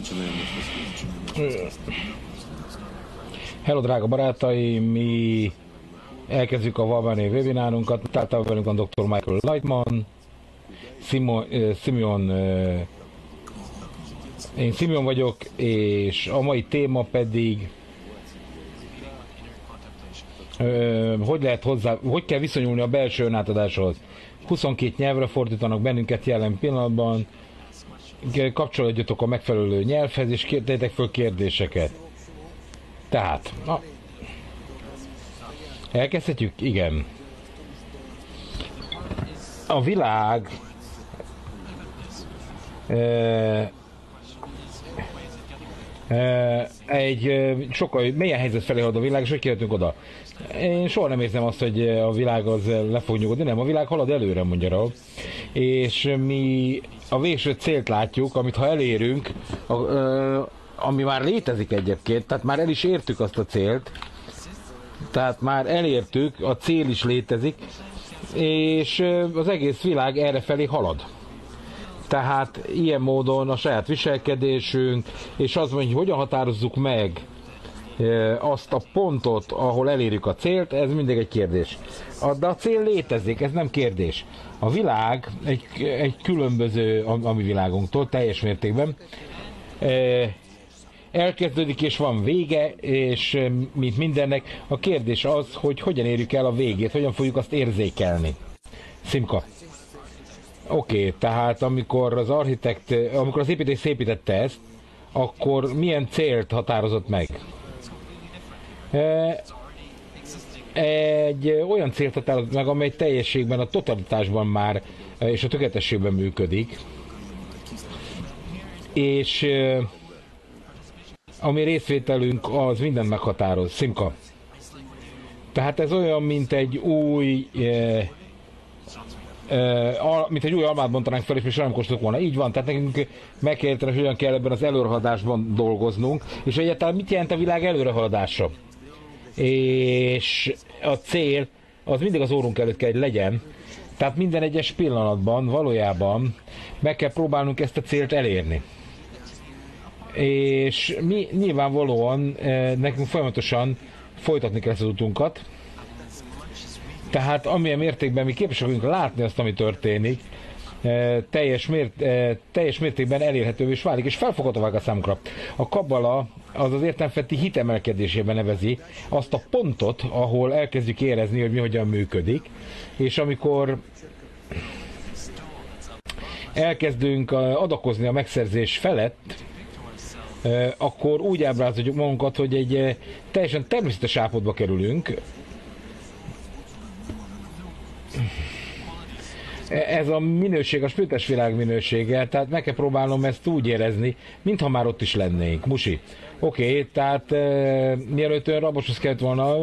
начинаем наш Hello, drága barátaim, mi elkezdjük a Valvani webinárunkat. Tehát velünk van dr. Michael Lightman, Simon, uh, Simeon, uh, én Simeon vagyok, és a mai téma pedig uh, hogy lehet hozzá, hogy kell viszonyulni a belső önátadáshoz. 22 nyelvre fordítanak bennünket jelen pillanatban, kapcsolódjatok a megfelelő nyelvhez, és kérdetek föl kérdéseket. Tehát, na, elkezdhetjük? Igen. A világ e, e, egy sokkal milyen helyzet felé halad a világ, és hogy kérhetünk oda? Én soha nem érzem azt, hogy a világ az le fog nyugodni, nem, a világ halad előre, mondja Rav. És mi a végső célt látjuk, amit ha elérünk, a, a, ami már létezik egyébként, tehát már el is értük azt a célt, tehát már elértük, a cél is létezik, és az egész világ erre felé halad. Tehát ilyen módon a saját viselkedésünk, és az, hogy hogyan határozzuk meg azt a pontot, ahol elérjük a célt, ez mindig egy kérdés. De a cél létezik, ez nem kérdés. A világ egy, egy különböző a, a mi világunktól, teljes mértékben elkezdődik és van vége, és mint mindennek, a kérdés az, hogy hogyan érjük el a végét, hogyan fogjuk azt érzékelni. Szimka. Oké, okay, tehát amikor az architekt, amikor az építés szépítette ezt, akkor milyen célt határozott meg? Egy olyan célt határozott meg, amely teljességben, a totalitásban már és a tökéletességben működik. És ami részvételünk, az mindent meghatároz. Szimka. Tehát ez olyan, mint egy új e, e, mint egy új almát bontanánk fel, és mi sem kóstoltuk volna. Így van, tehát nekünk meg kell érteni, hogy hogyan kell ebben az előrehaladásban dolgoznunk, és egyáltalán mit jelent a világ előrehaladása. És a cél az mindig az órunk előtt kell, hogy legyen, tehát minden egyes pillanatban valójában meg kell próbálnunk ezt a célt elérni. És mi nyilvánvalóan eh, nekünk folyamatosan folytatni kell ezt az utunkat, tehát amilyen mértékben mi képesek vagyunk látni azt, ami történik, teljes, mért, eh, teljes mértékben elérhetővé is válik, és felfogható a számunkra. A kabbala az az értelmfetti hitemelkedésében nevezi azt a pontot, ahol elkezdjük érezni, hogy mi hogyan működik, és amikor elkezdünk adakozni a megszerzés felett, akkor úgy ábrázoljuk magunkat, hogy egy teljesen természetes állapotba kerülünk. Ez a minőség, a spirites világ minősége, tehát meg kell próbálnom ezt úgy érezni, mintha már ott is lennénk. Musi. Oké, okay, tehát e, mielőtt ön raboshoz kellett volna,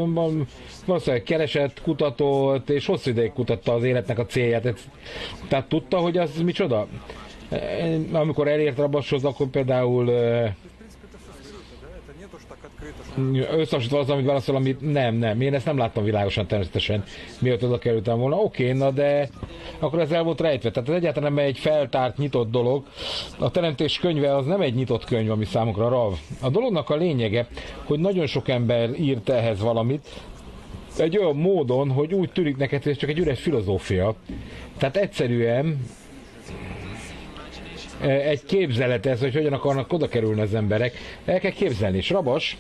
valószínűleg keresett, kutatott, és hosszú ideig kutatta az életnek a célját. Tehát tudta, hogy az micsoda? amikor elért Rabashoz, akkor például összehasonlítva az, amit válaszol, amit nem, nem, én ezt nem láttam világosan természetesen, miatt oda kerültem volna. Oké, na de akkor ez el volt rejtve. Tehát ez egyáltalán nem egy feltárt, nyitott dolog. A teremtés könyve az nem egy nyitott könyv, ami számunkra rav. A dolognak a lényege, hogy nagyon sok ember írt ehhez valamit, egy olyan módon, hogy úgy tűnik neked, hogy ez csak egy üres filozófia. Tehát egyszerűen egy képzelet ez, hogy hogyan akarnak oda kerülni az emberek. El kell képzelni, és Rabas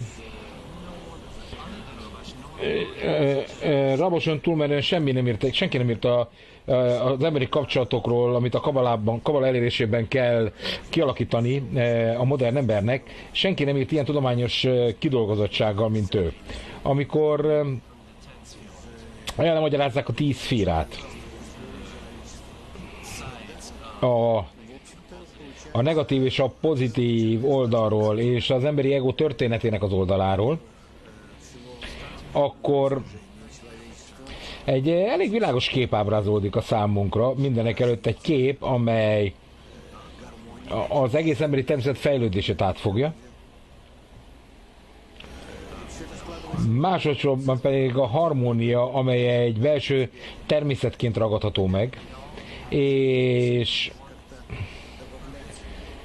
Raboson túlmenően semmi nem írt, senki nem írt a, az emberi kapcsolatokról, amit a kabalában, kabal elérésében kell kialakítani a modern embernek, senki nem írt ilyen tudományos kidolgozottsággal, mint ő. Amikor elmagyarázzák a tíz fírát, a a negatív és a pozitív oldalról, és az emberi ego történetének az oldaláról, akkor egy elég világos kép ábrázolódik a számunkra, mindenek előtt egy kép, amely az egész emberi természet fejlődését átfogja. Másodszorban pedig a harmónia, amely egy belső természetként ragadható meg, és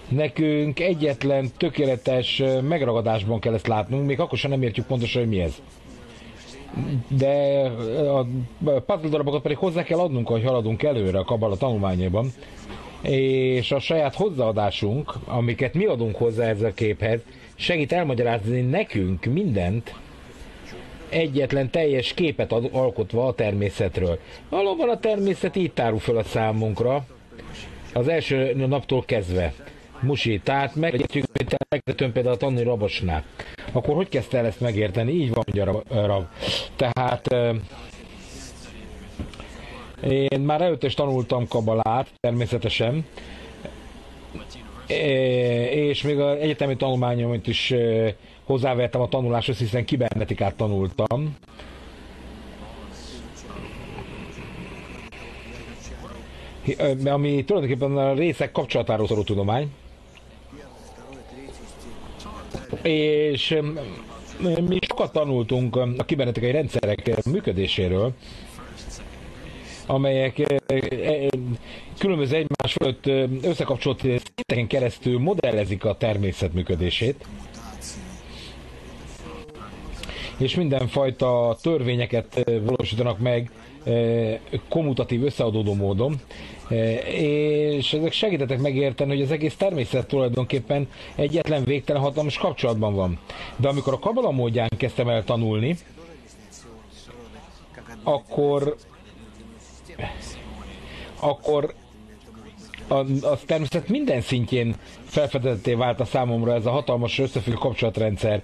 Nekünk egyetlen tökéletes megragadásban kell ezt látnunk, még akkor sem nem értjük pontosan, hogy mi ez. De a puzzle darabokat pedig hozzá kell adnunk, hogy haladunk előre a kabala tanulmányában. És a saját hozzáadásunk, amiket mi adunk hozzá ezzel a képhez, segít elmagyarázni nekünk mindent, egyetlen teljes képet ad, alkotva a természetről. Valóban a természet így tárul föl a számunkra, az első naptól kezdve. Musi, tehát megértjük, hogy megvetőn például tanulni rabosnál. Akkor hogy kezdte el ezt megérteni? Így van, mondja Rab. Tehát én már előtte is tanultam kabalát, természetesen, és még az egyetemi tanulmányomat is hozzávettem a tanuláshoz, hiszen kibernetikát tanultam. Ami tulajdonképpen a részek kapcsolatáról szóló tudomány. És mi sokat tanultunk a kibernetikai rendszerek működéséről, amelyek különböző egymás fölött összekapcsolt szinteken keresztül modellezik a természet működését. És mindenfajta törvényeket valósítanak meg kommutatív összeadódó módon, és ezek segítettek megérteni, hogy az egész természet tulajdonképpen egyetlen végtelen hatalmas kapcsolatban van. De amikor a kabala módján kezdtem el tanulni, akkor akkor a, a természet minden szintjén felfedetté vált a számomra ez a hatalmas összefüggő kapcsolatrendszer.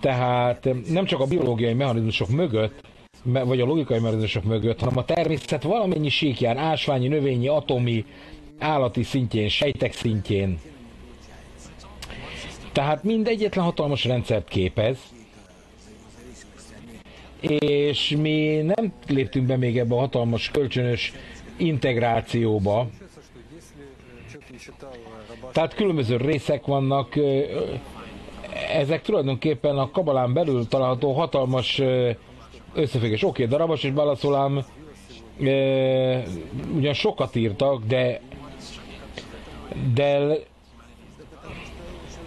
Tehát nem csak a biológiai mechanizmusok mögött, vagy a logikai mechanizmusok mögött, hanem a természet valamennyi síkján, ásványi, növényi, atomi, állati szintjén, sejtek szintjén. Tehát mind egyetlen hatalmas rendszert képez, és mi nem léptünk be még ebbe a hatalmas kölcsönös integrációba. Tehát különböző részek vannak, ezek tulajdonképpen a kabalán belül található hatalmas összefüggés. Oké, okay, darabos és balaszolám e, ugyan sokat írtak, de de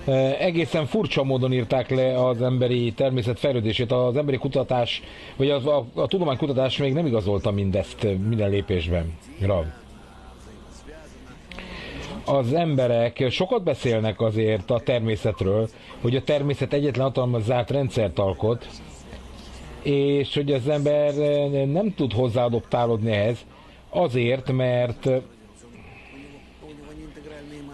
e, egészen furcsa módon írták le az emberi természet fejlődését. Az emberi kutatás, vagy a, a, a tudománykutatás még nem igazolta mindezt minden lépésben. Rav az emberek sokat beszélnek azért a természetről, hogy a természet egyetlen hatalmas zárt rendszert alkot, és hogy az ember nem tud hozzáadoptálódni ehhez, azért, mert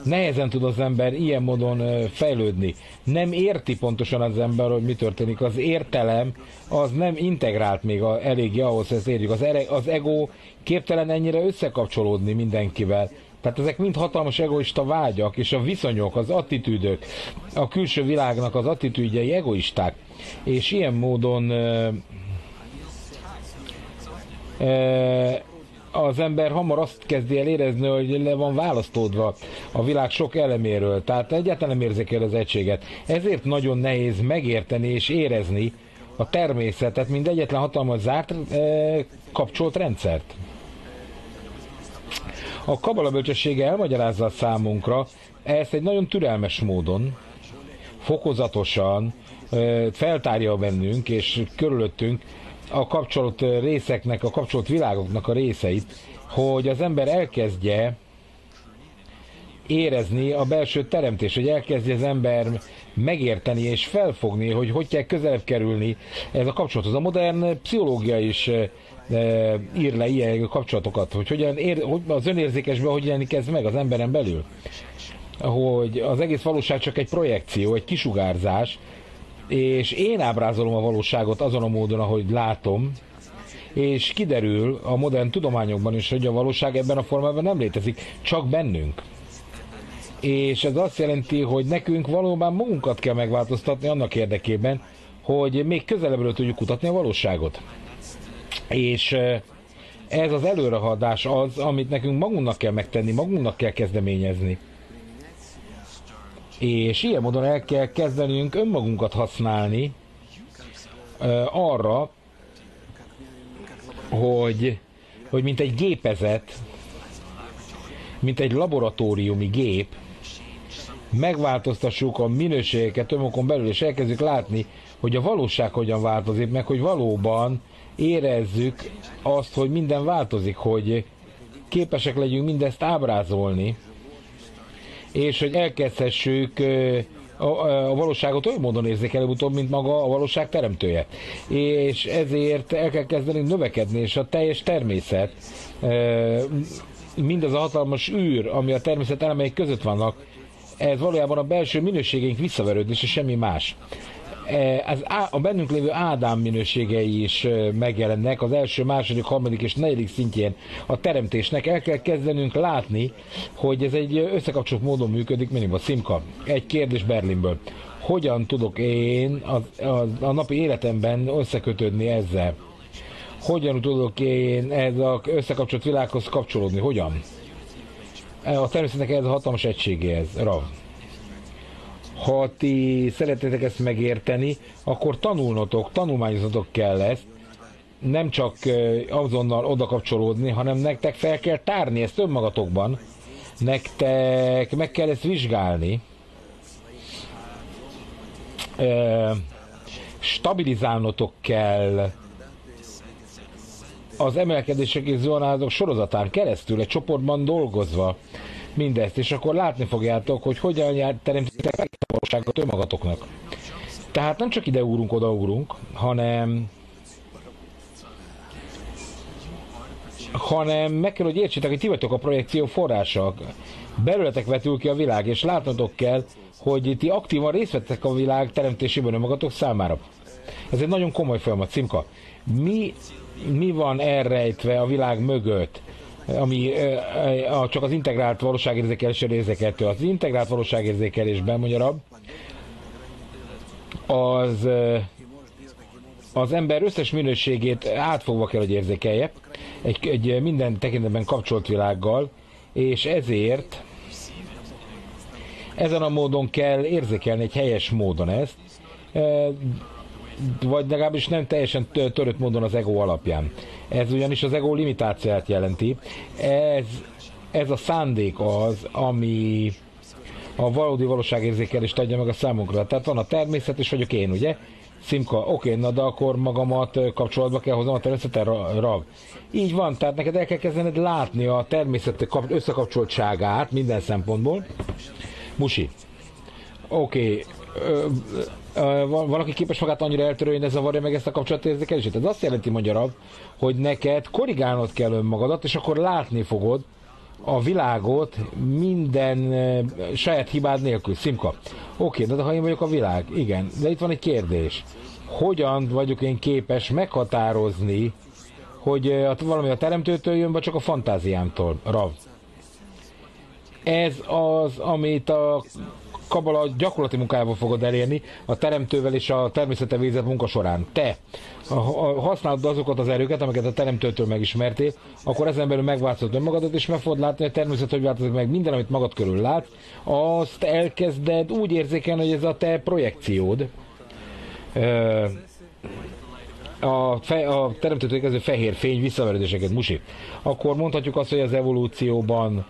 nehezen tud az ember ilyen módon fejlődni. Nem érti pontosan az ember, hogy mi történik. Az értelem az nem integrált még eléggé ahhoz, hogy ezt érjük. Az, az ego képtelen ennyire összekapcsolódni mindenkivel. Tehát ezek mind hatalmas egoista vágyak, és a viszonyok, az attitűdök, a külső világnak az attitűdjei egoisták. És ilyen módon az ember hamar azt kezdi el érezni, hogy le van választódva a világ sok eleméről, tehát egyáltalán nem érzékel az egységet. Ezért nagyon nehéz megérteni és érezni a természetet, mint egyetlen hatalmas zárt kapcsolt rendszert. A kabala bölcsessége elmagyarázza számunkra ezt egy nagyon türelmes módon, fokozatosan feltárja bennünk és körülöttünk a kapcsolt részeknek, a kapcsolt világoknak a részeit, hogy az ember elkezdje érezni a belső teremtés, hogy elkezdje az ember megérteni és felfogni, hogy hogy kell közelebb kerülni ez a kapcsolathoz. A modern pszichológia is ír le ilyen kapcsolatokat, hogy hogyan ér, hogy az önérzékesben hogy jelenik ez meg az emberen belül. Hogy az egész valóság csak egy projekció, egy kisugárzás, és én ábrázolom a valóságot azon a módon, ahogy látom, és kiderül a modern tudományokban is, hogy a valóság ebben a formában nem létezik, csak bennünk. És ez azt jelenti, hogy nekünk valóban magunkat kell megváltoztatni annak érdekében, hogy még közelebbről tudjuk kutatni a valóságot. És ez az előrehaladás az, amit nekünk magunknak kell megtenni, magunknak kell kezdeményezni. És ilyen módon el kell kezdenünk önmagunkat használni arra, hogy, hogy mint egy gépezet, mint egy laboratóriumi gép, megváltoztassuk a minőségeket önmagukon belül, és elkezdjük látni, hogy a valóság hogyan változik, meg hogy valóban érezzük azt, hogy minden változik, hogy képesek legyünk mindezt ábrázolni, és hogy elkezdhessük a, valóságot olyan módon érzik előbb-utóbb, mint maga a valóság teremtője. És ezért el kell kezdeni növekedni, és a teljes természet, mindaz a hatalmas űr, ami a természet elemei között vannak, ez valójában a belső minőségeink visszaverődés, és semmi más. Ez a bennünk lévő Ádám minőségei is megjelennek az első, második, harmadik és negyedik szintjén a teremtésnek. El kell kezdenünk látni, hogy ez egy összekapcsolt módon működik, minimum a Szimka. Egy kérdés Berlinből. Hogyan tudok én a, a, a napi életemben összekötődni ezzel? Hogyan tudok én ez az összekapcsolt világhoz kapcsolódni? Hogyan? A természetnek ez a hatalmas egységéhez. Rav ha ti szeretnétek ezt megérteni, akkor tanulnotok, tanulmányozatok kell ezt, nem csak azonnal oda kapcsolódni, hanem nektek fel kell tárni ezt önmagatokban, nektek meg kell ezt vizsgálni, stabilizálnotok kell az emelkedések és zónázok sorozatán keresztül, egy csoportban dolgozva, mindezt, és akkor látni fogjátok, hogy hogyan teremtitek meg a valóságot önmagatoknak. Tehát nem csak ide úrunk, oda úrunk, hanem hanem meg kell, hogy értsétek, hogy ti vagytok a projekció forrása. Belőletek vetül ki a világ, és látnotok kell, hogy ti aktívan részt vettek a világ teremtésében önmagatok számára. Ez egy nagyon komoly folyamat, Cimka. Mi, mi van elrejtve a világ mögött? Ami a, csak az integrált valóságérzékelésre érzékeltő. Az integrált valóságérzékelésben magyarab az az ember összes minőségét átfogva kell, hogy érzékelje, egy, egy minden tekintetben kapcsolt világgal, és ezért ezen a módon kell érzékelni egy helyes módon ezt, vagy legalábbis nem teljesen törött módon az ego alapján. Ez ugyanis az ego limitációját jelenti. Ez, ez a szándék az, ami a valódi valóságérzékelést adja meg a számunkra. Tehát van a természet, és vagyok én, ugye? Szimka, oké, na de akkor magamat kapcsolatba kell hoznom a természettel, rag. Így van, tehát neked el kell kezdened látni a természet összekapcsoltságát minden szempontból. Musi. Oké, valaki képes magát annyira eltörölni, hogy ne zavarja meg ezt a kapcsolatérzékelését. Ez azt jelenti magyarab, hogy neked korrigálnod kell önmagadat, és akkor látni fogod a világot minden saját hibád nélkül. Szimka. Oké, de ha én vagyok a világ, igen, de itt van egy kérdés. Hogyan vagyok én képes meghatározni, hogy valami a teremtőtől jön, vagy csak a fantáziámtól? Rav. Ez az, amit a kabala gyakorlati munkájával fogod elérni a teremtővel és a természete végzett munka során. Te ha használod azokat az erőket, amiket a teremtőtől megismertél, akkor ezen belül megváltozod önmagadat, és meg fogod látni, hogy természet hogy változik meg minden, amit magad körül látsz, azt elkezded úgy érzékelni, hogy ez a te projekciód. A, fe, a teremtőtől kezdő fehér fény visszaverődéseket musi. Akkor mondhatjuk azt, hogy az evolúcióban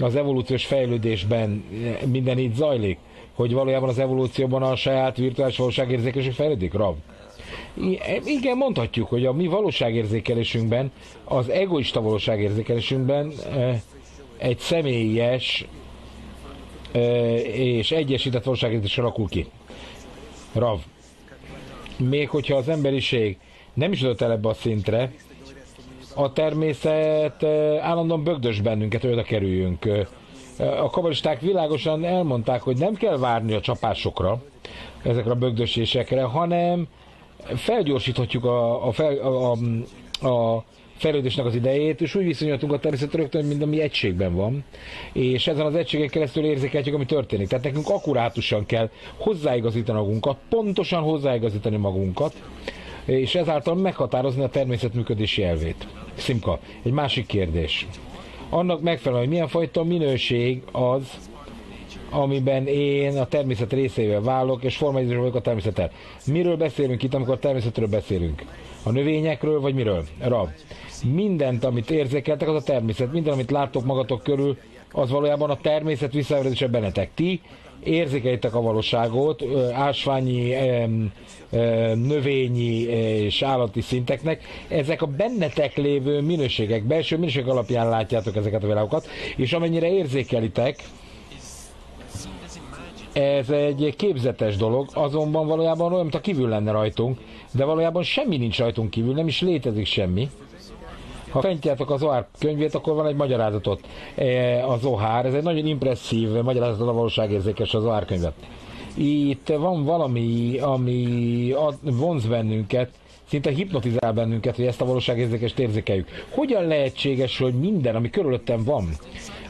az evolúciós fejlődésben minden így zajlik? Hogy valójában az evolúcióban a saját virtuális valóságérzékelésük fejlődik? Rav? Igen, mondhatjuk, hogy a mi valóságérzékelésünkben, az egoista valóságérzékelésünkben eh, egy személyes eh, és egyesített valóságérzés alakul ki. Rav. Még hogyha az emberiség nem is jutott el ebbe a szintre, a természet állandóan bögdös bennünket, hogy oda kerüljünk. A kabalisták világosan elmondták, hogy nem kell várni a csapásokra, ezekre a bögdösésekre, hanem felgyorsíthatjuk a, a, fel, a, a, a fejlődésnek az idejét, és úgy viszonyultunk a természet rögtön, mint ami egységben van, és ezen az egységen keresztül érzékelhetjük, ami történik. Tehát nekünk akkurátusan kell hozzáigazítani magunkat, pontosan hozzáigazítani magunkat, és ezáltal meghatározni a természet működési elvét. Szimka, egy másik kérdés. Annak megfelelően, hogy milyen fajta minőség az, amiben én a természet részével válok, és formalizálom vagyok a természettel. Miről beszélünk itt, amikor a természetről beszélünk? A növényekről, vagy miről? Rav. Mindent, amit érzékeltek, az a természet. Minden, amit láttok magatok körül, az valójában a természet visszavezetése bennetek. Ti érzékelitek a valóságot, ásványi, növényi és állati szinteknek, ezek a bennetek lévő minőségek, belső minőség alapján látjátok ezeket a világokat, és amennyire érzékelitek, ez egy képzetes dolog, azonban valójában olyan, mint a kívül lenne rajtunk, de valójában semmi nincs rajtunk kívül, nem is létezik semmi. Ha fentjátok az Ohár könyvét, akkor van egy magyarázatot. E, az Ohár, ez egy nagyon impresszív magyarázat a valóságérzékes az Ohár könyvet. Itt van valami, ami vonz bennünket, szinte hipnotizál bennünket, hogy ezt a valóságérzékest érzékeljük. Hogyan lehetséges, hogy minden, ami körülöttem van,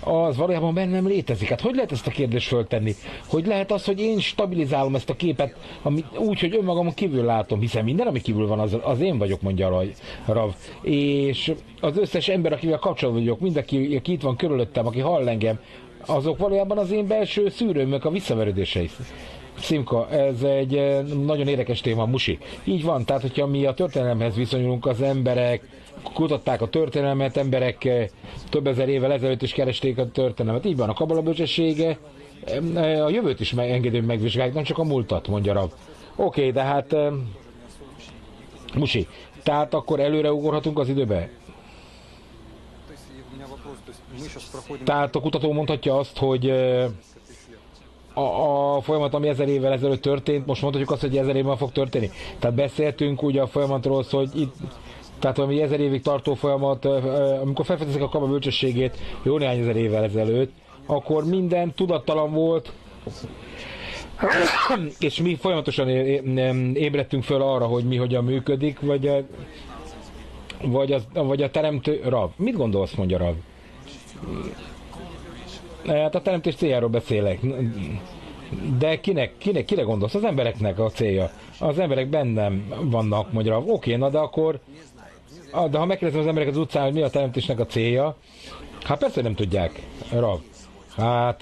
az valójában bennem létezik. Hát hogy lehet ezt a kérdést föltenni? Hogy lehet az, hogy én stabilizálom ezt a képet ami, úgy, hogy önmagamon kívül látom, hiszen minden, ami kívül van, az, az én vagyok, mondja a Rav. És az összes ember, akivel kapcsolatban vagyok, mindenki, aki itt van körülöttem, aki hall engem, azok valójában az én belső szűrőmök a visszaverődései. Szimka, ez egy eh, nagyon érdekes téma, Musi. Így van, tehát hogyha mi a történelemhez viszonyulunk, az emberek kutatták a történelmet, emberek eh, több ezer évvel ezelőtt is keresték a történelmet. Így van, a kabala bölcsessége eh, a jövőt is engedő megvizsgálják, nem csak a múltat, mondja Rab. Oké, okay, de hát Musi, tehát akkor előre ugorhatunk az időbe? Tehát a kutató mondhatja azt, hogy a, a folyamat, ami ezer évvel ezelőtt történt, most mondhatjuk azt, hogy ezer évvel fog történni. Tehát beszéltünk ugye a folyamatról, hogy itt tehát valami ezer évig tartó folyamat, amikor felfedezik a kaba bölcsességét jó néhány ezer évvel ezelőtt, akkor minden tudattalan volt, és mi folyamatosan ébredtünk föl arra, hogy mi hogyan működik, vagy a, vagy, a, vagy a teremtő... Rav, mit gondolsz, mondja Rav? Hát a teremtés céljáról beszélek. De kinek, kinek, kire gondolsz? Az embereknek a célja. Az emberek bennem vannak, mondja, oké, na de akkor, de ha megkérdezem az emberek az utcán, hogy mi a teremtésnek a célja, hát persze nem tudják, Rav. Hát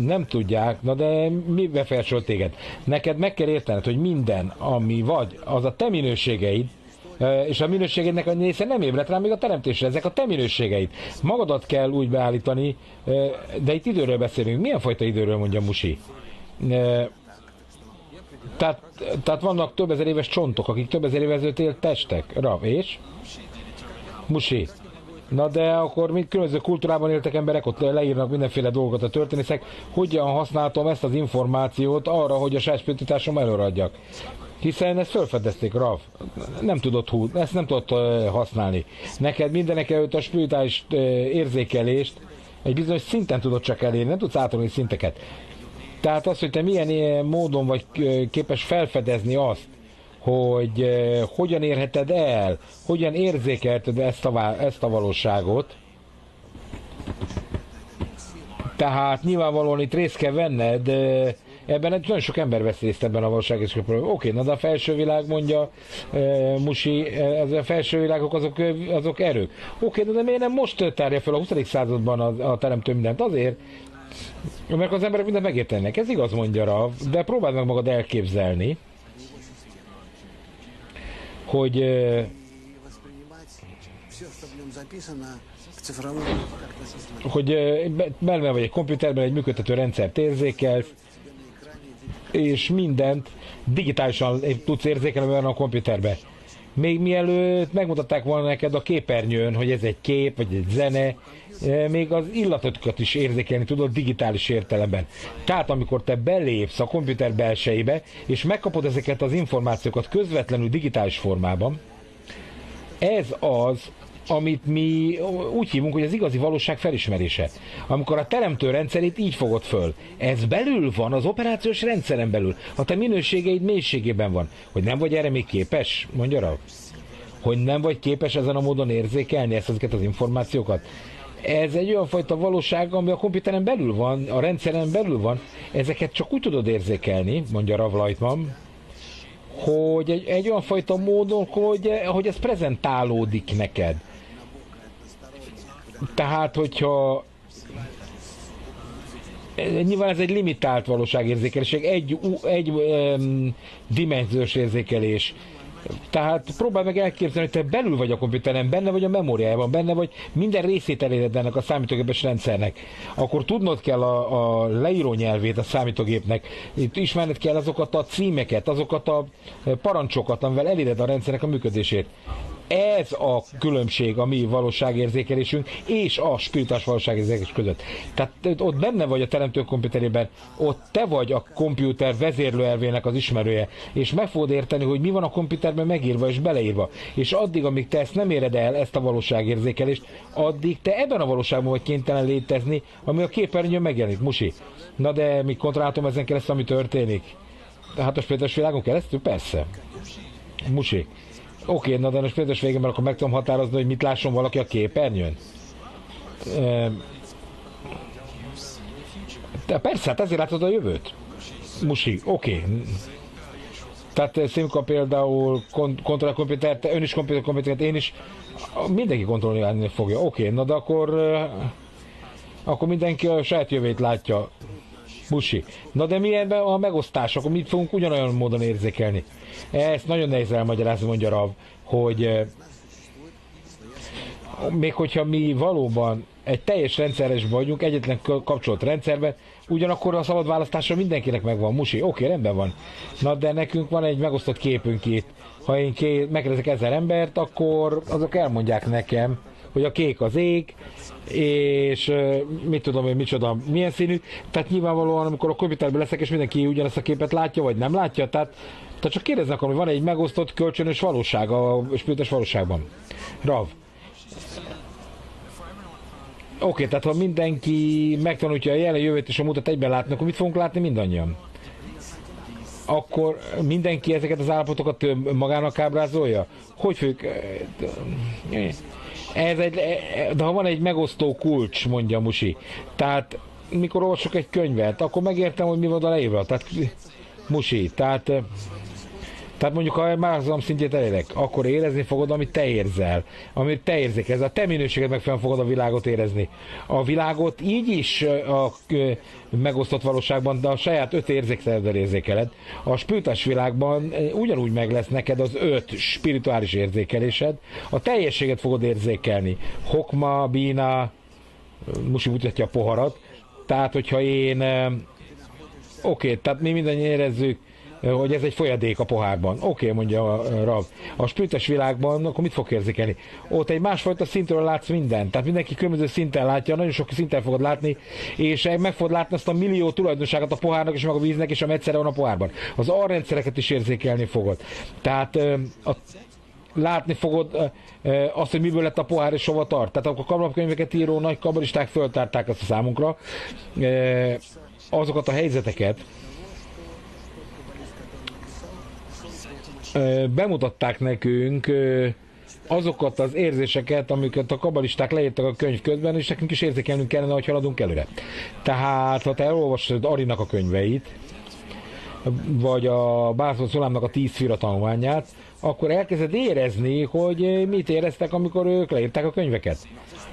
nem tudják, na de mi befolyásol téged? Neked meg kell értened, hogy minden, ami vagy, az a te minőségeid, és a minőségednek a része nem ébredt rá még a teremtésre, ezek a te minőségeid. Magadat kell úgy beállítani, de itt időről beszélünk. Milyen fajta időről mondja Musi? Tehát, tehát vannak több ezer éves csontok, akik több ezer éves élt testek. Ra, és? Musi. Na de akkor mint különböző kultúrában éltek emberek, ott leírnak mindenféle dolgokat a történészek. Hogyan használtam ezt az információt arra, hogy a saját előadjak? Hiszen ezt felfedezték, Rav. Nem tudott hú, ezt nem tudott uh, használni. Neked mindenek előtt a spirituális uh, érzékelést egy bizonyos szinten tudod csak elérni, nem tudsz átolni szinteket. Tehát az, hogy te milyen módon vagy képes felfedezni azt, hogy uh, hogyan érheted el, hogyan érzékelted ezt a, ezt a valóságot, tehát nyilvánvalóan itt részt kell venned Ebben nagyon sok ember vesz részt ebben a valóságészköpről. Oké, na de a felső világ mondja e, Musi, ez a felső világok azok, azok erők. Oké, okay, de miért nem most tárja fel a 20. században a, a teremtő mindent? Azért, mert az emberek mindent megértenek. Ez igaz, mondja Rav, de próbáld meg magad elképzelni, hogy hogy belve vagy egy komputerben egy működtető rendszert érzékelsz, és mindent digitálisan tudsz érzékelni olyan a komputerbe. Még mielőtt megmutatták volna neked a képernyőn, hogy ez egy kép, vagy egy zene, e, még az illatokat is érzékelni tudod digitális értelemben. Tehát amikor te belépsz a komputer belsejébe, és megkapod ezeket az információkat közvetlenül digitális formában, ez az, amit mi úgy hívunk, hogy az igazi valóság felismerése. Amikor a teremtő rendszerét így fogod föl. Ez belül van, az operációs rendszeren belül. A te minőségeid mélységében van. Hogy nem vagy erre még képes? Mondja rá. Hogy nem vagy képes ezen a módon érzékelni ezt, ezeket az információkat? Ez egy olyan fajta valóság, ami a komputeren belül van, a rendszeren belül van. Ezeket csak úgy tudod érzékelni, mondja Rav Leitman, hogy egy, egy olyan fajta módon, hogy, hogy ez prezentálódik neked. Tehát, hogyha nyilván ez egy limitált valóságérzékelés, egy, egy um, dimenziós érzékelés. Tehát próbálj meg elképzelni, hogy te belül vagy a komputeren, benne vagy a memóriájában, benne vagy minden részét eléred ennek a számítógépes rendszernek. Akkor tudnod kell a, a leíró nyelvét a számítógépnek, itt ismerned kell azokat a címeket, azokat a parancsokat, amivel eléred a rendszernek a működését. Ez a különbség a mi valóságérzékelésünk és a spirituális valóságérzékelés között. Tehát ott benne vagy a teremtő komputerében, ott te vagy a komputer vezérlőelvének az ismerője, és meg fogod érteni, hogy mi van a komputerben megírva és beleírva. És addig, amíg te ezt nem éred el, ezt a valóságérzékelést, addig te ebben a valóságban vagy kénytelen létezni, ami a képernyőn megjelenik. Musi. Na de mi kontrolláltam ezen keresztül, ami történik? Hát a spirituális világon keresztül? Persze. Musi. Oké, okay, na de most például végén akkor meg tudom határozni, hogy mit lásson valaki a képernyőn. De persze, hát ezért látod a jövőt. Musi, oké. Okay. Tehát Simka például kont- kontrollkomputert, ön is kontrollkomputert, én is, mindenki kontrollálni fogja. Oké, okay, na de akkor, akkor mindenki a saját jövőt látja. Busi. Na de milyen a megosztás, akkor mit fogunk ugyanolyan módon érzékelni? Ezt nagyon nehéz elmagyarázni, mondja Rav, hogy eh, még hogyha mi valóban egy teljes rendszeres vagyunk, egyetlen kapcsolat rendszerben, ugyanakkor a szabad választásra mindenkinek megvan. Musi, oké, okay, rendben van. Na, de nekünk van egy megosztott képünk itt. Ha én ké- megkérdezek ezer embert, akkor azok elmondják nekem, hogy a kék az ég, és mit tudom én, micsoda, milyen színű. Tehát nyilvánvalóan, amikor a komputerben leszek, és mindenki ugyanezt a képet látja, vagy nem látja, tehát, tehát csak kérdeznek, hogy van egy megosztott kölcsönös valóság a spirites valóságban. Rav. Oké, okay, tehát ha mindenki megtanulja a jelen jövőt és a mutat egyben látni, akkor mit fogunk látni mindannyian? Akkor mindenki ezeket az állapotokat magának ábrázolja? Hogy fogjuk... Ez egy, de ha van egy megosztó kulcs, mondja Musi. Tehát mikor olvasok egy könyvet, akkor megértem, hogy mi van a leírva. Tehát Musi, tehát tehát mondjuk, ha mázalom szintjét elérek, akkor érezni fogod, amit te érzel, amit te érzik. Ez a te minőséged megfelelően fogod a világot érezni. A világot így is a megosztott valóságban, de a saját öt érzékszereddel érzékeled. A spirituális világban ugyanúgy meg lesz neked az öt spirituális érzékelésed. A teljességet fogod érzékelni. Hokma, bína, Musi mutatja a poharat. Tehát, hogyha én oké, okay, tehát mi mindannyian érezzük hogy ez egy folyadék a pohárban. Oké, okay, mondja a Rav. A spirites világban, akkor mit fog érzékelni? Ott egy másfajta szintről látsz mindent. Tehát mindenki különböző szinten látja, nagyon sok szinten fogod látni, és meg fogod látni azt a millió tulajdonságot a pohárnak és meg a víznek, és ami egyszerre van a pohárban. Az arrendszereket is érzékelni fogod. Tehát a látni fogod azt, hogy miből lett a pohár és hova tart. Tehát akkor kablapkönyveket író nagy kabalisták föltárták ezt a számunkra, azokat a helyzeteket, bemutatták nekünk azokat az érzéseket, amiket a kabalisták leírtak a könyv közben, és nekünk is érzékelnünk kellene, hogy haladunk előre. Tehát, ha te elolvasod Arinak a könyveit, vagy a Bászló Szolámnak a tíz fira tanulmányát, akkor elkezded érezni, hogy mit éreztek, amikor ők leírták a könyveket.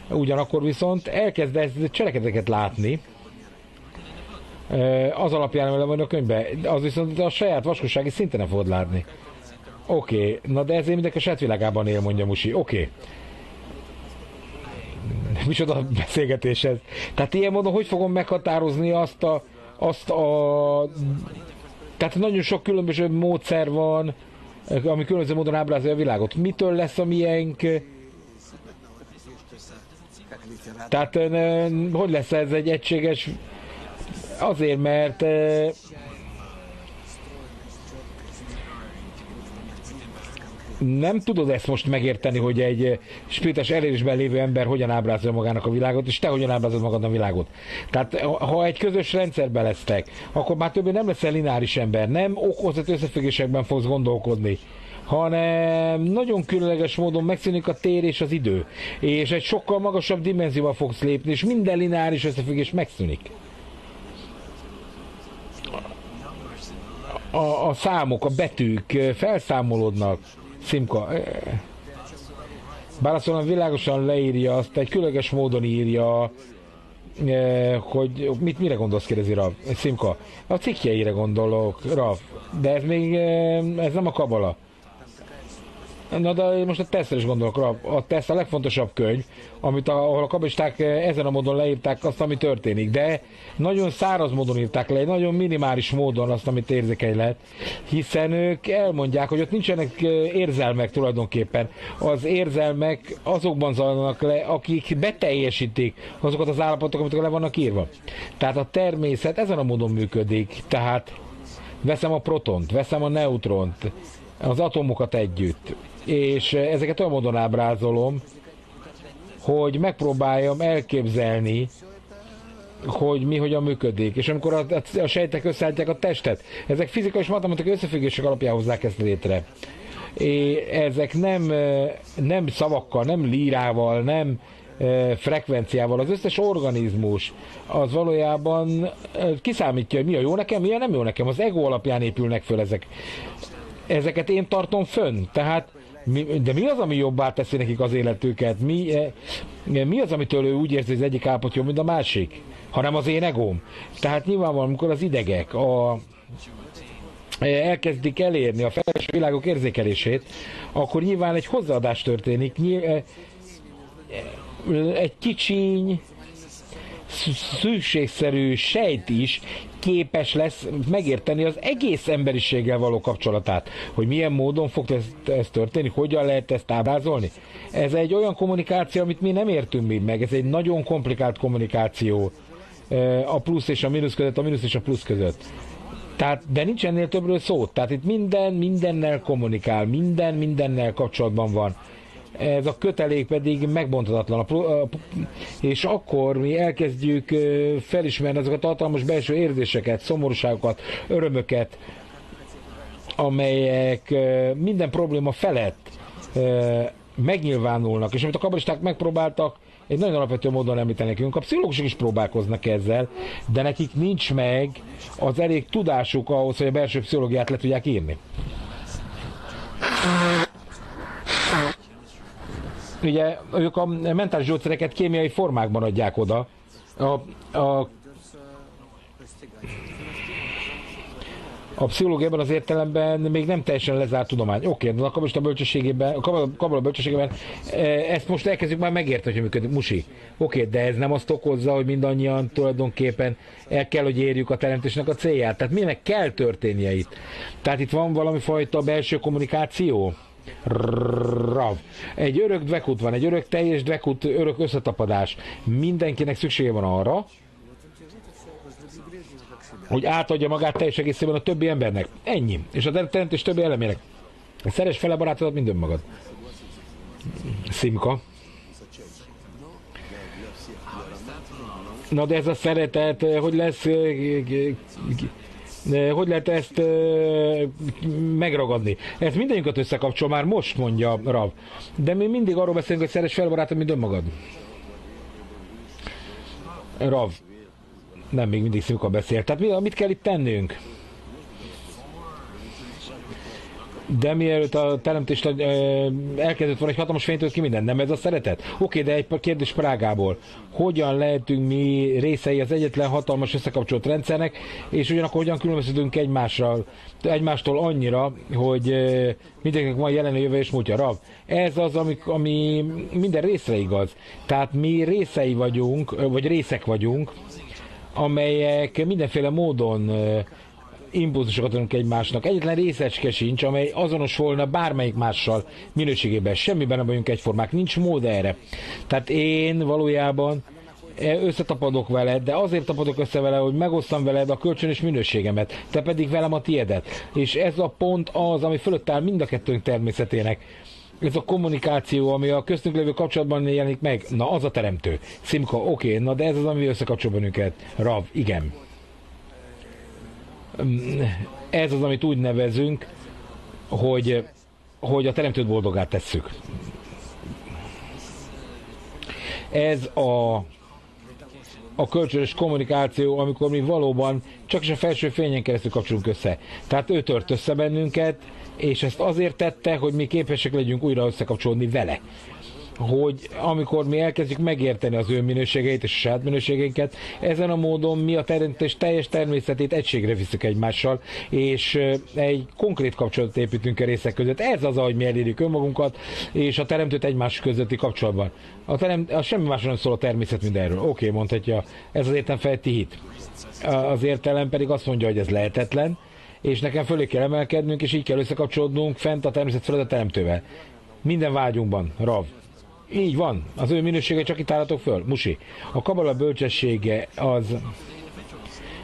Ugyanakkor viszont elkezdesz cselekedeket látni, az alapján, amivel van a könyvben, az viszont a saját vaskossági szinten nem fogod látni. Oké, okay. na de ezért mindenki a saját világában él, mondja Musi. Oké. Okay. Micsoda beszélgetés ez. Tehát ilyen módon hogy fogom meghatározni azt a, azt a tehát nagyon sok különböző módszer van, ami különböző módon ábrázolja a világot. Mitől lesz a miénk? Tehát hogy lesz ez egy egységes? Azért, mert nem tudod ezt most megérteni, hogy egy spirites elérésben lévő ember hogyan ábrázolja magának a világot, és te hogyan ábrázolod magad a világot. Tehát ha egy közös rendszerben lesztek, akkor már többé nem leszel lineáris ember, nem okozat összefüggésekben fogsz gondolkodni hanem nagyon különleges módon megszűnik a tér és az idő, és egy sokkal magasabb dimenzióba fogsz lépni, és minden lineáris összefüggés megszűnik. A, a számok, a betűk felszámolódnak, Szimka, Bálaszolom világosan leírja azt, egy különleges módon írja, hogy mit, mire gondolsz, kérdezi Rav. Szimka. A cikkjeire gondolok, Rav. De ez még, ez nem a kabala. Na de most a Tesla is gondolok, a Tesla a legfontosabb könyv, amit a, ahol a kabisták ezen a módon leírták azt, ami történik, de nagyon száraz módon írták le, nagyon minimális módon azt, amit érzékeny lehet, hiszen ők elmondják, hogy ott nincsenek érzelmek tulajdonképpen. Az érzelmek azokban zajlanak le, akik beteljesítik azokat az állapotokat, amik le vannak írva. Tehát a természet ezen a módon működik, tehát veszem a protont, veszem a neutront, az atomokat együtt, és ezeket olyan módon ábrázolom, hogy megpróbáljam elképzelni, hogy mi hogyan működik. És amikor a, a sejtek összeállítják a testet, ezek fizikai és matematikai összefüggések alapján hozzák ezt létre. És ezek nem, nem szavakkal, nem lírával, nem frekvenciával. Az összes organizmus az valójában kiszámítja, hogy mi a jó nekem, mi a nem jó nekem. Az ego alapján épülnek föl ezek. Ezeket én tartom fönn. Tehát mi, de mi az, ami jobbá teszi nekik az életüket? Mi, mi az, amitől ő úgy érzi, hogy az egyik állapot jobb, mint a másik? Hanem az én egóm. Tehát nyilvánvalóan, amikor az idegek a, elkezdik elérni a felső világok érzékelését, akkor nyilván egy hozzáadás történik. Nyilván, egy kicsiny, szükségszerű sejt is képes lesz megérteni az egész emberiséggel való kapcsolatát. Hogy milyen módon fog ez, ez történni, hogyan lehet ezt ábrázolni. Ez egy olyan kommunikáció, amit mi nem értünk még meg. Ez egy nagyon komplikált kommunikáció a plusz és a mínusz között, a mínusz és a plusz között. Tehát, de nincs ennél többről szó. Tehát itt minden mindennel kommunikál, minden mindennel kapcsolatban van ez a kötelék pedig megbontatlan. És akkor mi elkezdjük felismerni azokat a hatalmas belső érzéseket, szomorúságokat, örömöket, amelyek minden probléma felett megnyilvánulnak, és amit a kabalisták megpróbáltak egy nagyon alapvető módon említeni nekünk. A pszichológusok is próbálkoznak ezzel, de nekik nincs meg az elég tudásuk ahhoz, hogy a belső pszichológiát le tudják írni ugye ők a mentális gyógyszereket kémiai formákban adják oda. A, a, a pszichológia az értelemben még nem teljesen lezárt tudomány. Oké, de a kabbalista bölcsességében, a kabbalista bölcsességében e, ezt most elkezdjük már megérteni, hogy működik. Musi. Oké, de ez nem azt okozza, hogy mindannyian tulajdonképpen el kell, hogy érjük a teremtésnek a célját. Tehát minek kell történnie itt? Tehát itt van valami fajta belső kommunikáció? Rav. Egy örök dvekut van, egy örök teljes dvekut, örök összetapadás. Mindenkinek szüksége van arra, hogy átadja magát teljes egészében a többi embernek. Ennyi. És a teremtés többi elemének. Szeres fele barátodat, mind önmagad. Szimka. Na de ez a szeretet, hogy lesz hogy lehet ezt megragadni? Ez mindenünket összekapcsol már most, mondja Rav. De mi mindig arról beszélünk, hogy szeres fel barátod, mint önmagad. Rav. Nem, még mindig szimka beszél. Tehát mi, mit kell itt tennünk? De mielőtt a teremtést elkezdett volna egy hatalmas fénytől ki minden, nem ez a szeretet? Oké, de egy kérdés Prágából. Hogyan lehetünk mi részei az egyetlen hatalmas összekapcsolt rendszernek, és ugyanakkor hogyan különbözünk egymással, egymástól annyira, hogy mindenkinek van jelen jövő és múltja. Rav, ez az, ami, ami minden részre igaz. Tehát mi részei vagyunk, vagy részek vagyunk, amelyek mindenféle módon impulzusokat adunk egymásnak. Egyetlen részecske sincs, amely azonos volna bármelyik mással minőségében. Semmiben nem vagyunk egyformák, nincs mód erre. Tehát én valójában e, összetapadok veled, de azért tapadok össze vele, hogy megosztam veled a kölcsönös minőségemet, te pedig velem a tiédet. És ez a pont az, ami fölött áll mind a kettőnk természetének. Ez a kommunikáció, ami a köztünk lévő kapcsolatban jelenik meg, na az a teremtő. Szimka, oké, okay, na de ez az, ami összekapcsol bennünket. Rav, igen ez az, amit úgy nevezünk, hogy, hogy a teremtőt boldogát tesszük. Ez a, a kölcsönös kommunikáció, amikor mi valóban csak is a felső fényen keresztül kapcsolunk össze. Tehát ő tört össze bennünket, és ezt azért tette, hogy mi képesek legyünk újra összekapcsolódni vele. Hogy amikor mi elkezdjük megérteni az ő minőségeit és a saját minőségeinket, ezen a módon mi a teremtés teljes természetét egységre viszük egymással, és egy konkrét kapcsolatot építünk a részek között. Ez az, ahogy mi elérjük önmagunkat, és a teremtőt egymás közötti kapcsolatban. A, terem, a semmi másról nem szól a természet mindenről. Oké, okay, mondhatja, ez az értelem fejti hit. Az értelem pedig azt mondja, hogy ez lehetetlen, és nekem fölé kell emelkednünk, és így kell összekapcsolódnunk fent a természet fölött a teremtővel. Minden vágyunkban, Rav. Így van, az ő minősége csak itt állatok föl, musi. A kabala bölcsessége az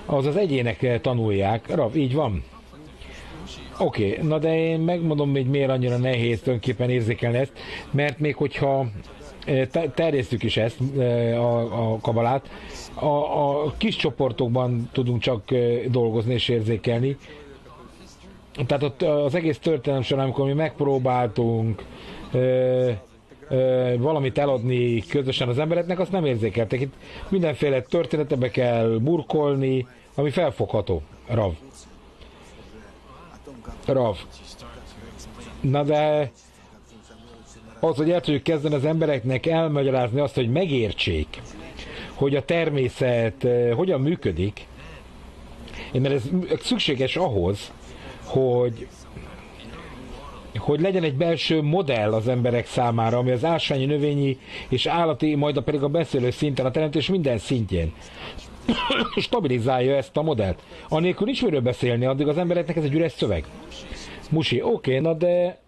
az az egyének tanulják, Rav, így van. Oké, okay, na de én megmondom hogy miért annyira nehéz tulajdonképpen érzékelni ezt, mert még hogyha e, terjesztjük is ezt, e, a, a kabalát, a, a kis csoportokban tudunk csak e, dolgozni és érzékelni. Tehát az egész történelem során, amikor mi megpróbáltunk valamit eladni közösen az embereknek, azt nem érzékeltek. Itt mindenféle történetebe kell burkolni, ami felfogható. Rav. Rav. Na de az, hogy el tudjuk kezdeni az embereknek elmagyarázni azt, hogy megértsék, hogy a természet hogyan működik, mert ez szükséges ahhoz, hogy hogy legyen egy belső modell az emberek számára, ami az ásványi, növényi és állati, majd a pedig a beszélő szinten, a teremtés minden szintjén stabilizálja ezt a modellt. Anélkül nincs miről beszélni, addig az embereknek ez egy üres szöveg. Musi, oké, okay, na de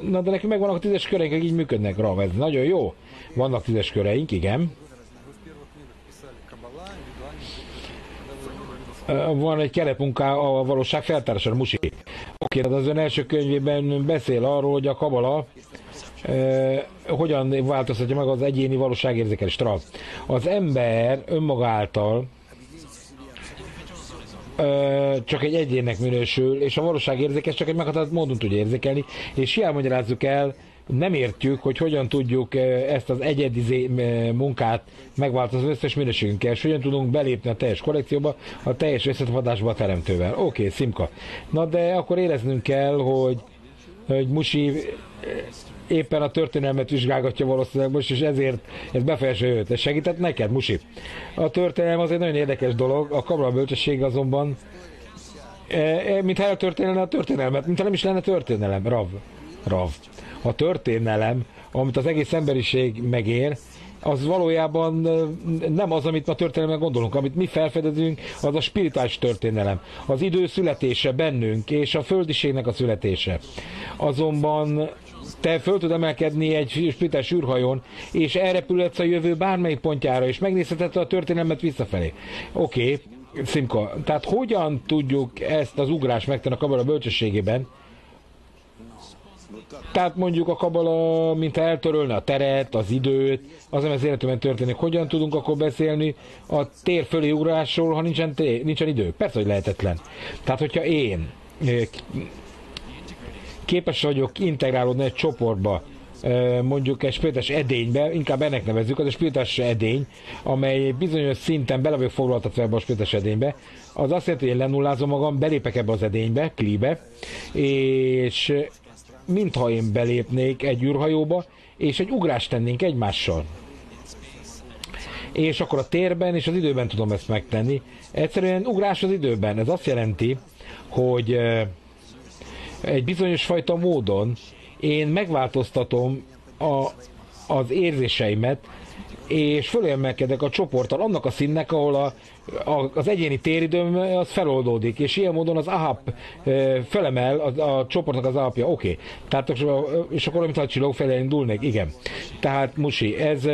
na de nekünk megvannak a tízes köreink, így működnek rá, ez nagyon jó. Vannak tízes köreink, igen. Van egy keretmunká a valóság feltárására, Musi. Oké, okay, az ön első könyvében beszél arról, hogy a kabala e, hogyan változtatja meg az egyéni valóságérzékelést. Az ember önmagáltal e, csak egy egyének minősül, és a valóságérzékes csak egy meghatározott módon tudja érzékelni, és hiába magyarázzuk el, nem értjük, hogy hogyan tudjuk ezt az egyedi munkát megváltozni az összes minőségünkkel, és hogyan tudunk belépni a teljes kollekcióba, a teljes összetevadásba a teremtővel. Oké, okay, Szimka. Na de akkor éreznünk kell, hogy, hogy Musi éppen a történelmet vizsgálgatja valószínűleg most, és ezért ez befejező őt. Ez segített neked, Musi? A történelem az egy nagyon érdekes dolog, a kamra bölcsesség azonban mintha eltörténelne a történelmet, mintha nem is lenne történelem. Rav. Rav a történelem, amit az egész emberiség megér, az valójában nem az, amit ma történelemben gondolunk. Amit mi felfedezünk, az a spirituális történelem. Az idő születése bennünk, és a földiségnek a születése. Azonban te föl tud emelkedni egy spirituális űrhajón, és elrepülhetsz a jövő bármelyik pontjára, és megnézheted a történelmet visszafelé. Oké, okay, Szimka, tehát hogyan tudjuk ezt az ugrást megtenni a kamera bölcsességében, tehát mondjuk a kabala, mint eltörölne a teret, az időt, az, ami az életben történik. Hogyan tudunk akkor beszélni a tér fölé ugrásról, ha nincsen, tér, nincsen idő? Persze, hogy lehetetlen. Tehát, hogyha én képes vagyok integrálódni egy csoportba, mondjuk egy spirites edénybe, inkább ennek nevezzük, az a spirites edény, amely bizonyos szinten bele vagyok foglaltatva ebbe a spirites edénybe, az azt jelenti, hogy én lenullázom magam, belépek ebbe az edénybe, klibe, és mintha én belépnék egy űrhajóba, és egy ugrást tennénk egymással. És akkor a térben és az időben tudom ezt megtenni. Egyszerűen ugrás az időben. Ez azt jelenti, hogy egy bizonyos fajta módon én megváltoztatom a, az érzéseimet, és fölemelkedek a csoporttal annak a színnek, ahol a, a, az egyéni téridőm az feloldódik, és ilyen módon az ahap felemel a, a csoportnak az alapja. Oké, okay. tehát és akkor amit a csillagok felé indulnék, igen. Tehát Musi, ez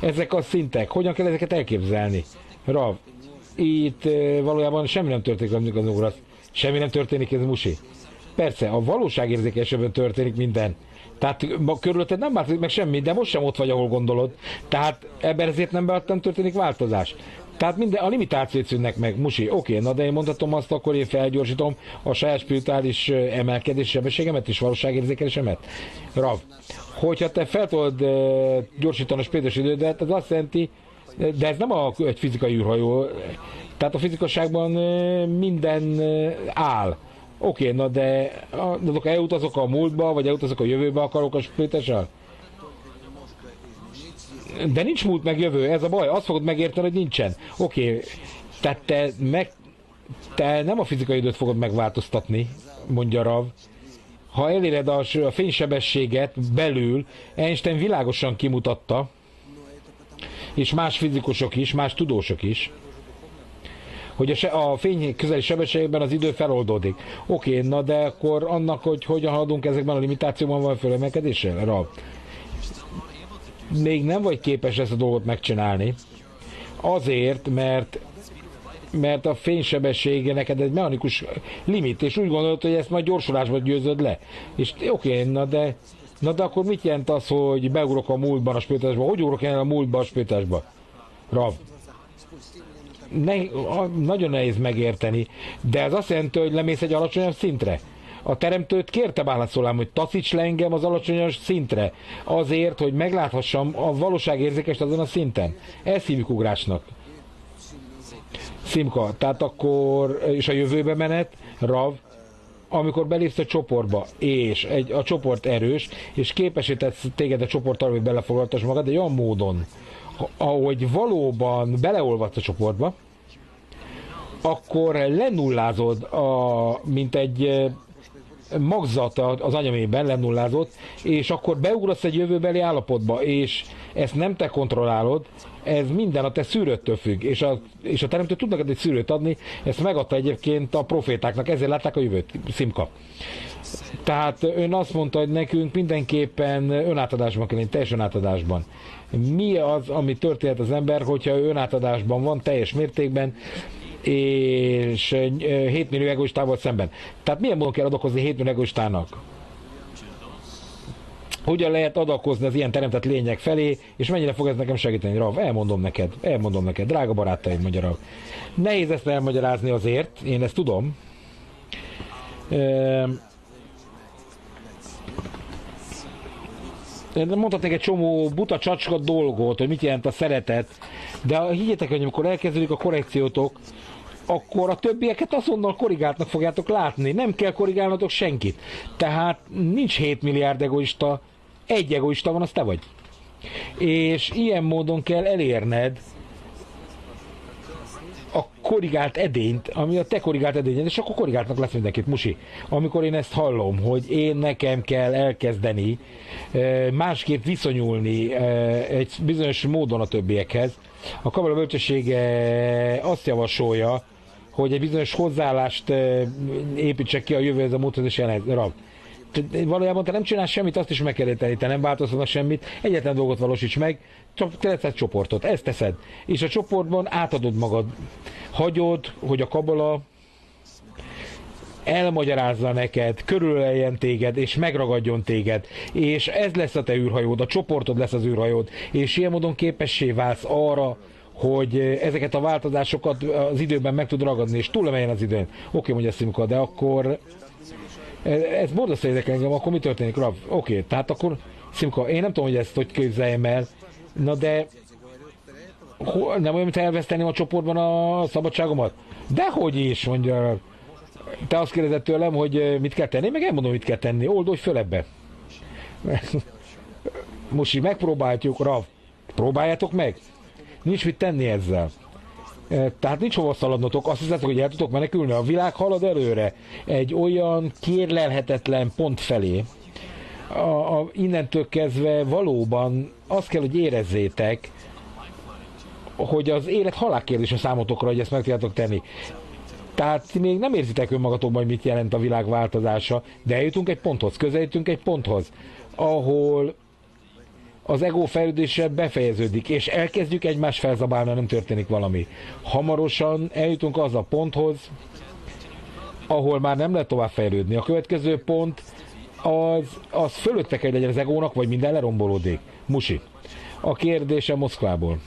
ezek a szintek, hogyan kell ezeket elképzelni? Rav, itt valójában semmi nem történik, amikor az ugrasz. Semmi nem történik, ez Musi. Persze, a valóságérzékesebben történik minden. Tehát ma körülötted nem változik meg semmi, de most sem ott vagy, ahol gondolod. Tehát ebben ezért nem, nem történik változás. Tehát minden, a limitációt szűnnek meg, musi, oké, na de én mondhatom azt, akkor én felgyorsítom a saját spirituális emelkedés sebességemet és valóságérzékelésemet. Rav, hogyha te fel tudod gyorsítani a spiritus idődet, az azt jelenti, de ez nem a, egy fizikai űrhajó, tehát a fizikasságban minden áll Oké, na de a- azok elutazok a múltba, vagy elutazok a jövőbe akarok a splittessel? De nincs múlt meg jövő, ez a baj. Azt fogod megérteni, hogy nincsen. Oké, tehát te meg... Te nem a fizikai időt fogod megváltoztatni, mondja Rav. Ha eléred a, a fénysebességet belül, Einstein világosan kimutatta, és más fizikusok is, más tudósok is, hogy a, se, a fény közeli sebességben az idő feloldódik. Oké, na de akkor annak, hogy hogyan haladunk ezekben a limitációban van fölemelkedéssel? Rav még nem vagy képes ezt a dolgot megcsinálni. Azért, mert mert a fénysebessége neked egy mechanikus limit, és úgy gondolod, hogy ezt majd gyorsulásban győzöd le. És oké, na de na de akkor mit jelent az, hogy beugrok a múltban a spőtásba? Hogy ugrok el a múltba a spőtásba? Rav. Ne, a, nagyon nehéz megérteni, de ez azt jelenti, hogy lemész egy alacsonyabb szintre. A teremtőt kérte válaszolám, hogy taszíts le engem az alacsonyabb szintre, azért, hogy megláthassam a valóságérzékest azon a szinten. Ezt hívjuk ugrásnak. Szimka, tehát akkor, és a jövőbe menet, Rav, amikor belépsz a csoportba, és egy, a csoport erős, és képesítesz téged a csoport arra, hogy belefoglaltas magad, de olyan módon, ahogy valóban beleolvadsz a csoportba, akkor lenullázod, a, mint egy eh, magzat az anyamében lenullázott, és akkor beugrasz egy jövőbeli állapotba, és ezt nem te kontrollálod, ez minden a te szűrőttől függ, és a, és a teremtő tud neked egy szűrőt adni, ezt megadta egyébként a profétáknak, ezért látták a jövőt, Szimka. Tehát ön azt mondta, hogy nekünk mindenképpen önátadásban kell lenni, teljes önátadásban. Mi az, ami történhet az ember, hogyha ő önátadásban van, teljes mértékben, és eh, 7 millió egoistával szemben. Tehát milyen módon kell adakozni 7 millió egoistának? Hogyan lehet adakozni az ilyen teremtett lények felé, és mennyire fog ez nekem segíteni? Rav, elmondom neked, elmondom neked, drága barátaim, mondja Rav. Nehéz ezt elmagyarázni azért, én ezt tudom. Ehm, mondhatnék egy csomó buta csacska dolgot, hogy mit jelent a szeretet, de higgyétek, hogy amikor elkezdődik a korrekciótok, akkor a többieket azonnal korrigáltnak fogjátok látni. Nem kell korrigálnatok senkit. Tehát nincs 7 milliárd egoista, egy egoista van, az te vagy. És ilyen módon kell elérned korrigált edényt, ami a te korrigált edényed, és akkor korrigáltnak lesz mindenkit, musi. Amikor én ezt hallom, hogy én nekem kell elkezdeni másképp viszonyulni egy bizonyos módon a többiekhez, a Kabala bölcsessége azt javasolja, hogy egy bizonyos hozzáállást építsek ki a jövőhez a múlthoz és jelenhez. Valójában te nem csinálsz semmit, azt is meg kell tenni, te nem változtatnak semmit, egyetlen dolgot valósíts meg, te egy csoportot, ezt teszed. És a csoportban átadod magad. Hagyod, hogy a kabala elmagyarázza neked, körüleljen téged, és megragadjon téged, és ez lesz a te űrhajód, a csoportod lesz az űrhajód, és ilyen módon képessé válsz arra, hogy ezeket a változásokat az időben meg tud ragadni, és túlemeljen az időn. Oké, mondja Szimka, de akkor ez borzasztó érdekel engem, akkor mi történik, Rav? Oké, tehát akkor Szimka, én nem tudom, hogy ezt hogy képzeljem el, na de nem olyan, mint elveszteném a csoportban a szabadságomat? Dehogy is, mondja. Te azt kérdezed tőlem, hogy mit kell tenni, meg elmondom, mit kell tenni. Oldódj föl ebbe. Most így megpróbáljuk, Rav. Próbáljátok meg. Nincs mit tenni ezzel. Eh, Tehát nincs hova szaladnotok, azt hiszem, hogy el tudtok menekülni. A világ halad előre egy olyan kérlelhetetlen pont felé, a, a, innentől kezdve valóban azt kell, hogy érezzétek, hogy az élet halálkérdés a számotokra, hogy ezt meg tudjátok tenni. Tehát még nem érzitek önmagatokban, hogy mit jelent a világ változása, de eljutunk egy ponthoz, közelítünk egy ponthoz, ahol az ego fejlődése befejeződik, és elkezdjük egymást felzabálni, nem történik valami. Hamarosan eljutunk az a ponthoz, ahol már nem lehet tovább fejlődni. A következő pont az, az fölötte kell legyen az egónak, vagy minden lerombolódik. Musi. A kérdése Moszkvából.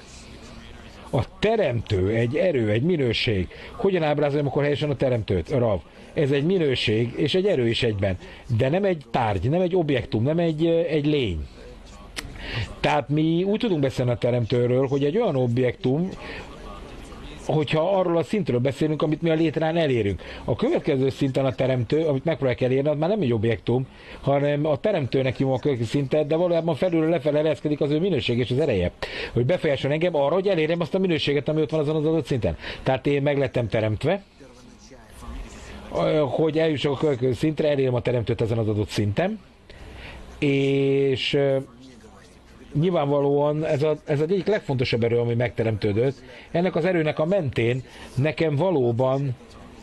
A teremtő egy erő, egy minőség. Hogyan ábrázoljam akkor helyesen a teremtőt? Rav. Ez egy minőség és egy erő is egyben. De nem egy tárgy, nem egy objektum, nem egy, egy lény. Tehát mi úgy tudunk beszélni a teremtőről, hogy egy olyan objektum, hogyha arról a szintről beszélünk, amit mi a létrán elérünk. A következő szinten a teremtő, amit megpróbálják elérni, az már nem egy objektum, hanem a teremtőnek jó a következő szintet, de valójában felülről lefelé ereszkedik az ő minőség és az ereje. Hogy befolyásol engem arra, hogy elérjem azt a minőséget, ami ott van azon az adott szinten. Tehát én meg lettem teremtve, hogy eljussak a következő szintre, elérjem a teremtőt ezen az adott szinten, és nyilvánvalóan ez, a, ez az egyik legfontosabb erő, ami megteremtődött. Ennek az erőnek a mentén nekem valóban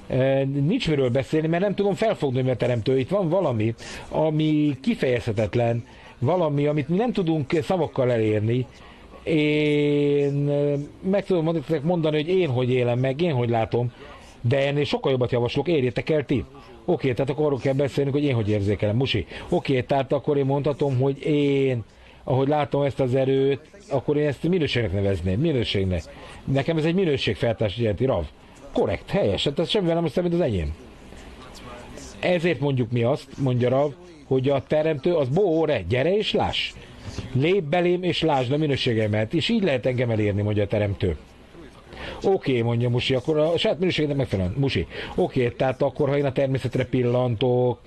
e, nincs miről beszélni, mert nem tudom felfogni, a teremtő. Itt van valami, ami kifejezhetetlen, valami, amit mi nem tudunk szavakkal elérni. Én e, meg tudom mondani, hogy én hogy élem meg, én hogy látom, de ennél sokkal jobbat javaslok, érjétek el ti. Oké, tehát akkor arról kell beszélni, hogy én hogy érzékelem. Musi. Oké, tehát akkor én mondhatom, hogy én ahogy látom ezt az erőt, akkor én ezt minőségnek nevezném. Minőségnek. Nekem ez egy minőségfeltás jelenti, Rav. Korrekt, helyes, hát ez semmivel nem azt mint az enyém. Ezért mondjuk mi azt, mondja Rav, hogy a teremtő az bóre, gyere és láss. Lép belém és lásd a minőségeimet, és így lehet engem elérni, mondja a teremtő. Oké, okay, mondja Musi, akkor a saját minőségednek megfelelően. Musi. Oké, okay, tehát akkor, ha én a természetre pillantok,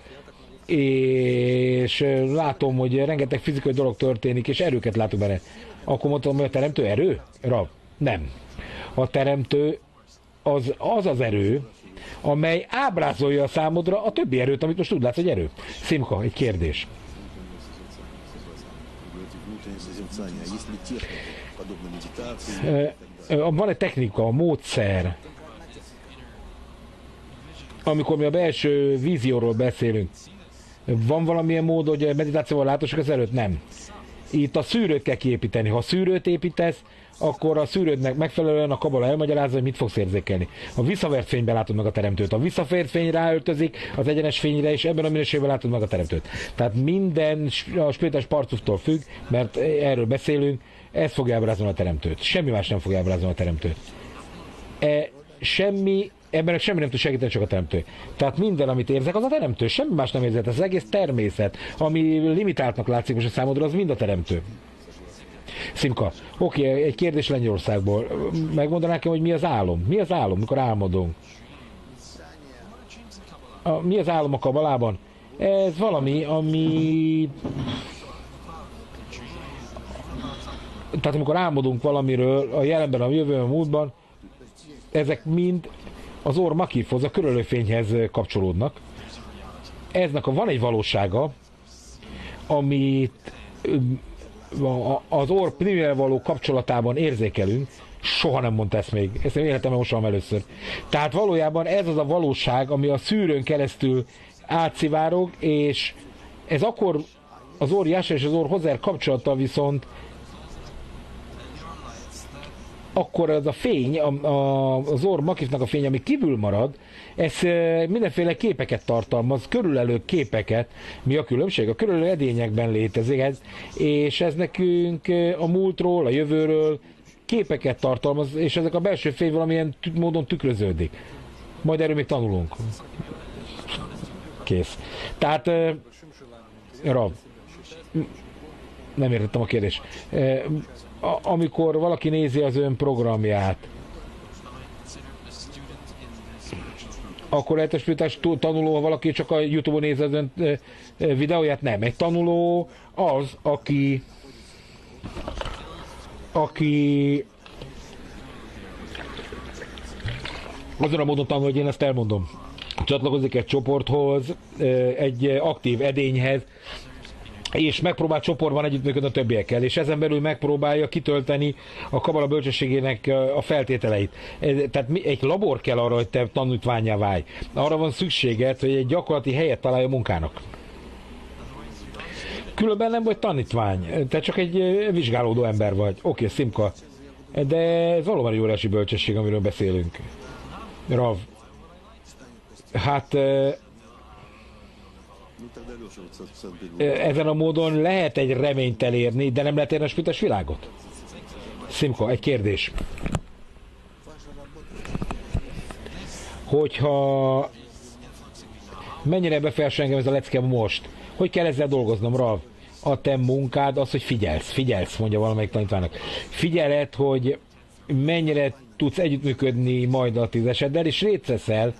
és látom, hogy rengeteg fizikai dolog történik, és erőket látok benne. Akkor mondtam, hogy a teremtő erő? Rav. Nem. A teremtő az az, az erő, amely ábrázolja a számodra a többi erőt, amit most úgy látsz, hogy erő. Szimka, egy kérdés. Van egy technika, a módszer, amikor mi a belső vízióról beszélünk, van valamilyen mód, hogy meditációval látosak az előtt? Nem. Itt a szűrőt kell kiépíteni. Ha szűrőt építesz, akkor a szűrődnek megfelelően a kabala elmagyarázza, hogy mit fogsz érzékelni. A visszavert fényben látod meg a teremtőt. A visszafért fény ráöltözik az egyenes fényre, és ebben a minőségben látod meg a teremtőt. Tehát minden a spirites parcuftól függ, mert erről beszélünk, ez fogja ábrázolni a teremtőt. Semmi más nem fogja ábrázolni a teremtőt. E, semmi ebben semmi nem tud segíteni, csak a teremtő. Tehát minden, amit érzek, az a teremtő. Semmi más nem érzek. Ez egész természet, ami limitáltnak látszik most a számodra, az mind a teremtő. Szimka, oké, egy kérdés Lengyelországból. Megmondanák hogy mi az álom? Mi az álom, mikor álmodunk? A, mi az álom a kabalában? Ez valami, ami... Tehát amikor álmodunk valamiről, a jelenben, a jövőben, a múltban, ezek mind az orr makifhoz, a körülőfényhez kapcsolódnak. Eznek a, van egy valósága, amit az orr primivel való kapcsolatában érzékelünk, soha nem mondta ezt még, ezt én életemben most először. Tehát valójában ez az a valóság, ami a szűrőn keresztül átszivárog, és ez akkor az orr és az orr hozzá kapcsolata viszont akkor az a fény, a, a, az orr makifnak a fény, ami kívül marad, ez mindenféle képeket tartalmaz, körülelő képeket. Mi a különbség? A körülelő edényekben létezik ez, és ez nekünk a múltról, a jövőről képeket tartalmaz, és ezek a belső fény valamilyen módon tükröződik. Majd erről még tanulunk. Kész. Tehát, Rav, nem értettem a kérdést amikor valaki nézi az ön programját, akkor lehet a spiritás tanuló, ha valaki csak a Youtube-on nézi az ön videóját? Nem. Egy tanuló az, aki aki azon a módon tanul, hogy én ezt elmondom. Csatlakozik egy csoporthoz, egy aktív edényhez, és megpróbál csoportban együttműködni a többiekkel, és ezen belül megpróbálja kitölteni a kabala bölcsességének a feltételeit. Tehát egy labor kell arra, hogy te tanítványá válj. Arra van szükséged, hogy egy gyakorlati helyet találja a munkának. Különben nem vagy tanítvány, te csak egy vizsgálódó ember vagy. Oké, okay, Szimka, de ez valóban egy óriási bölcsesség, amiről beszélünk. Rav. Hát ezen a módon lehet egy reményt elérni, de nem lehet érni a spites világot? Szimko, egy kérdés. Hogyha mennyire befolyásol engem ez a lecke most? Hogy kell ezzel dolgoznom, Rav? A te munkád az, hogy figyelsz, figyelsz, mondja valamelyik tanítványnak. Figyeled, hogy mennyire tudsz együttműködni majd a tízeseddel, és részt veszel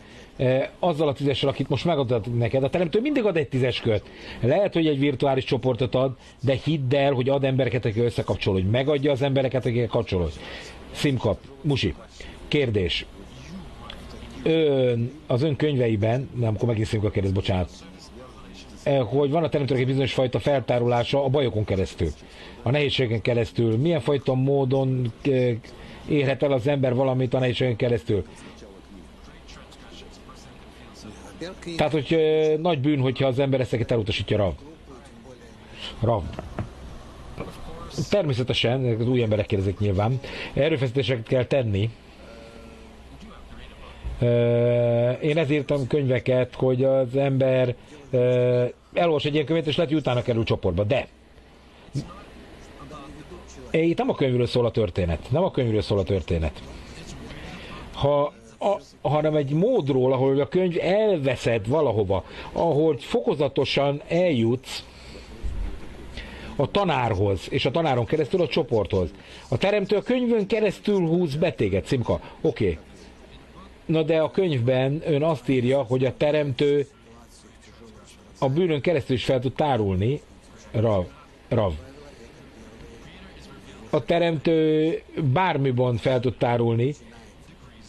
azzal a tízessel, akit most megadott neked. A teremtő mindig ad egy tízeskört. Lehet, hogy egy virtuális csoportot ad, de hidd el, hogy ad embereket, akik összekapcsol, hogy megadja az embereket, akik kapcsolod. Szimkap, Musi. Kérdés. Ön, az ön könyveiben, nem, akkor megint Szimkap kérdez, bocsánat Eh, hogy van a teremtőnek egy bizonyos fajta feltárulása a bajokon keresztül, a nehézségen keresztül. Milyen fajta módon eh, érhet el az ember valamit a nehézségen keresztül? Tehát, hogy nagy bűn, hogyha az ember ezeket elutasítja Rav. Rav. Természetesen, az új emberek kérdezik nyilván, erőfeszítéseket kell tenni, én ezért írtam könyveket, hogy az ember elolvas egy ilyen könyvet, és lehet, hogy utána kerül csoportba. De itt nem a könyvről szól a történet. Nem a könyvről szól a történet. Ha a, hanem egy módról, ahol a könyv elveszed valahova, ahol fokozatosan eljutsz a tanárhoz, és a tanáron keresztül a csoporthoz. A teremtő a könyvön keresztül húz betéget, Cimka. Oké. Okay. Na de a könyvben ön azt írja, hogy a teremtő a bűnön keresztül is fel tud tárulni, Rav. Rav. A teremtő bármiban fel tud tárulni,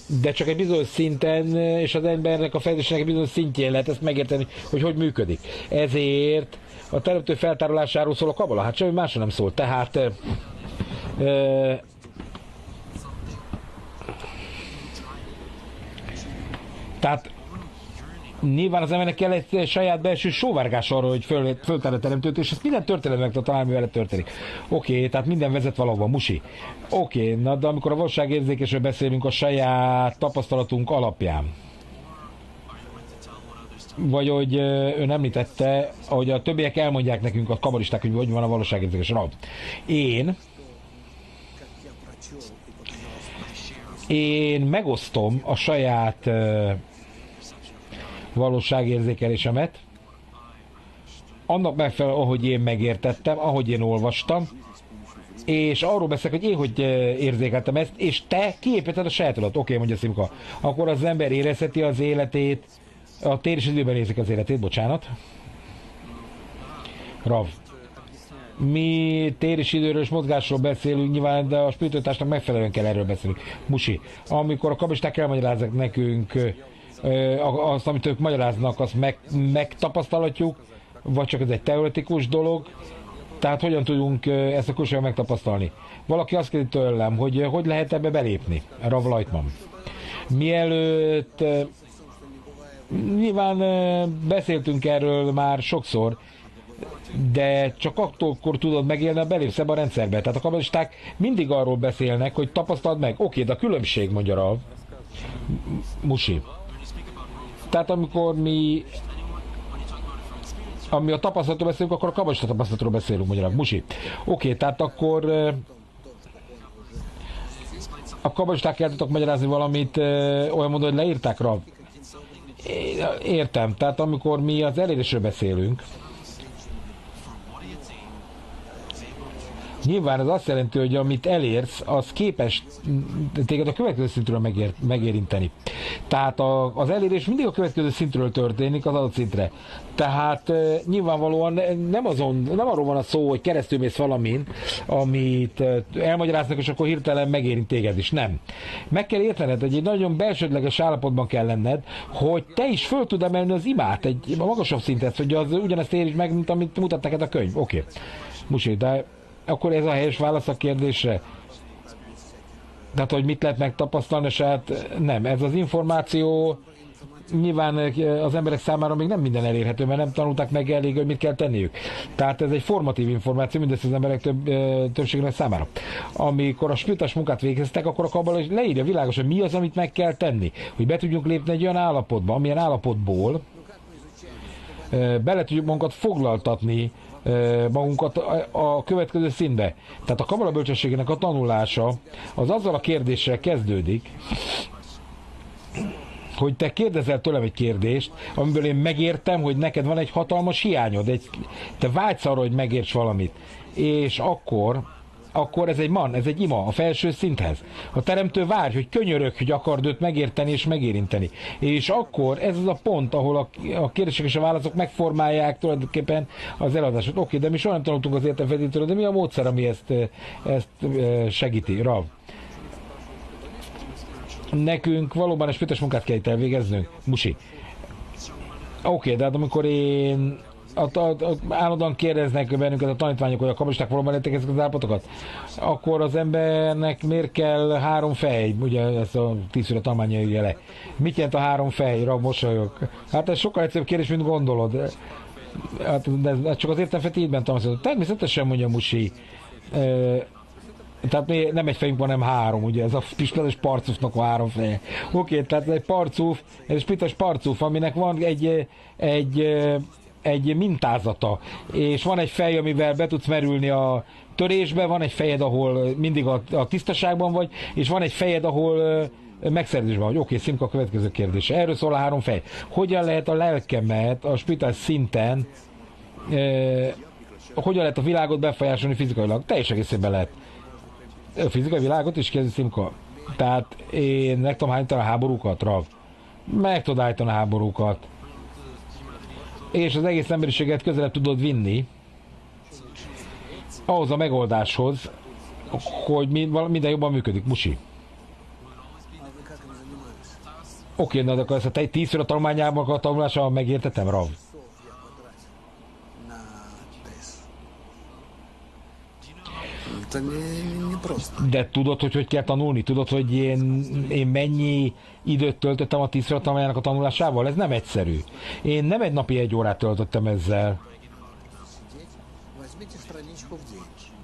de csak egy bizonyos szinten, és az embernek a fejlődésének egy bizonyos szintjén lehet ezt megérteni, hogy hogy működik. Ezért a teremtő feltárolásáról szól a kabala, hát semmi másra nem szól. Tehát e, tehát nyilván az embernek kell egy saját belső sóvárgás arra, hogy föl, a teremtőt, és ezt minden tud találni, mivel történik. Oké, okay, tehát minden vezet valahova, musi. Oké, okay, na de amikor a valóságérzékesről beszélünk a saját tapasztalatunk alapján, vagy hogy ön említette, hogy a többiek elmondják nekünk a kamaristák, hogy hogy van a valóságérzékes rab. Én én megosztom a saját valóságérzékelésemet, annak megfelelően, ahogy én megértettem, ahogy én olvastam, és arról beszélek, hogy én hogy eh, érzékeltem ezt, és te kiépíted a sajátodat. Oké, okay, mondja Szimka. Akkor az ember érezheti az életét, a tér és időben érzik az életét, bocsánat. Rav. Mi tér és időről mozgásról beszélünk, nyilván, de a spiritőtásnak megfelelően kell erről beszélni. Musi. Amikor a kabisták elmagyarázzák nekünk azt, amit ők magyaráznak, azt meg, megtapasztalhatjuk, vagy csak ez egy teoretikus dolog, tehát hogyan tudunk ezt a kulcsot megtapasztalni? Valaki azt kérdezi tőlem, hogy hogy lehet ebbe belépni, Rav Leitman. Mielőtt nyilván beszéltünk erről már sokszor, de csak akkor tudod megélni, ha belépsz ebbe a rendszerbe. Tehát a kabalisták mindig arról beszélnek, hogy tapasztald meg. Oké, de a különbség, mondja Rav. Musi. Tehát amikor mi ami a tapasztalatról beszélünk, akkor a kabasta tapasztalatról beszélünk magyarul. Musi. Oké, okay, tehát akkor a kabasták el tudok magyarázni valamit olyan módon, hogy leírták rá. Értem, tehát amikor mi az elérésről beszélünk, Nyilván ez azt jelenti, hogy amit elérsz, az képes téged a következő szintről megér, megérinteni. Tehát a, az elérés mindig a következő szintről történik, az adott szintre. Tehát e, nyilvánvalóan nem, azon, nem arról van a szó, hogy keresztül mész valamin, amit elmagyaráznak, és akkor hirtelen megérint téged is. Nem. Meg kell értened, hogy egy nagyon belsődleges állapotban kell lenned, hogy te is föl tud emelni az imát, egy magasabb szintet, hogy az ugyanezt ér meg, mint amit mutat neked a könyv. Oké. Okay. Musi, de akkor ez a helyes válasz a kérdésre. Tehát, hogy mit lehet megtapasztalni, hát nem. Ez az információ nyilván az emberek számára még nem minden elérhető, mert nem tanulták meg elég, hogy mit kell tenniük. Tehát ez egy formatív információ, mindezt az emberek több, többségnek számára. Amikor a spiritas munkát végeztek, akkor a kabala is leírja világos, hogy mi az, amit meg kell tenni, hogy be tudjunk lépni egy olyan állapotba, amilyen állapotból bele tudjuk magunkat foglaltatni magunkat a következő színbe. Tehát a kamara bölcsességének a tanulása az azzal a kérdéssel kezdődik, hogy te kérdezel tőlem egy kérdést, amiből én megértem, hogy neked van egy hatalmas hiányod, egy, te vágysz arra, hogy megérts valamit. És akkor akkor ez egy man, ez egy ima a felső szinthez. A teremtő várj, hogy könyörök, hogy akard őt megérteni és megérinteni. És akkor ez az a pont, ahol a, a kérdések és a válaszok megformálják tulajdonképpen az eladásot. Oké, de mi soha nem tanultunk az értelmfedítőről, de mi a módszer, ami ezt, ezt segíti? Rav. Nekünk valóban egy spütös munkát kell itt elvégeznünk. Musi. Oké, de hát amikor én a, a, a, állandóan kérdeznek bennünket a tanítványok, hogy a kabisták valóban lettek ezek az állapotokat, akkor az embernek miért kell három fej? Ugye ez a tízféle tanulmánya írja. Mit jelent a három fej? Rab, mosolyog. Hát ez sokkal egyszerűbb kérdés, mint gondolod. Hát, de, de csak az értelmet így bent Természetesen mondja Musi. E, tehát mi nem egy fejünk van, hanem három, ugye ez a pisteles parcufnak van három feje. Oké, okay, tehát egy parcuf, ez egy pisteles parcuf, aminek van egy, egy egy mintázata, és van egy fej, amivel be tudsz merülni a törésbe, van egy fejed, ahol mindig a, a tisztaságban vagy, és van egy fejed, ahol megszerzésben vagy. Oké, Szimka, következő kérdés. Erről szól a három fej. Hogyan lehet a lelkemet a spitál szinten e, hogyan lehet a világot befolyásolni fizikailag? Teljes egészében lehet. A fizikai világot is kezdi Szimka. Tehát én meg tudom állítani a háborúkat, Rav. Meg tudod állítani a háborúkat és az egész emberiséget közelebb tudod vinni ahhoz a megoldáshoz, hogy minden jobban működik. Musi. Oké, okay, de akkor ezt a a tanulmányában a tanulása megértetem, Rav. De tudod, hogy hogy kell tanulni? Tudod, hogy én, én mennyi időt töltöttem a tanulmányának a tanulásával? Ez nem egyszerű. Én nem egy napi egy órát töltöttem ezzel.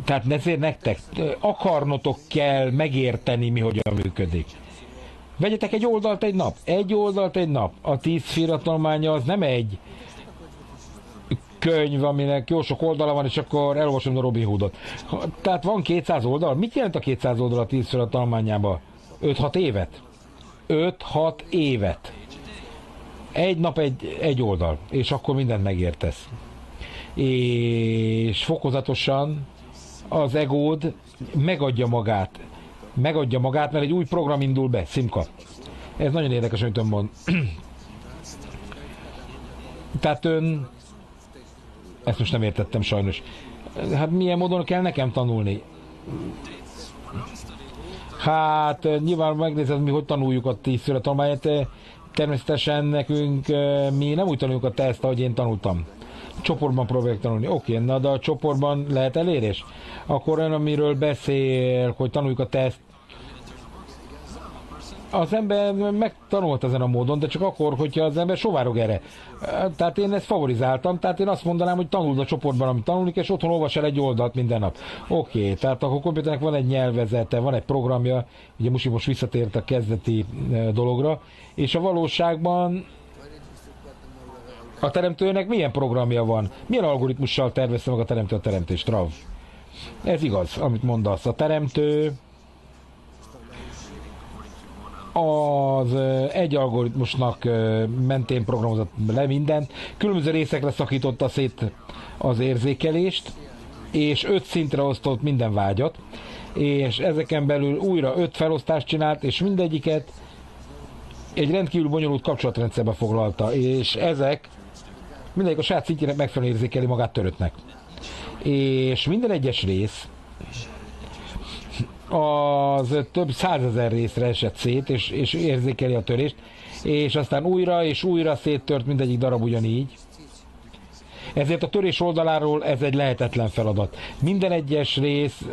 Tehát ezért nektek akarnotok kell megérteni, mi hogyan működik. Vegyetek egy oldalt egy nap. Egy oldalt egy nap. A tíz tanulmánya az nem egy könyv, aminek jó sok oldala van, és akkor elolvasom a Robin Hoodot. Tehát van 200 oldal? Mit jelent a 200 oldal a 10 a tanulmányába? 5-6 évet? 5-6 évet. Egy nap egy, egy oldal, és akkor mindent megértesz. És fokozatosan az egód megadja magát. Megadja magát, mert egy új program indul be, Simka. Ez nagyon érdekes, amit ön mond. Tehát ön ezt most nem értettem sajnos. Hát milyen módon kell nekem tanulni? Hát nyilván megnézed, mi hogy tanuljuk a tízféle tanulmányát. Természetesen nekünk mi nem úgy tanuljuk a teszt, ahogy én tanultam. Csoportban próbáljuk tanulni. Oké, okay, na de a csoportban lehet elérés? Akkor olyan, amiről beszél, hogy tanuljuk a teszt, az ember megtanult ezen a módon, de csak akkor, hogyha az ember sovárog erre. Tehát én ezt favorizáltam, tehát én azt mondanám, hogy tanuld a csoportban, amit tanulni, és otthon olvas el egy oldalt minden nap. Oké, okay, tehát akkor a komputernek van egy nyelvezete, van egy programja, ugye Musi most visszatért a kezdeti e, dologra, és a valóságban a teremtőnek milyen programja van? Milyen algoritmussal tervezte meg a teremtő a teremtést, Rav? Ez igaz, amit mondasz. A teremtő az egy algoritmusnak mentén programozott le mindent, különböző részekre szakította szét az érzékelést, és öt szintre osztott minden vágyat, és ezeken belül újra öt felosztást csinált, és mindegyiket egy rendkívül bonyolult kapcsolatrendszerbe foglalta, és ezek mindegyik a saját szintjének megfelelően érzékeli magát töröttnek. És minden egyes rész az több százezer részre esett szét, és, és érzékeli a törést, és aztán újra és újra széttört mindegyik darab ugyanígy. Ezért a törés oldaláról ez egy lehetetlen feladat. Minden egyes rész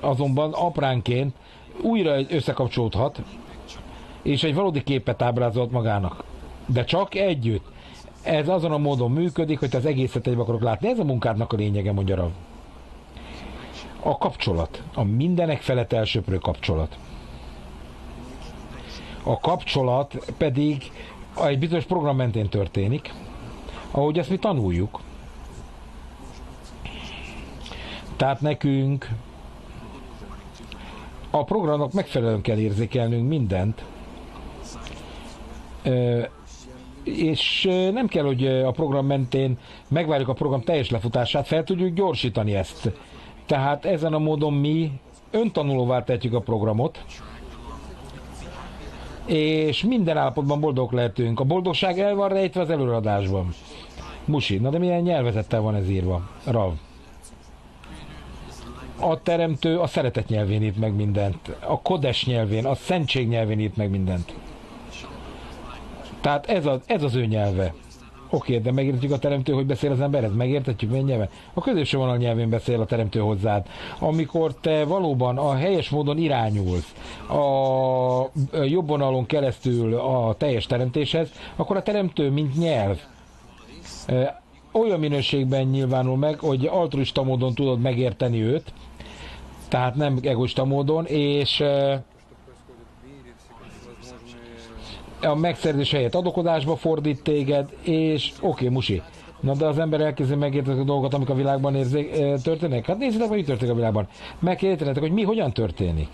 azonban apránként újra összekapcsolódhat, és egy valódi képet ábrázolt magának. De csak együtt. Ez azon a módon működik, hogy az egészet egybe akarok látni. Ez a munkádnak a lényege, mondja Rav a kapcsolat, a mindenek felett elsőprő kapcsolat. A kapcsolat pedig egy bizonyos program mentén történik, ahogy ezt mi tanuljuk. Tehát nekünk a programnak megfelelően kell érzékelnünk mindent, és nem kell, hogy a program mentén megvárjuk a program teljes lefutását, fel tudjuk gyorsítani ezt Tehát ezen a módon mi öntanulóvá tehetjük a programot, és minden állapotban boldog lehetünk. A boldogság el van rejtve az előadásban. Musi, na de milyen nyelvezettel van ez írva? Rav. A teremtő a szeretet nyelvén írt meg mindent. A kodes nyelvén, a szentség nyelvén írt meg mindent. Tehát ez, a, ez az ő nyelve. Oké, de megértjük a teremtő, hogy beszél az ember, ez megértetjük milyen nyelven? A középső vonal nyelvén beszél a teremtő hozzád. Amikor te valóban a helyes módon irányulsz a jobb vonalon keresztül a teljes teremtéshez, akkor a teremtő, mint nyelv, olyan minőségben nyilvánul meg, hogy altruista módon tudod megérteni őt, tehát nem egoista módon, és a megszerzés helyett adokodásba fordít téged, és oké, okay, musi. Na de az ember elkezdi megérteni a dolgokat, amik a világban érzék, történnek. Hát nézzétek, hogy mi történik a világban. Meg hogy mi hogyan történik.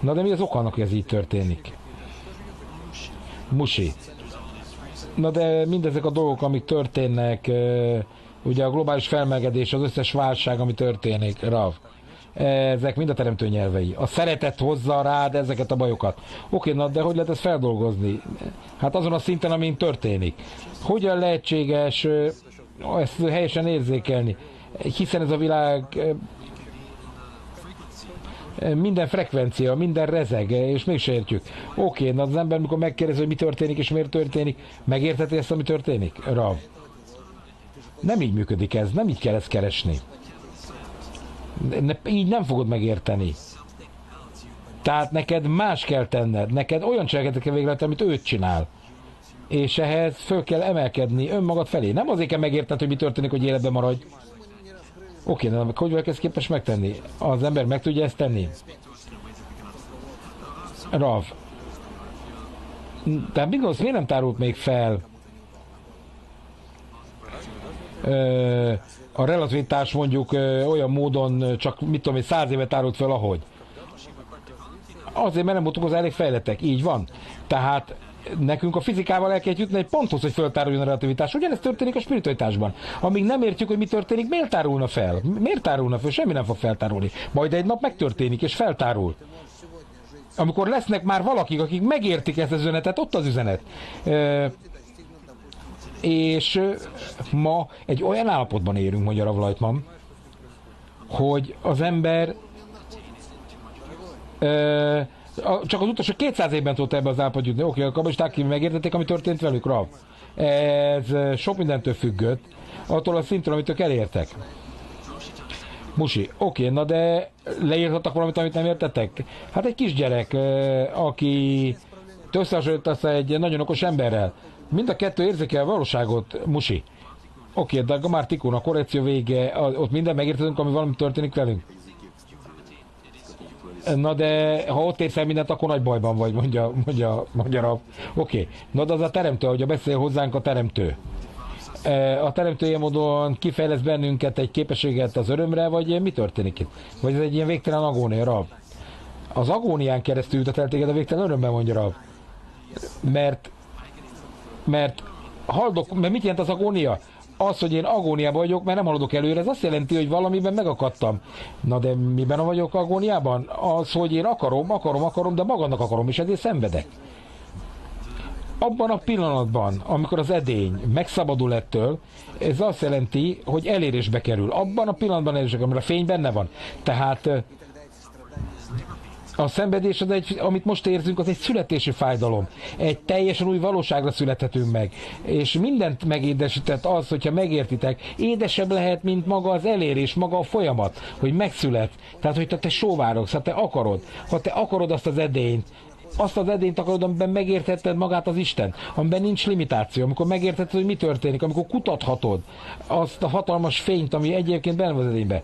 Na de mi az oka annak, hogy ez így történik? Musi. Na de mindezek a dolgok, amik történnek, ugye a globális felmelegedés, az összes válság, ami történik, Rav, ezek mind a teremtő nyelvei. A szeretet hozza rád ezeket a bajokat. Oké, na de hogy lehet ezt feldolgozni? Hát azon a szinten, amin történik. Hogyan lehetséges ezt helyesen érzékelni? Hiszen ez a világ minden frekvencia, minden rezeg, és mégse értjük. Oké, na az ember, mikor megkérdezi, hogy mi történik és miért történik, megérteti ezt, ami történik? Rav. Nem így működik ez, nem így kell ezt keresni. Ne, így nem fogod megérteni. Tehát neked más kell tenned, neked olyan cselekedetet kell végre, amit őt csinál. És ehhez föl kell emelkedni önmagad felé. Nem azért kell megérteni, hogy mi történik, hogy életben maradj. Oké, de hogy vagyok ezt képes megtenni? Az ember meg tudja ezt tenni? Rav. Tehát mit gondolsz, miért nem tárult még fel ö, a relativitás mondjuk olyan módon csak, mit tudom én, száz éve tárult fel, ahogy? Azért, mert nem voltunk az elég fejletek. Így van. Tehát nekünk a fizikával el kell jutni egy ponthoz, hogy föltáruljon a relativitás. Ugyanezt történik a spiritualitásban. Amíg nem értjük, hogy mi történik, miért tárulna fel? Miért tárulna fel? Semmi nem fog feltárulni. Majd egy nap megtörténik, és feltárul. Amikor lesznek már valakik, akik megértik ezt az üzenetet, ott az üzenet. És ma egy olyan állapotban érünk, mondja Rav Lajtman, hogy az ember e, csak az utolsó 200 évben tudott ebbe az állapot jutni. Oké, a kabalisták megértették, ami történt velük, Rav. Ez sok mindentől függött, attól a szintről, amit ők elértek. Musi, oké, na de leírhattak valamit, amit nem értettek? Hát egy kisgyerek, aki összehasonlítasz egy nagyon okos emberrel. Mind a kettő érzékel a valóságot, Musi. Oké, de a már tikun, a korrekció vége, ott minden megértünk, ami valami történik velünk. Na de ha ott érsz el mindent, akkor nagy bajban vagy, mondja, mondja, mondja Oké, okay. na de az a teremtő, hogy a beszél hozzánk a teremtő. E, a teremtő ilyen módon kifejlesz bennünket egy képességet az örömre, vagy mi történik itt? Vagy ez egy ilyen végtelen agónia, Rab? Az agónián keresztül jutott el téged a végtelen örömben, mondja Rab. Mert, mert haldok, mert mit jelent az agónia? az, hogy én agóniában vagyok, mert nem haladok előre, ez azt jelenti, hogy valamiben megakadtam. Na de miben vagyok agóniában? Az, hogy én akarom, akarom, akarom, de magadnak akarom, és ezért szenvedek. Abban a pillanatban, amikor az edény megszabadul ettől, ez azt jelenti, hogy elérésbe kerül. Abban a pillanatban elérésbe kerül, mert a fény benne van. Tehát a szenvedés, az egy, amit most érzünk, az egy születési fájdalom. Egy teljesen új valóságra születhetünk meg. És mindent megédesített az, hogyha megértitek, édesebb lehet, mint maga az elérés, maga a folyamat, hogy megszület. Tehát, hogy te, sóvárogsz, ha te akarod, ha te akarod azt az edényt, azt az edényt akarod, amiben megértetted magát az Isten, amiben nincs limitáció, amikor megértetted, hogy mi történik, amikor kutathatod azt a hatalmas fényt, ami egyébként benne van az edénybe.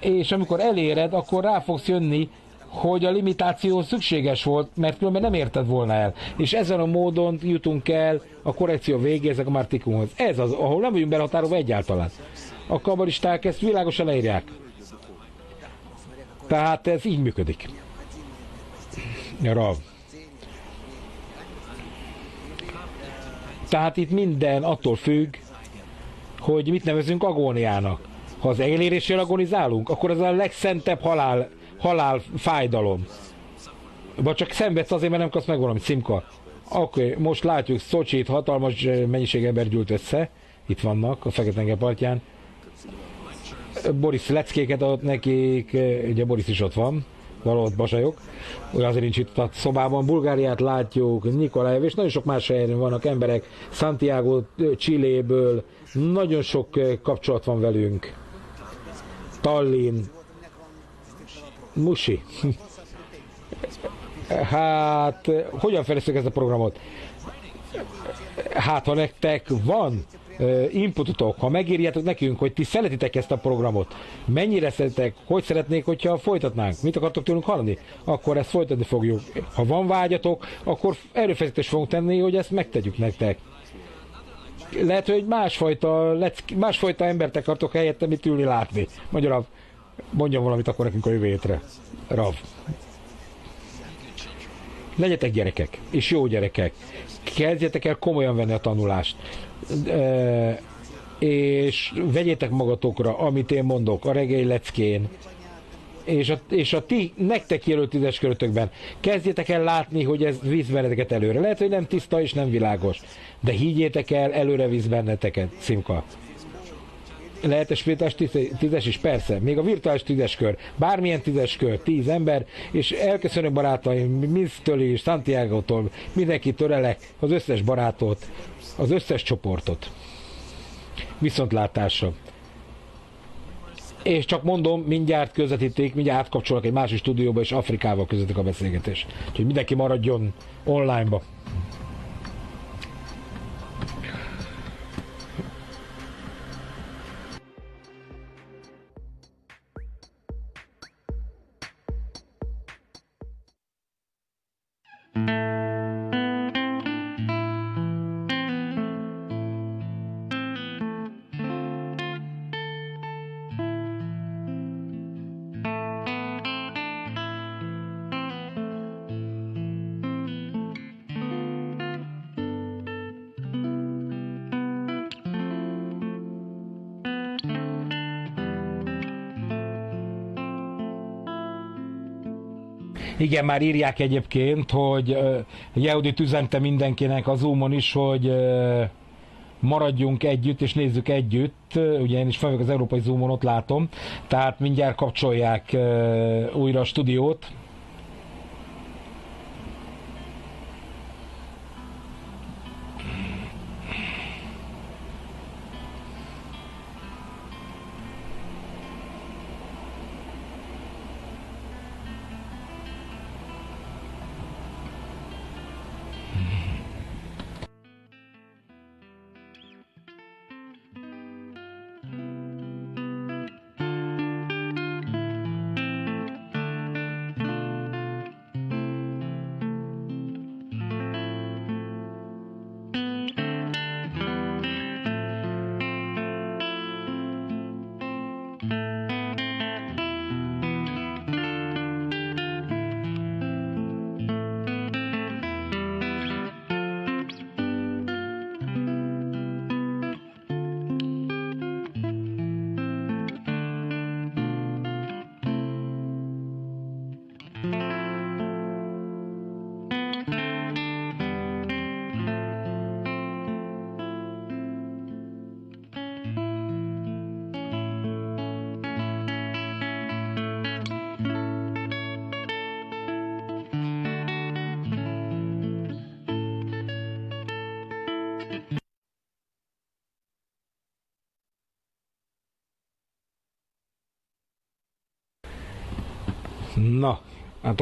És amikor eléred, akkor rá fogsz jönni hogy a limitáció szükséges volt, mert különben nem érted volna el. És ezen a módon jutunk el a korrekció végézek a Martikumhoz. Ez az, ahol nem vagyunk behatárolva egyáltalán. A kabalisták ezt világosan leírják. Tehát ez így működik. Rav. Tehát itt minden attól függ, hogy mit nevezünk agóniának Ha az elérésére agonizálunk, akkor ez a legszentebb halál, halál fájdalom. Vagy csak szenvedsz azért, mert nem kapsz meg valami címka. Oké, okay, most látjuk Szocsit, hatalmas mennyiség ember gyűlt össze. Itt vannak, a Fekete partján. Boris leckéket adott nekik, ugye Boris is ott van, valahol basajok, olyan azért nincs itt a szobában. Bulgáriát látjuk, Nikolaev, és nagyon sok más helyen vannak emberek, Santiago, Chiléből, nagyon sok kapcsolat van velünk. Tallinn, Musi. Hát, hogyan fejlesztjük ezt a programot? Hát, ha nektek van inputotok, ha megírjátok nekünk, hogy ti szeretitek ezt a programot, mennyire szeretitek, hogy szeretnék, hogyha folytatnánk, mit akartok tőlünk hallani, akkor ezt folytatni fogjuk. Ha van vágyatok, akkor erőfeszítést fogunk tenni, hogy ezt megtegyük nektek. Lehet, hogy másfajta, másfajta embert akartok helyette mit ülni látni. Magyarul mondjam valamit akkor nekünk a jövő hétre. Rav. Legyetek gyerekek, és jó gyerekek. Kezdjetek el komolyan venni a tanulást. E, és vegyétek magatokra, amit én mondok, a regély leckén, és a, és a ti, nektek jelölt tízes körötökben kezdjétek el látni, hogy ez visz benneteket előre. Lehet, hogy nem tiszta és nem világos, de higgyétek el, előre visz benneteket, Szimka. Lehet egy virtuális tízes is, persze. Még a virtuális tízes kör, bármilyen tízes kör, tíz ember, és elköszönök barátaim, Minsztől is, Santiago-tól, mindenki törelek, az összes barátot, az összes csoportot. Viszontlátásra. És csak mondom, mindjárt közvetíték, mindjárt átkapcsolok egy másik stúdióba, és Afrikával közvetik a beszélgetés. Úgyhogy mindenki maradjon online-ba. Música Igen, már írják egyébként, hogy Jehudit üzente mindenkinek a Zoomon is, hogy maradjunk együtt, és nézzük együtt. Ugye én is fel az Európai Zoomon, ott látom. Tehát mindjárt kapcsolják újra a stúdiót.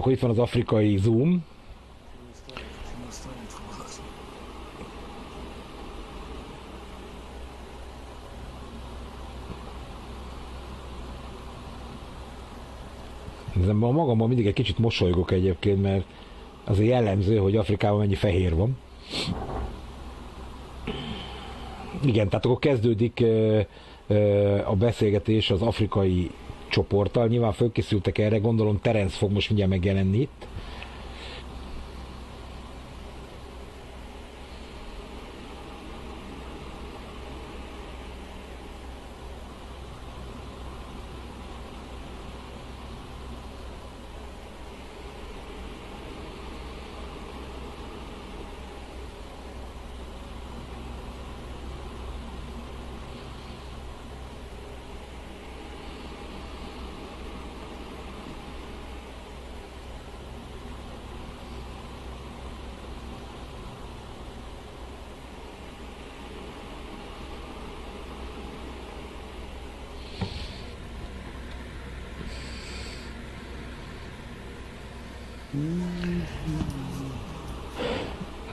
Akkor itt van az afrikai zoom. Ezenben magamban mindig egy kicsit mosolygok egyébként, mert azért jellemző, hogy Afrikában mennyi fehér van. Igen, tehát akkor kezdődik a beszélgetés az afrikai csoporttal, nyilván fölkészültek erre, gondolom Terence fog most mindjárt megjelenni itt.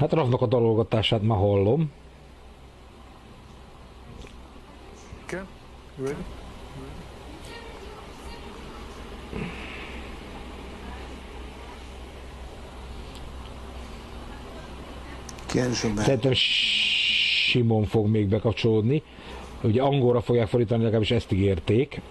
Hát Ravnak a dalolgatását már hallom. Okay. Ready? Szerintem Simon fog még bekapcsolódni. Ugye angolra fogják fordítani, legalábbis ezt ígérték.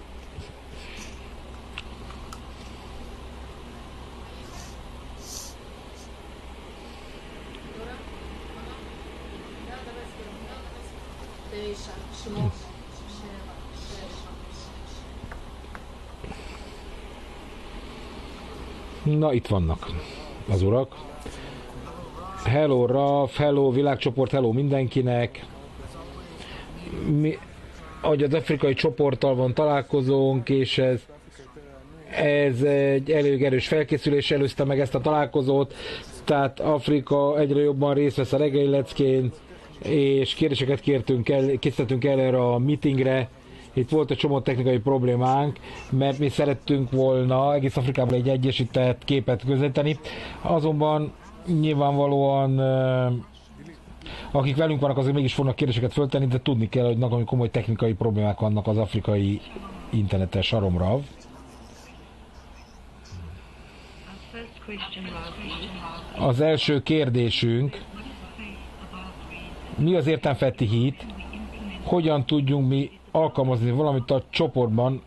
Na, itt vannak az urak. Hello Raf, hello világcsoport, hello mindenkinek. Mi, ahogy az afrikai csoporttal van találkozónk, és ez ez egy elég erős felkészülés előzte meg ezt a találkozót, tehát Afrika egyre jobban részt vesz a reggeli leckén, és kérdéseket kértünk el, készítettünk el erre a meetingre. Itt volt egy csomó technikai problémánk, mert mi szerettünk volna egész Afrikában egy egyesített képet közvetíteni, azonban nyilvánvalóan akik velünk vannak, azok mégis fognak kérdéseket föltenni, de tudni kell, hogy nagyon komoly technikai problémák vannak az afrikai internetes saromra. Az első kérdésünk, mi az értelmfetti hit, hogyan tudjunk mi alkalmazni valamit a csoportban,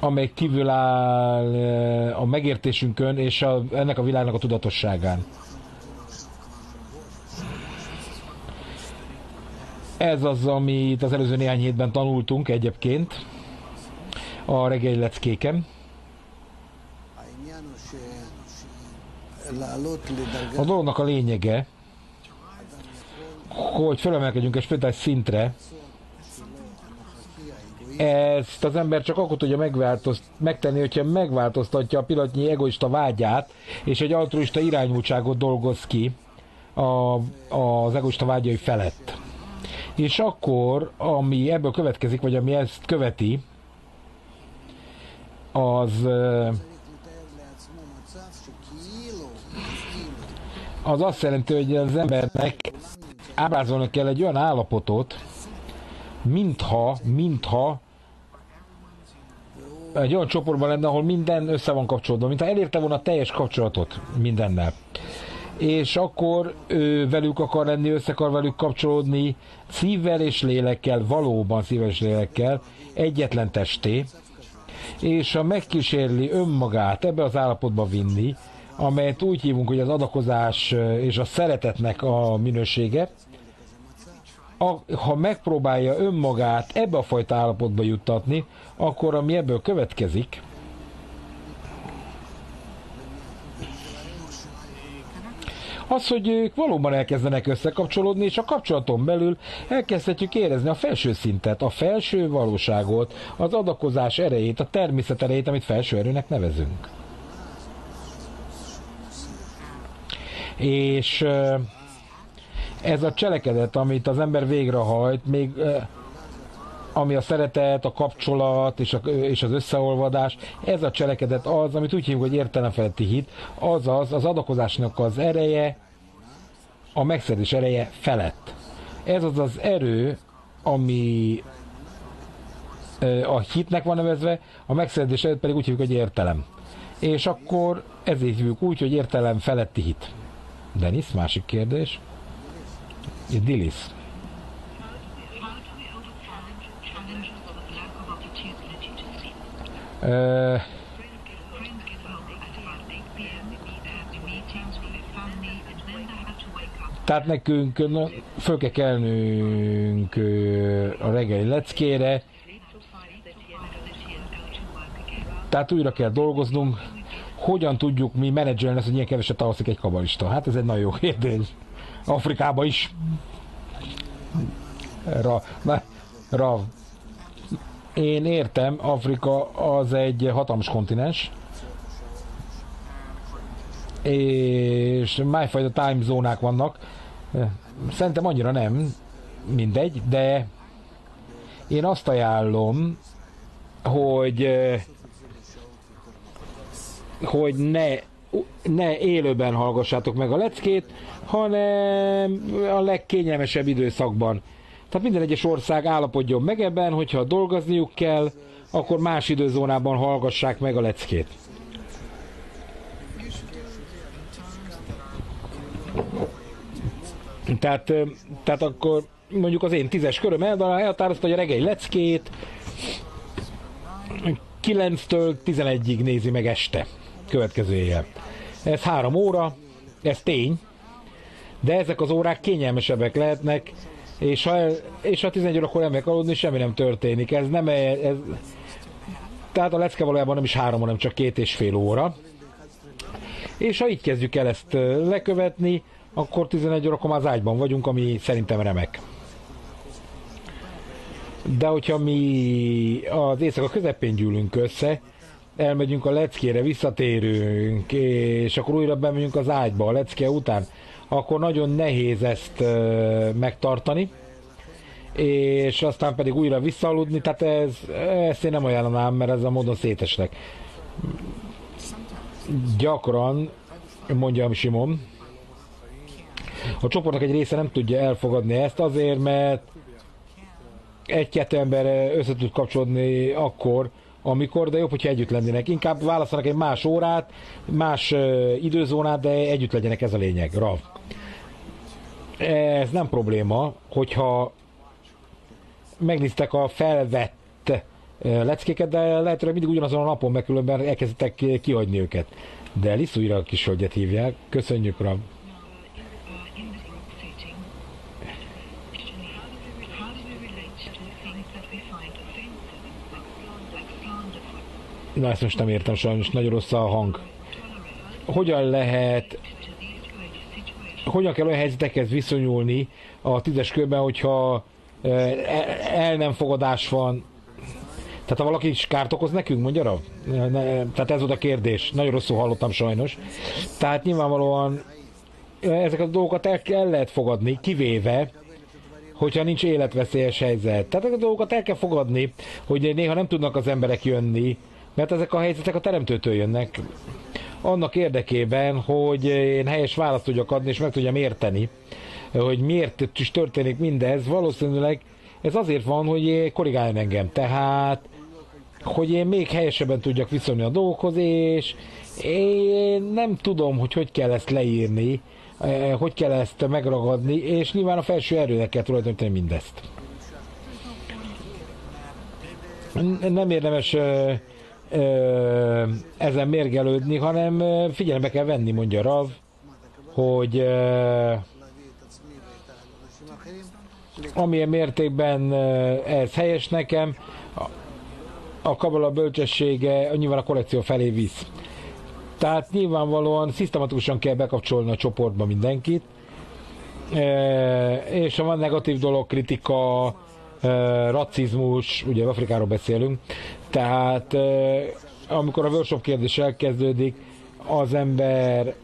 amely kívüláll a megértésünkön és a, ennek a világnak a tudatosságán. Ez az, amit az előző néhány hétben tanultunk egyébként a reggeli leckéken. A dolognak a lényege, hogy felemelkedjünk egy speciális szintre, ezt az ember csak akkor tudja megváltozt, megtenni, hogyha megváltoztatja a pillanatnyi egoista vágyát, és egy altruista irányultságot dolgoz ki a, az egoista vágyai felett. És akkor, ami ebből következik, vagy ami ezt követi, az az azt jelenti, hogy az embernek ábrázolni kell egy olyan állapotot, mintha, mintha egy olyan csoportban lenne, ahol minden össze van kapcsolódva, mintha elérte volna teljes kapcsolatot mindennel. És akkor ő velük akar lenni, össze akar velük kapcsolódni, szívvel és lélekkel, valóban szívvel és lélekkel, egyetlen testé, és ha megkísérli önmagát ebbe az állapotba vinni, amelyet úgy hívunk, hogy az adakozás és a szeretetnek a minősége, ha megpróbálja önmagát ebbe a fajta állapotba juttatni, akkor ami ebből következik, az, hogy ők valóban elkezdenek összekapcsolódni, és a kapcsolaton belül elkezdhetjük érezni a felső szintet, a felső valóságot, az adakozás erejét, a természet erejét, amit felső erőnek nevezünk. És ez a cselekedet, amit az ember végrehajt, még ami a szeretet, a kapcsolat és, a, és az összeolvadás, ez a cselekedet az, amit úgy hívjuk, hogy értelemfeletti hit, azaz az adakozásnak az ereje, a megszerzés ereje felett. Ez az az erő, ami a hitnek van nevezve, a megszerzés előtt pedig úgy hívjuk, hogy értelem. És akkor ezért hívjuk úgy, hogy értelem feletti hit. Denis, másik kérdés. Dilis. Challenges of lack of opportunity to sleep. Ö, Friends get home at about 8 p.m. We have meetings with their family and then they have to wake up. Tehát nekünk föl kell kelnünk a reggeli leckére, Sleep till 5.30 and ability and go to work again. tehát újra kell dolgoznunk. Hogyan tudjuk mi menedzselni ezt, hogy ilyen keveset alszik egy kabalista? Hát ez egy nagyon jó kérdés. Afrikába is. Ra, na, ra. Én értem, Afrika az egy hatalmas kontinens, és májfajta time zónák vannak. Szerintem annyira nem, mindegy, de én azt ajánlom, hogy hogy ne, ne élőben hallgassátok meg a leckét, hanem a legkényelmesebb időszakban. Tehát minden egyes ország állapodjon meg ebben, hogyha dolgozniuk kell, akkor más időzónában hallgassák meg a leckét. Tehát, tehát akkor mondjuk az én tízes köröm el- elhatározta, hogy a reggeli leckét 9-től 11-ig nézi meg este, következő éjjel. Ez három óra, ez tény, de ezek az órák kényelmesebbek lehetnek, és ha, el, és ha 11 órakor elmegyek aludni, semmi nem történik. Ez nem e- ez, tehát a lecke valójában nem is három, hanem csak két és fél óra. És ha így kezdjük el ezt lekövetni, akkor 11 órakor már az ágyban vagyunk, ami szerintem remek. De hogyha mi az éjszaka közepén gyűlünk össze, elmegyünk a leckére, visszatérünk, és akkor újra bemegyünk az ágyba a lecke után, akkor nagyon nehéz ezt megtartani, és aztán pedig újra visszaaludni, tehát ez, ezt én nem ajánlanám, mert ez a módon szétesnek. Gyakran, mondjam Simon, a csoportnak egy része nem tudja elfogadni ezt azért, mert egy-kettő ember össze tud kapcsolódni akkor, amikor, de jobb, hogyha együtt lennének. Inkább választanak egy más órát, más időzónát, de együtt legyenek, ez a lényeg. Rav. Ez nem probléma, hogyha megnéztek a felvett leckéket, de lehetőleg mindig ugyanazon a napon, mert különben elkezdtek kihagyni őket. De Liszúira a kis hölgyet hívják. Köszönjük, Rav. Na ezt most nem értem sajnos, nagyon rossz a hang. Hogyan lehet hogyan kell olyan helyzetekhez viszonyulni a tízes körben, hogyha ö, el, el nem fogadás van. Tehát ha valaki is kárt okoz nekünk, mondja? Ne, tehát ez volt a kérdés. Nagyon rosszul hallottam sajnos. Tehát nyilvánvalóan ö, ezeket a dolgokat el, el lehet fogadni, kivéve, hogyha nincs életveszélyes helyzet. Tehát ezeket a dolgokat el kell fogadni, hogy néha nem tudnak az emberek jönni, mert ezek a helyzetek a teremtőtől jönnek annak érdekében, hogy én helyes választ tudjak adni, és meg tudjam érteni, hogy miért is történik mindez. Valószínűleg ez azért van, hogy korrigáljon engem. Tehát, hogy én még helyesebben tudjak viszonyulni a dolgokhoz, és én nem tudom, hogy hogy kell ezt leírni, eh, hogy kell ezt megragadni, és nyilván a felső erőnek kell tulajdonítani mindezt. Nem érdemes ezen mérgelődni, hanem figyelembe kell venni, mondja Rav, hogy ö, amilyen mértékben ez helyes nekem, a kabala bölcsessége nyilván a kollekció felé visz. Tehát nyilvánvalóan szisztematikusan kell bekapcsolni a csoportba mindenkit, és ha van negatív dolog, kritika, rasszizmus, ugye Afrikáról beszélünk, tehát amikor a workshop kérdés elkezdődik, az ember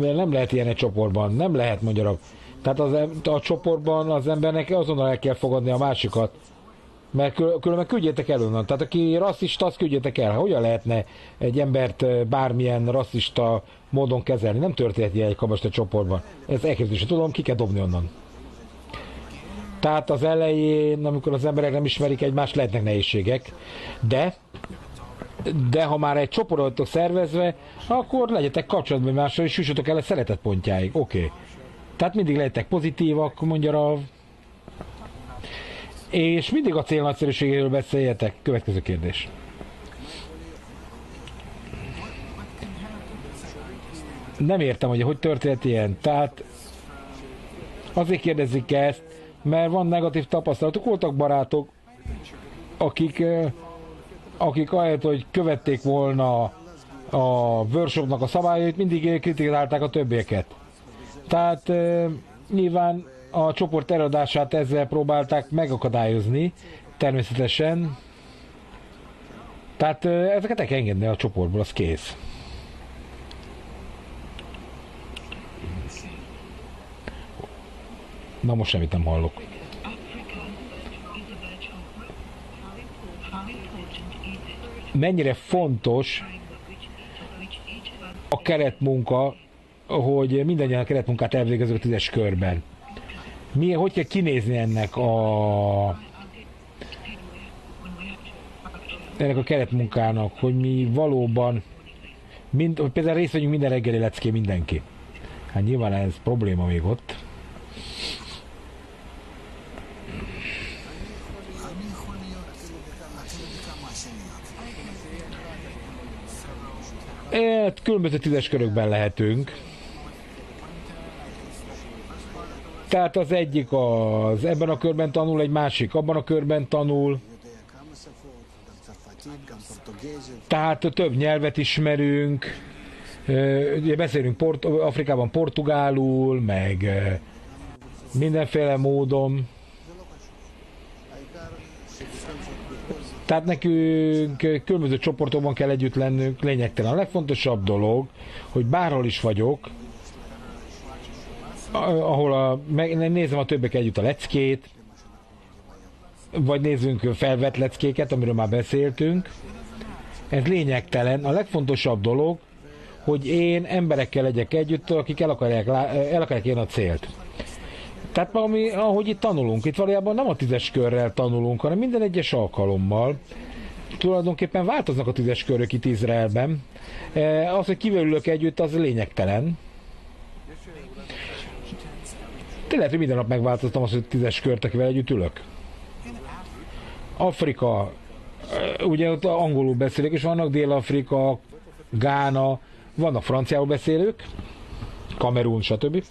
mert nem lehet ilyen egy csoportban, nem lehet magyarul. Tehát az, a csoportban az embernek azonnal el kell fogadni a másikat, mert kül- különben küldjétek el onnan. Tehát aki rasszista, azt küldjétek el. Hogyan lehetne egy embert bármilyen rasszista módon kezelni? Nem történhet ilyen egy kabasta csoportban. Ez elképzelhető. Tudom, ki kell dobni onnan. Tehát az elején, amikor az emberek nem ismerik egymást, lehetnek nehézségek, de de ha már egy csoport vagytok szervezve, akkor legyetek kapcsolatban mással, és jussatok el a szeretett pontjáig. Oké. Okay. Tehát mindig legyetek pozitívak, mondja a és mindig a cél nagyszerűségéről beszéljetek. Következő kérdés. Nem értem, hogy hogy történt ilyen. Tehát azért kérdezik ezt, mert van negatív tapasztalatuk. Voltak barátok, akik, akik ahelyett, hogy követték volna a workshopnak a szabályait, mindig kritikálták a többieket. Tehát nyilván a csoport eladását ezzel próbálták megakadályozni, természetesen. Tehát ezeket el kell engedni a csoportból, az kész. Na most semmit nem hallok. Mennyire fontos a keretmunka, hogy mindannyian a keretmunkát elvégezzük a tízes körben. Mi, hogy kell kinézni ennek a ennek a keretmunkának, hogy mi valóban mind, hogy például részt vegyünk minden reggeli lecké mindenki. Hát nyilván ez probléma még ott. E, különböző tízes körökben lehetünk. Tehát az egyik az ebben a körben tanul, egy másik abban a körben tanul. Tehát több nyelvet ismerünk. Ugye beszélünk Port- Afrikában portugálul, meg mindenféle módon. Tehát nekünk különböző csoportokban kell együtt lennünk, lényegtelen. A legfontosabb dolog, hogy bárhol is vagyok, ahol a, meg, nézem a többek együtt a leckét, vagy nézzünk felvett leckéket, amiről már beszéltünk. Ez lényegtelen. A legfontosabb dolog, hogy én emberekkel legyek együtt, akik el akarják, el akarják érni a célt. Tehát ami, ahogy itt tanulunk, itt valójában nem a tízes körrel tanulunk, hanem minden egyes alkalommal. Tulajdonképpen változnak a tízes körök itt Izraelben. E, Az, hogy kivel ülök együtt, az lényegtelen. Te lehet, hogy minden nap megváltoztam azt, hogy tízes kört, akivel együtt ülök. Afrika, e, ugye ott angolul beszélők, és vannak Dél-Afrika, Gána, vannak franciául beszélők, Kamerun, stb.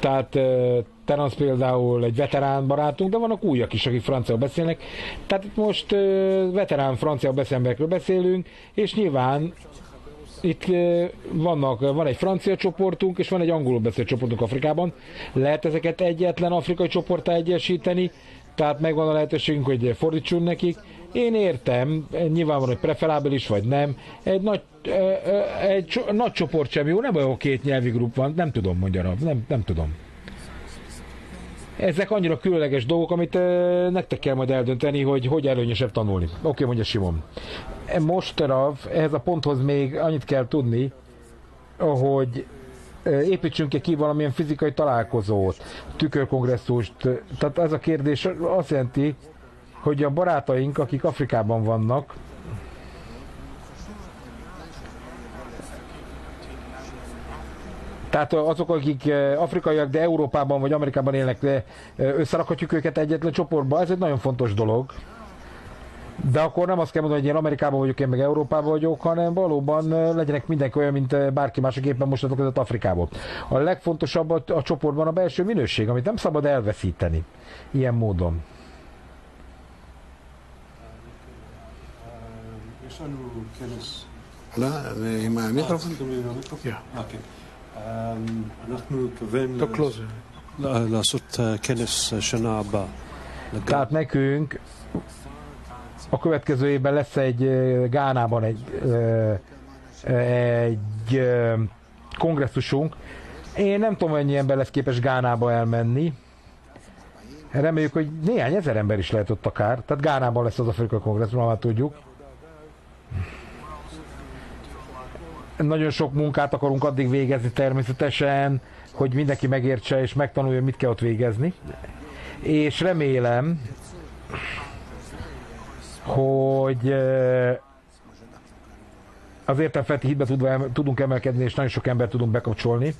Tehát Terence például egy veterán barátunk, de vannak újak is, akik francia beszélnek. Tehát itt most veterán francia beszélőkről beszélünk, és nyilván itt vannak, van egy francia csoportunk, és van egy angolul beszélő csoportunk Afrikában. Lehet ezeket egyetlen afrikai csoportá egyesíteni, tehát megvan a lehetőségünk, hogy fordítsunk nekik. Én értem, nyilvánvalóan, hogy preferábilis vagy nem. Egy nagy, egy nagy csoport sem jó, nem olyan két nyelvi grup van, nem tudom, mondja nem, nem tudom. Ezek annyira különleges dolgok, amit nektek kell majd eldönteni, hogy hogy előnyösebb tanulni. Oké, mondja Simon. Most Rav, ehhez a ponthoz még annyit kell tudni, hogy ö, építsünk ki valamilyen fizikai találkozót, tükörkongresszust. Tehát ez a kérdés azt jelenti, hogy a barátaink, akik Afrikában vannak, tehát azok, akik eh, afrikaiak, de Európában vagy Amerikában élnek, de eh, összerakhatjuk őket egyetlen csoportba, ez egy nagyon fontos dolog. De akkor nem azt kell mondani, hogy én Amerikában vagyok, én meg Európában vagyok, hanem valóban eh, legyenek mindenki olyan, mint bárki más, aki éppen most között Afrikából. A legfontosabb a, a csoportban a belső minőség, amit nem szabad elveszíteni ilyen módon. one can لا مع ميكروفون اوكي نحن كفين توك كلوزر لا صرت كنس سنة أبا Tehát nekünk a következő évben lesz egy eh, Gánában egy, eh, eh, egy kongresszusunk. Én nem tudom, mennyi ember lesz képes Gánába elmenni. Reméljük, hogy néhány ezer ember is lehet ott akár. Tehát Gánában lesz az Afrika kongresszus, már tudjuk. Nagyon sok munkát akarunk addig végezni természetesen, hogy mindenki megértse és megtanulja, mit kell ott végezni. És remélem, hogy az értelmfelti hitbe tudva tudunk emelkedni, és nagyon sok embert tudunk bekapcsolni.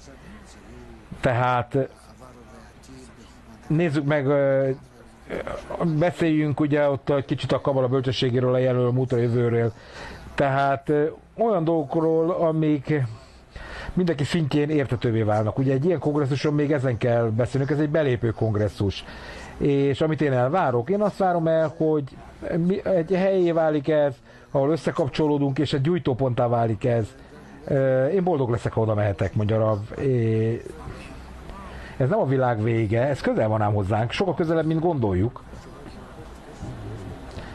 Tehát eh, nézzük meg, beszéljünk ugye ott egy kicsit a kabala bölcsességéről, a jelölő múltra jövőről. Tehát eh, olyan dolgokról, amik mindenki szintjén értetővé válnak. Ugye egy ilyen kongresszuson még ezen kell beszélnünk, ez egy belépő kongresszus. És amit én elvárok, én azt várom el, hogy egy helyé válik ez, ahol összekapcsolódunk, és egy gyújtóponttá válik ez. Én boldog leszek, ha oda mehetek, mondja Rav. Ez nem a világ vége, ez közel van ám hozzánk, sokkal közelebb, mint gondoljuk.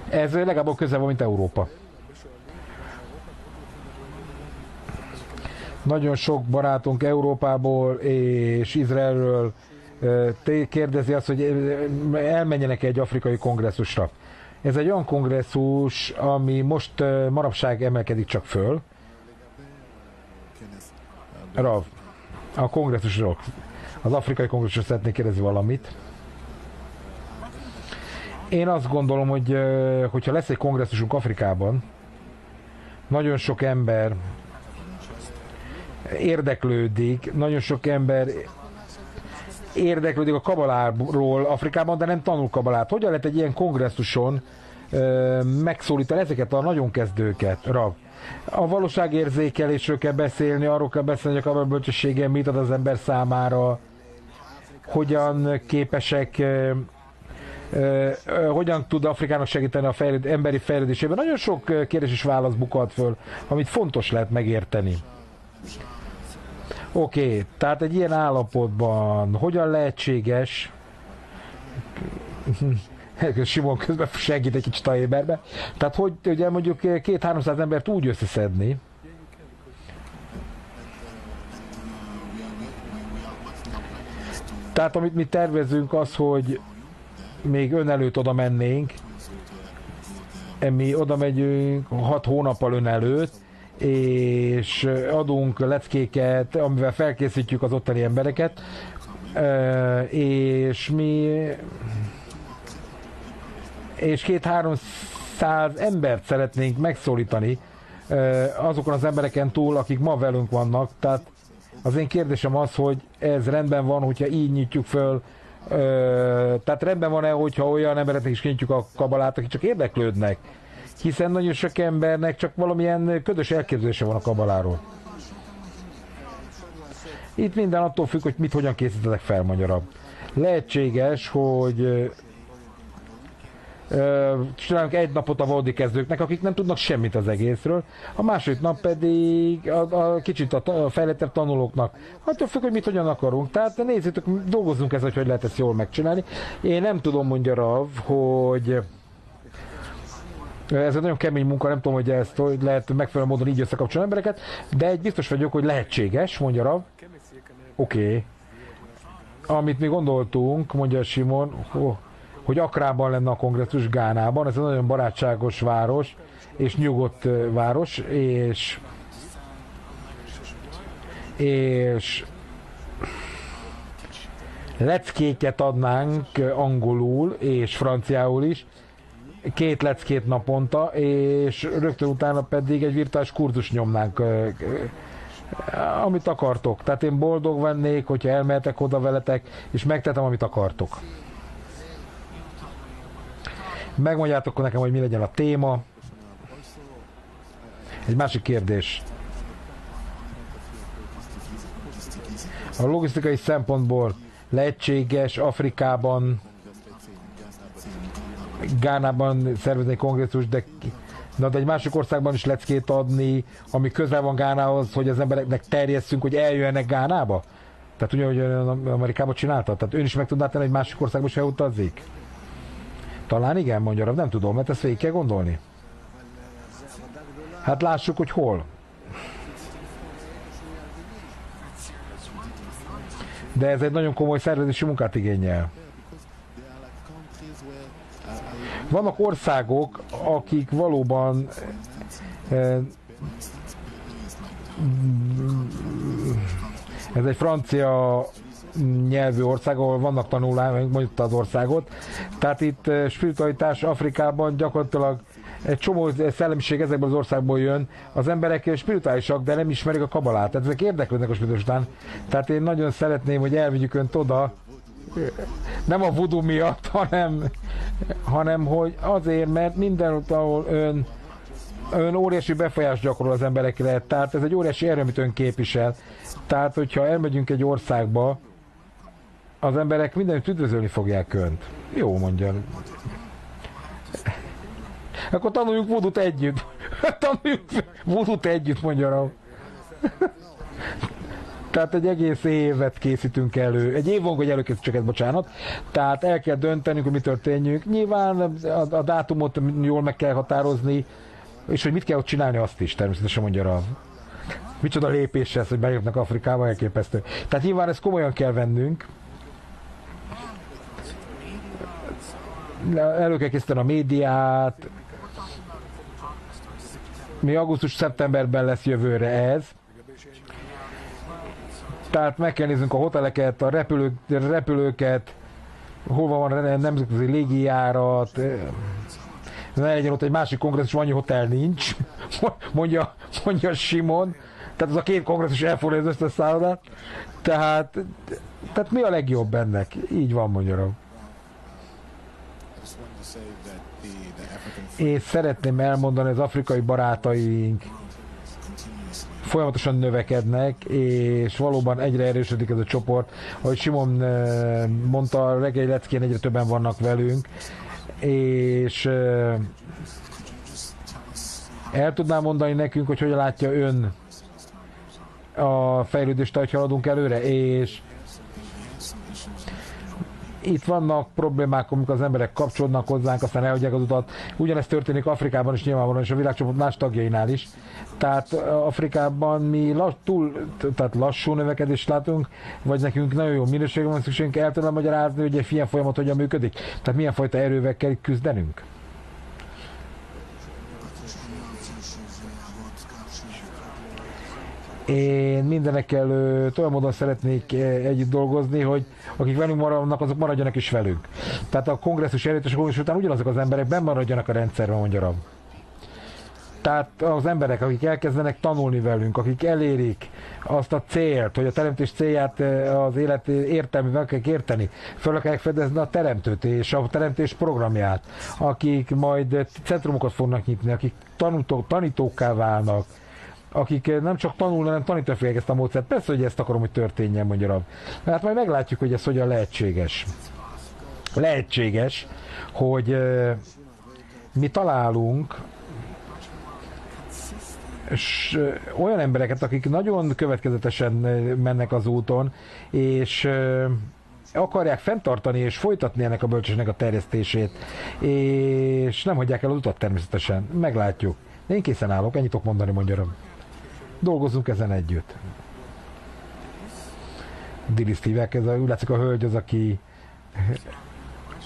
Ez legalább közel van, mint Európa. Nagyon sok barátunk Európából és Izraelről kérdezi azt, hogy elmenjenek egy afrikai kongresszusra. Ez egy olyan kongresszus, ami most manapság emelkedik csak föl. Rav, a kongresszusról. Az afrikai kongresszusról szeretnék kérdezni valamit. Én azt gondolom, hogy hogyha lesz egy kongresszusunk Afrikában, nagyon sok ember érdeklődik, nagyon sok ember érdeklődik a kabaláról Afrikában, de nem tanul kabalát. Hogyan lehet egy ilyen kongresszuson megszólítani ezeket a nagyon kezdőket, Rav? A valóságérzékelésről kell beszélni, arról kell beszélni, hogy a kabala bölcsessége mit ad az ember számára, hogyan képesek hogyan tud Afrikának segíteni a fejlőd, emberi fejlődésében. Nagyon sok kérdés és válasz bukalt föl, amit fontos lehet megérteni. Oké, okay, tehát egy ilyen állapotban hogyan lehetséges Simon közben segít egy kicsit a éberbe. Tehát hogy ugye mondjuk két-háromszáz embert úgy összeszedni, Tehát amit mi tervezünk az, hogy még ön előtt oda mennénk, mi oda megyünk 6 hónappal ön előtt, és adunk leckéket, amivel felkészítjük az ottani embereket, és mi és két-háromszáz embert szeretnénk megszólítani azokon az embereken túl, akik ma velünk vannak, tehát az én kérdésem az, hogy ez rendben van, hogyha így nyitjuk föl, tehát rendben van-e, hogyha olyan embereknek is kinyitjuk a kabalát, akik csak érdeklődnek, hiszen nagyon sok embernek csak valamilyen ködös elképzelése van a kabaláról. Itt minden attól függ, hogy mit hogyan készítetek fel magyarabb. Lehetséges, hogy csinálunk egy napot a valódi kezdőknek, akik nem tudnak semmit az egészről, a második nap pedig a, a kicsit a, a fejlettebb tanulóknak. Attól függ, hogy mit hogyan akarunk. Tehát nézzétek, dolgozzunk ezzel, hogy hogy lehet ezt jól megcsinálni. Én nem tudom, mondja Rav, hogy ez egy nagyon kemény munka, nem tudom, hogy ezt hogy lehet megfelelő módon így összekapcsolni embereket, de egy biztos vagyok, hogy lehetséges, mondja Rav. Oké. Okay. Amit mi gondoltunk, mondja Simon, ho- hogy Akrában lenne a kongresszus Gánában, ez egy nagyon barátságos város, és nyugodt város, és és leckéket adnánk angolul és franciául is, két leckét naponta, és rögtön utána pedig egy virtuális kurzus nyomnánk, amit akartok. Tehát én boldog vennék, hogyha elmehetek oda veletek, és megtetem, amit akartok. Megmondjátok nekem, hogy mi legyen a téma. Egy másik kérdés. A logisztikai szempontból lehetséges Afrikában, Gánában szervezni egy kongresszus, de, na, de egy másik országban is leckét adni, ami közel van Gánához, hogy az embereknek terjesszünk, hogy eljöjjenek Gánába? Tehát ugye, hogy ön Amerikában csinálta? Tehát ön is meg tudná tenni, egy másik országba is elutazik? Talán igen, mondja, Rav, nem tudom, mert ezt végig kell gondolni. Hát lássuk, hogy hol. De ez egy nagyon komoly szervezési munkát igényel. Vannak országok, akik valóban eh, ez egy francia nyelvű ország, ahol vannak tanulmányok, mondjuk az országot. Tehát itt eh, spiritualitás Afrikában gyakorlatilag egy csomó szellemiség ezekből az országból jön, az emberek spirituálisak, de nem ismerik a kabalát. Tehát ezek érdeklődnek a spiritualitán. Tehát én nagyon szeretném, hogy elvigyük önt oda, nem a voodoo miatt, hanem, hanem hogy azért, mert mindenütt, ahol ön ön óriási befolyást gyakorol az emberekre, tehát ez egy óriási erő, amit ön képvisel. Tehát, hogyha elmegyünk egy országba, az emberek mindenütt üdvözölni fogják önt. Jó, mondja. Akkor tanuljunk vudut együtt. tanuljunk vudut együtt, mondja Rav. Tehát egy egész évet készítünk elő. Egy év van, hogy előkészítsük ezt, bocsánat. Tehát el kell döntenünk, hogy mi történjünk. Nyilván a, a dátumot jól meg kell határozni, és hogy mit kell ott csinálni, azt is természetesen mondja Rav. Micsoda lépés ez, hogy bejutnak Afrikába, elképesztő. Tehát nyilván ezt komolyan kell vennünk, elő kell készíteni a médiát, mi augusztus-szeptemberben lesz jövőre ez. Tehát meg kell néznünk a hoteleket, a repülők, repülőket, hova van nemzetközi légijárat, ne legyen ott egy másik kongresszus, annyi hotel nincs, mondja, mondja Simon. Tehát az a két kongresszus elfoglalja az összes szállodát. Tehát, tehát mi a legjobb ennek? Így van, mondja. És szeretném elmondani, az afrikai barátaink folyamatosan növekednek, és valóban egyre erősödik ez a csoport. Ahogy Simon mondta, reggeli leckén egyre többen vannak velünk, és el tudná mondani nekünk, hogy hogyan látja ön a fejlődést, ahogy haladunk előre, és itt vannak problémák, amikor az emberek kapcsolódnak hozzánk, aztán elhagyják az utat. Ugyanezt történik Afrikában is nyilvánvalóan, és a világcsoport más tagjainál is. Tehát Afrikában mi lass, túl, tehát lassú növekedést látunk, vagy nekünk nagyon jó minőségben van szükségünk, el tudom magyarázni, hogy egy ilyen folyamat hogyan működik. Tehát milyen fajta erővel kell küzdenünk? Én mindenek előtt olyan módon szeretnék együtt dolgozni, hogy akik velünk maradnak, azok maradjanak is velünk. Tehát a kongresszus előtt és a kongresszus után ugyanazok az emberek benn maradjanak a rendszerben, mondja tehát az emberek, akik elkezdenek tanulni velünk, akik elérik azt a célt, hogy a teremtés célját az élet értelmével kell érteni, föl kell fedezni a teremtőt és a teremtés programját, akik majd centrumokat fognak nyitni, akik tanítók, tanítókká válnak, akik nem csak tanulnak, hanem tanítani fogják ezt a módszert. Persze, hogy ezt akarom, hogy történjen, mondja Rab. Hát majd meglátjuk, hogy ez hogyan lehetséges. Lehetséges, hogy mi találunk és olyan embereket, akik nagyon következetesen mennek az úton, és akarják fenntartani és folytatni ennek a bölcsesnek a terjesztését, és nem hagyják el az utat természetesen. Meglátjuk. Én készen állok, ennyit tudok mondani, mondja Dolgozunk ezen együtt. Dilis hívják, ez a, úgy látszik a hölgy az, aki...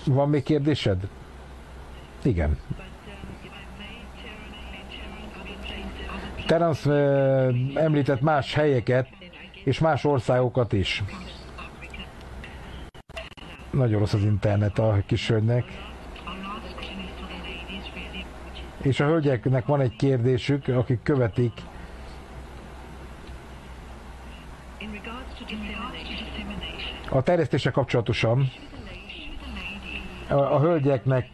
Van még kérdésed? Igen. Terence említett más helyeket és más országokat is. Nagyon rossz az internet a kis. És a hölgyeknek van egy kérdésük, akik követik A terjesztése kapcsolatosan a, hölgyeknek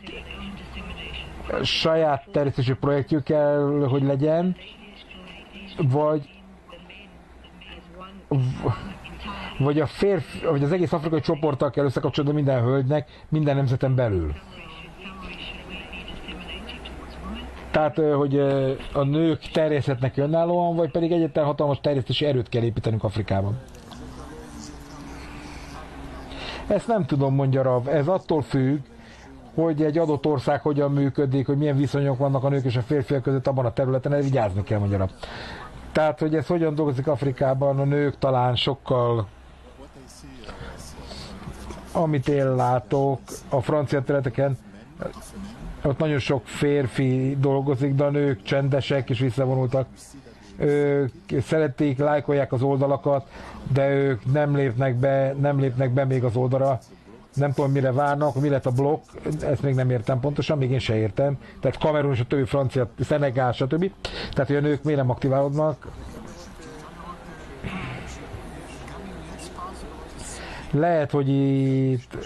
saját terjesztési projektjük kell, hogy legyen, vagy vagy a férfi, vagy az egész afrikai csoporttal kell összekapcsolódni minden hölgynek, minden nemzeten belül. Tehát, hogy a nők terjeszthetnek önállóan, vagy pedig egyetlen hatalmas terjesztési erőt kell építenünk Afrikában. Ezt nem tudom, mondja Rav. Ez attól függ, hogy egy adott ország hogyan működik, hogy milyen viszonyok vannak a nők és a férfiak között abban a területen, ez vigyázni kell, mondja Rav. Tehát, hogy ez hogyan dolgozik Afrikában, a nők talán sokkal amit én látok a francia területeken, ott nagyon sok férfi dolgozik, de a nők csendesek és visszavonultak. Ők szeretik, lájkolják az oldalakat, de ők nem lépnek be, nem lépnek be még az oldalra. Nem tudom, mire várnak, mi lett a blokk, ezt még nem értem pontosan, még én se értem. Tehát Kamerun és a többi francia, Szenegál, stb. Tehát, hogy a nők miért nem aktiválódnak. Lehet, hogy itt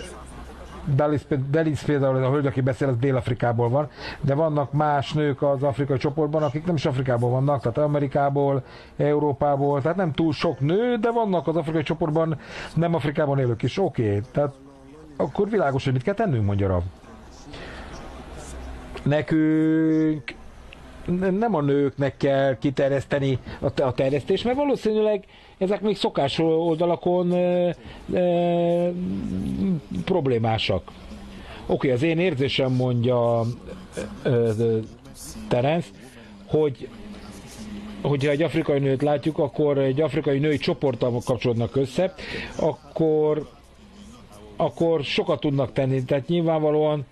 Dalis, Dalis például a hölgy, aki beszél, az Dél-Afrikából van, de vannak más nők az afrikai csoportban, akik nem is Afrikából vannak, tehát Amerikából, Európából, tehát nem túl sok nő, de vannak az afrikai csoportban nem Afrikában élők is. Oké, okay, tehát akkor világos, hogy mit kell tennünk, mondja. Nekünk nem a nőknek kell kiterjeszteni a, a terjesztést, mert valószínűleg ezek még szokás oldalakon e, e, problémásak. Oké, az én érzésem mondja e, e, Terence, hogy hogyha egy afrikai nőt látjuk, akkor egy afrikai női csoporttal kapcsolódnak össze, akkor, akkor sokat tudnak tenni. Tehát nyilvánvalóan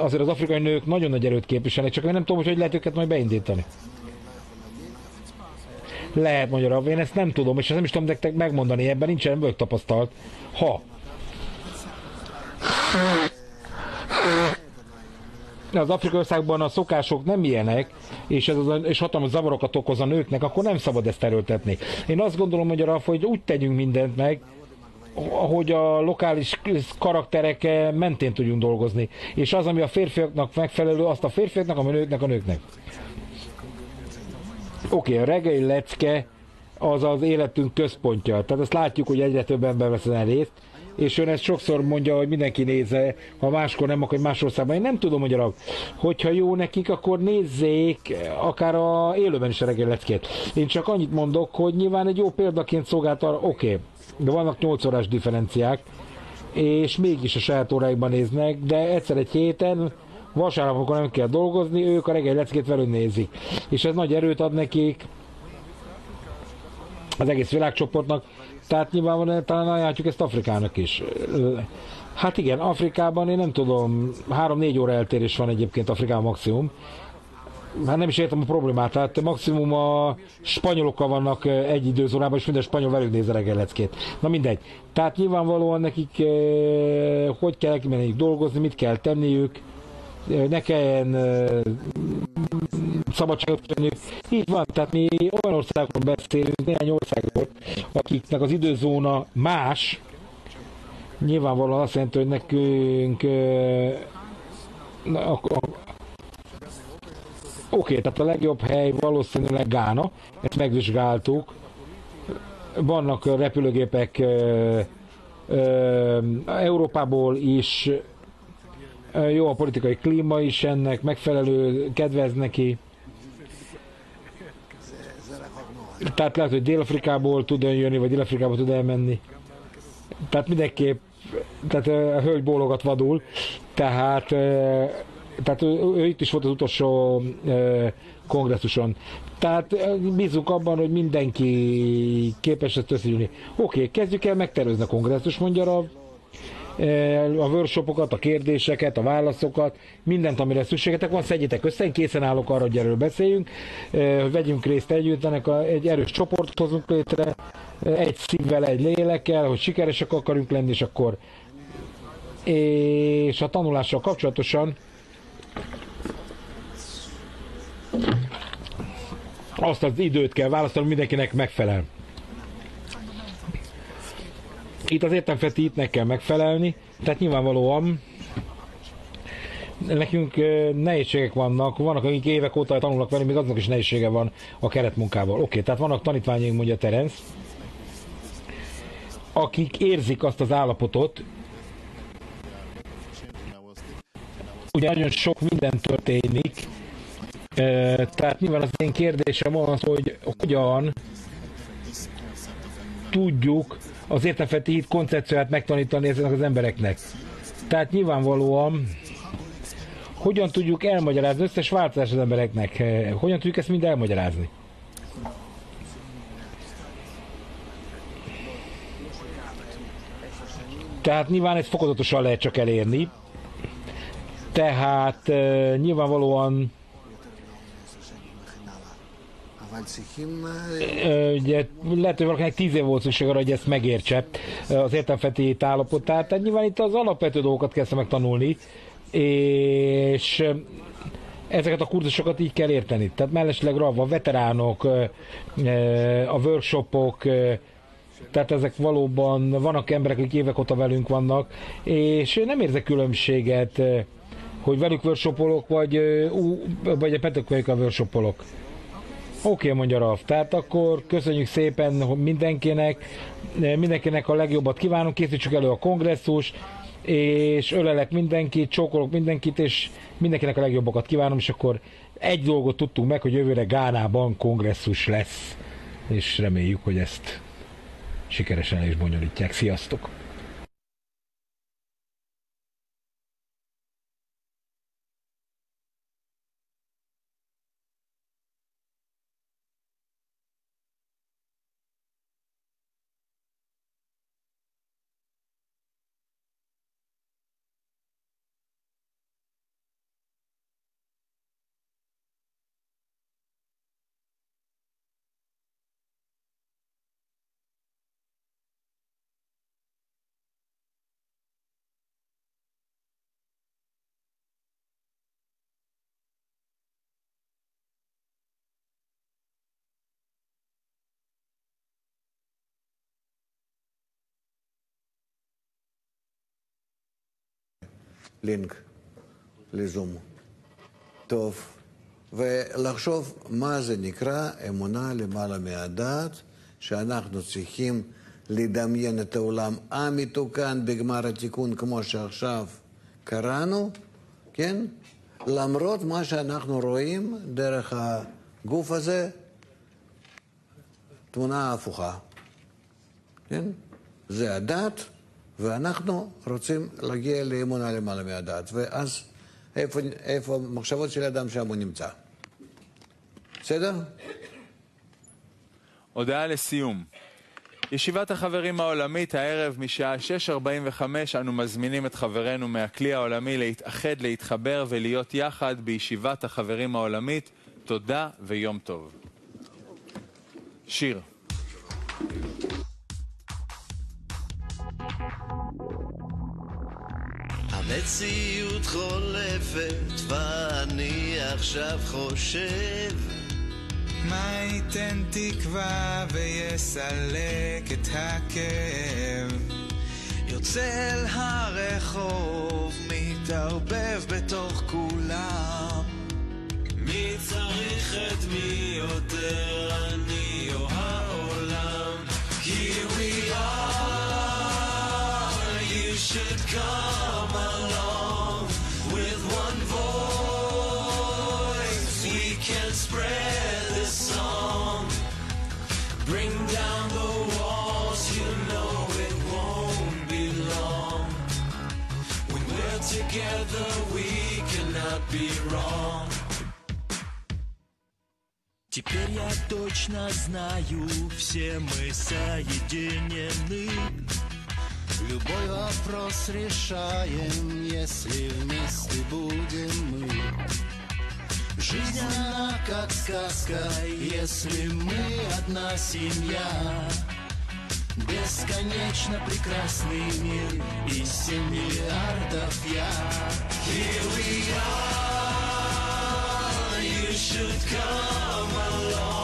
azért az afrikai nők nagyon nagy erőt képviselnek, csak én nem tudom, hogy hogy lehet őket majd beindítani. Lehet magyarul, én ezt nem tudom, és ezt nem is tudom nektek megmondani, ebben nincsen vagyok tapasztalt. Ha az afrikai országban a szokások nem ilyenek, és, ez az, és hatalmas zavarokat okoz a nőknek, akkor nem szabad ezt erőltetni. Én azt gondolom, hogy hogy úgy tegyünk mindent meg, hogy a lokális karakterek mentén tudjunk dolgozni. És az, ami a férfiaknak megfelelő, azt a férfiaknak, ami a nőknek, a nőknek. Oké, okay, a reggeli lecke az az életünk központja. Tehát ezt látjuk, hogy egyre több ember vesz ezen részt, és ön ezt sokszor mondja, hogy mindenki nézze, ha máskor nem, akkor más országban. Én nem tudom, hogy arra, hogyha jó nekik, akkor nézzék akár a élőben is a reggeli leckét. Én csak annyit mondok, hogy nyilván egy jó példaként szolgált arra, oké, okay, de vannak 8 órás differenciák, és mégis a saját óráikban néznek, de egyszer egy héten vasárnap, amikor nem kell dolgozni, ők a reggeli leckét velünk nézik. És ez nagy erőt ad nekik, az egész világcsoportnak, tehát nyilvánvalóan talán ajánlhatjuk ezt Afrikának is. Hát igen, Afrikában én nem tudom, 3-4 óra eltérés van egyébként Afrikában maximum. Hát nem is értem a problémát, tehát maximum a spanyolokkal vannak egy időzónában, és minden spanyol velük néz a reggelleckét. Na mindegy. Tehát nyilvánvalóan nekik hogy kell kimenniük dolgozni, mit kell tenniük, ne kelljen szabadságot kérniük. Így van, tehát mi olyan országokról beszélünk, néhány országról, akiknek az időzóna más, nyilvánvalóan azt jelenti, hogy nekünk na, Oké, tehát a legjobb hely valószínűleg Gána, ezt megvizsgáltuk. Vannak repülőgépek Európából is, jó a politikai klíma is ennek, megfelelő, kedvez neki. Tehát lehet, hogy Dél-Afrikából tud jönni, vagy Dél-Afrikából tud elmenni. Tehát mindenképp, tehát a hölgy bólogat vadul, tehát, tehát ő, ő itt is volt az utolsó kongresszuson. Tehát bízunk abban, hogy mindenki képes ezt összegyűlni. Oké, kezdjük el megtervezni a kongresszus, mondja a a workshopokat, a kérdéseket, a válaszokat, mindent, amire szükségetek van, szedjétek össze, én készen állok arra, hogy erről beszéljünk, hogy vegyünk részt együtt, ennek a, egy erős csoportot hozunk létre, egy szívvel, egy lélekkel, hogy sikeresek akarunk lenni, és akkor és a tanulással kapcsolatosan azt az időt kell választani, mindenkinek megfelel. Itt az értelmfetítnek kell megfelelni, tehát nyilvánvalóan nekünk nehézségek vannak, vannak, akik évek óta tanulnak velünk, még aznak is nehézsége van a keretmunkával. Oké, tehát vannak tanítványaink, mondja Terence, akik érzik azt az állapotot, ugye nagyon sok minden történik, tehát nyilván az én kérdésem az, hogy hogyan tudjuk az értelmefetti hit koncepcióját megtanítani ezeknek az embereknek. Tehát nyilvánvalóan hogyan tudjuk elmagyarázni összes változást az embereknek? Hogyan tudjuk ezt mind elmagyarázni? Tehát nyilván ezt fokozatosan lehet csak elérni. Tehát nyilvánvalóan ugye lehet, hogy valakinek tíz év volt szükség arra, hogy ezt megértse az értelmfeti állapotát, tehát nyilván itt az alapvető dolgokat kezdte meg tanulni, és ezeket a kurzusokat így kell érteni. Tehát mellesleg a veteránok, a workshopok, tehát ezek valóban vannak emberek, akik évek óta velünk vannak, és nem érzek különbséget, hogy velük workshopolok, vagy, vagy a petökveikkel workshopolok. Oké, okay, mondja Ralf, tehát akkor köszönjük szépen mindenkinek, mindenkinek a legjobbat kívánunk, készítsük elő a kongresszus, és ölelek mindenkit, csókolok mindenkit, és mindenkinek a legjobbakat kívánom, és akkor egy dolgot tudtunk meg, hogy jövőre Gánában kongresszus lesz, és reméljük, hogy ezt sikeresen is bonyolítják. Sziasztok! לינק לזום. טוב, ולחשוב מה זה נקרא אמונה למעלה מהדעת, שאנחנו צריכים לדמיין את העולם המתוקן בגמר התיקון כמו שעכשיו קראנו, כן? למרות מה שאנחנו רואים דרך הגוף הזה, תמונה הפוכה. כן? זה הדת, ואנחנו רוצים להגיע לאמונה למעלה מהדת. ואז איפה, איפה המחשבות של האדם שם הוא נמצא. בסדר? הודעה לסיום. ישיבת החברים העולמית הערב משעה 6.45 אנו מזמינים את חברינו מהכלי העולמי להתאחד, להתחבר ולהיות יחד בישיבת החברים העולמית. תודה ויום טוב. שיר. המציאות חולפת ואני עכשיו חושב מה ייתן תקווה ויסלק את הכאב? יוצא אל הרחוב, מתערבב בתוך כולם. מי צריך את מי יותר, אני או העולם? Here we are, you should come Теперь я точно знаю, все мы соединены. Любой вопрос решаем, если вместе будем мы. Жизнь она как сказка, если мы одна семья. Бесконечно прекрасный мир и семь миллиардов я. Here we are, you should come along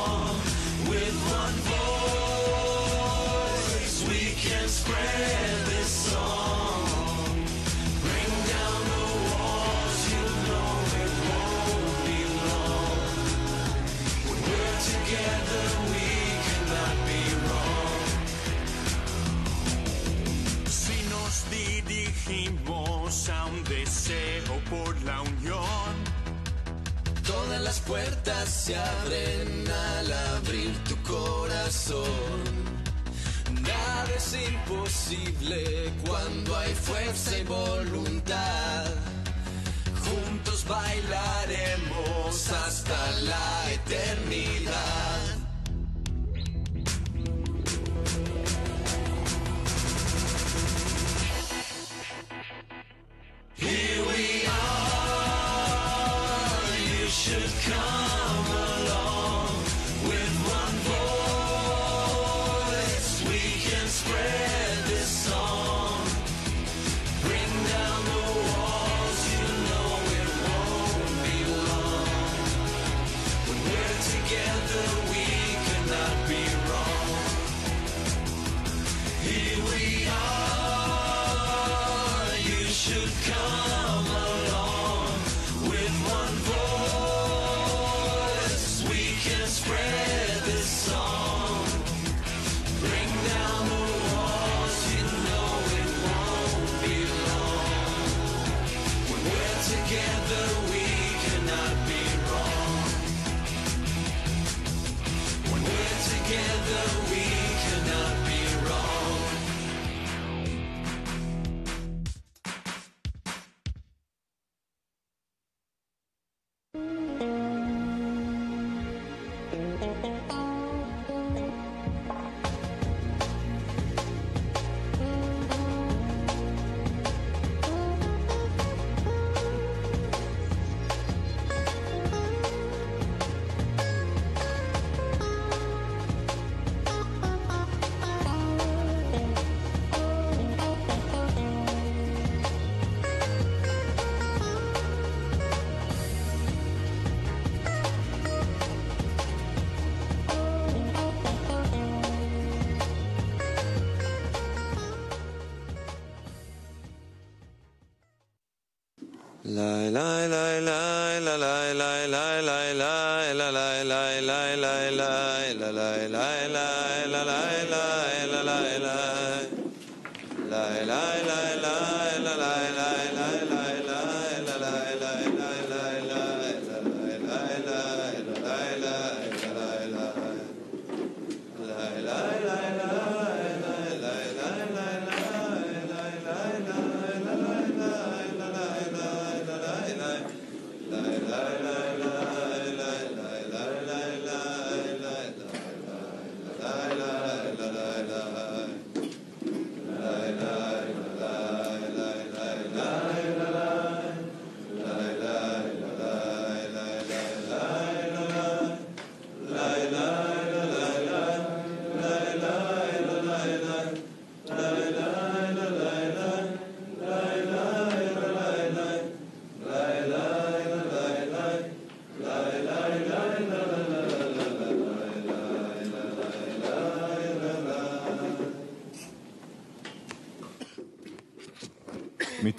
por la unión, Todas las puertas se abren al abrir tu corazón. Nada es imposible cuando hay fuerza y voluntad. Juntos bailaremos hasta la eternidad. We are, you should come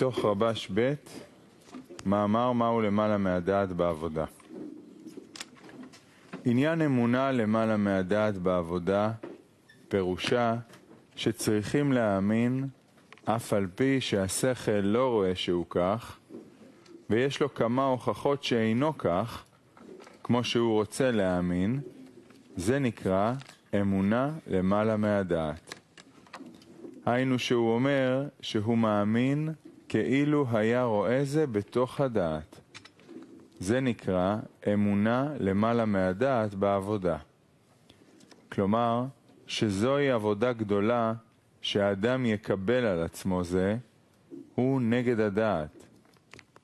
מתוך רבש ב', מאמר מהו למעלה מהדעת בעבודה. עניין אמונה למעלה מהדעת בעבודה, פירושה שצריכים להאמין אף על פי שהשכל לא רואה שהוא כך, ויש לו כמה הוכחות שאינו כך, כמו שהוא רוצה להאמין, זה נקרא אמונה למעלה מהדעת. היינו שהוא אומר שהוא מאמין כאילו היה רואה זה בתוך הדעת. זה נקרא אמונה למעלה מהדעת בעבודה. כלומר, שזוהי עבודה גדולה שהאדם יקבל על עצמו זה, הוא נגד הדעת.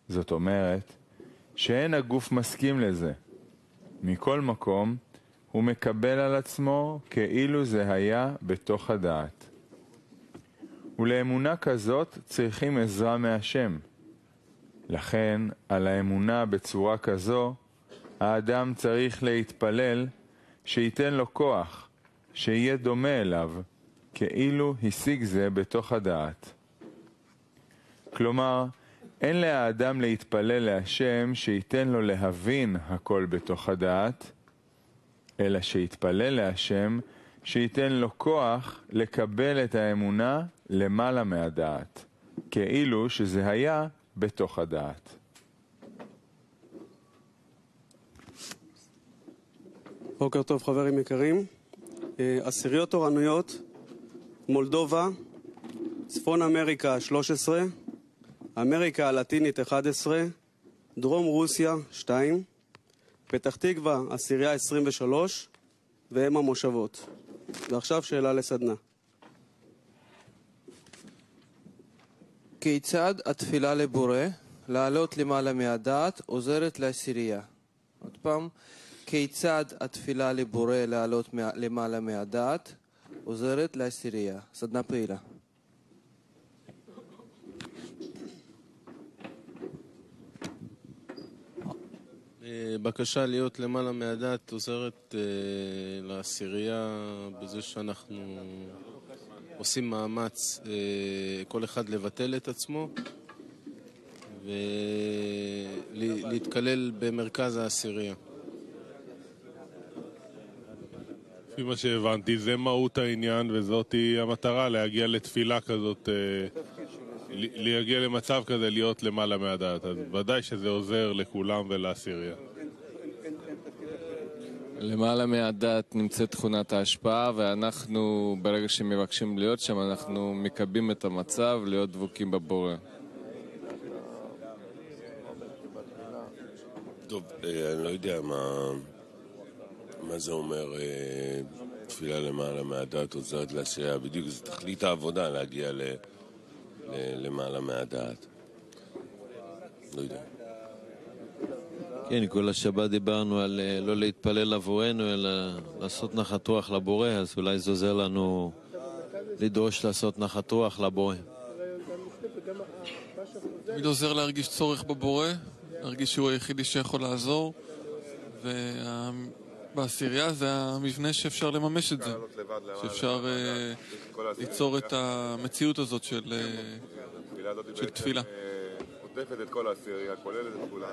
זאת אומרת, שאין הגוף מסכים לזה. מכל מקום, הוא מקבל על עצמו כאילו זה היה בתוך הדעת. ולאמונה כזאת צריכים עזרה מהשם. לכן, על האמונה בצורה כזו, האדם צריך להתפלל שייתן לו כוח, שיהיה דומה אליו, כאילו השיג זה בתוך הדעת. כלומר, אין לאדם להתפלל להשם שייתן לו להבין הכל בתוך הדעת, אלא שיתפלל להשם שייתן לו כוח לקבל את האמונה למעלה מהדעת, כאילו שזה היה בתוך הדעת. בוקר טוב חברים יקרים. אה, עשיריות תורנויות, מולדובה, צפון אמריקה 13, אמריקה הלטינית 11, דרום רוסיה 2, פתח תקווה עשירייה 23 והם המושבות. ועכשיו שאלה לסדנה. כיצד התפילה לבורא, לעלות למעלה מהדעת, עוזרת לעשירייה? עוד פעם, כיצד התפילה לבורא, לעלות למעלה מהדעת, עוזרת לעשירייה? סדנה פעילה. אה, בקשה להיות למעלה מהדת עוזרת אה, לעשירייה בזה שאנחנו עושים מאמץ אה, כל אחד לבטל את עצמו ולהתקלל במרכז העשירייה. לפי מה שהבנתי, זה מהות העניין וזאת המטרה, להגיע לתפילה כזאת, אה, להגיע למצב כזה, להיות למעלה מהדעת. אז ודאי שזה עוזר לכולם ולעשירייה. למעלה מהדת נמצאת תכונת ההשפעה, ואנחנו, ברגע שמבקשים להיות שם, אנחנו מקבעים את המצב להיות דבוקים בבורא. טוב, אה, אני לא יודע מה, מה זה אומר אה, תפילה למעלה מהדעת עוזרת לעשייה. בדיוק, זו תכלית העבודה להגיע ל, ל, למעלה מהדעת. לא יודע. כן, כל השבת דיברנו על אה, לא להתפלל עבורנו, אלא לעשות נחת רוח לבורא, אז אולי זה עוזר לנו לדרוש לעשות נחת רוח לבורא. תמיד עוזר להרגיש צורך בבורא, להרגיש שהוא היחידי שיכול לעזור, ובעשירייה זה המבנה שאפשר לממש את זה, שאפשר אה, ליצור את המציאות הזאת של, אה, של תפילה. משתפת את כל העשירייה, כוללת את כולם.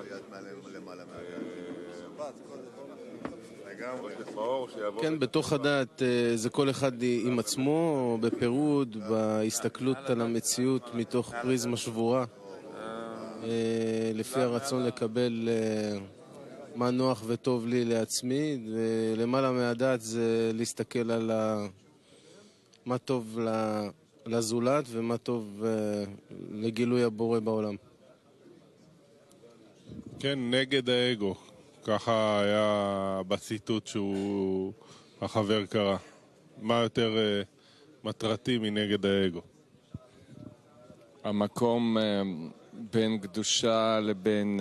שיבוא... כן, בתוך הדת אה, זה כל אחד עם עצמו, בפירוד, בהסתכלות על המציאות מתוך פריזמה שבורה, אה, לפי הרצון לקבל אה, מה נוח וטוב לי לעצמי, ולמעלה מהדת זה להסתכל על ה... מה טוב לזולת ומה טוב אה, לגילוי הבורא בעולם. כן, נגד האגו. ככה היה בציטוט שהוא, החבר קרא. מה יותר אה, מטרתי מנגד האגו? המקום אה, בין קדושה לבין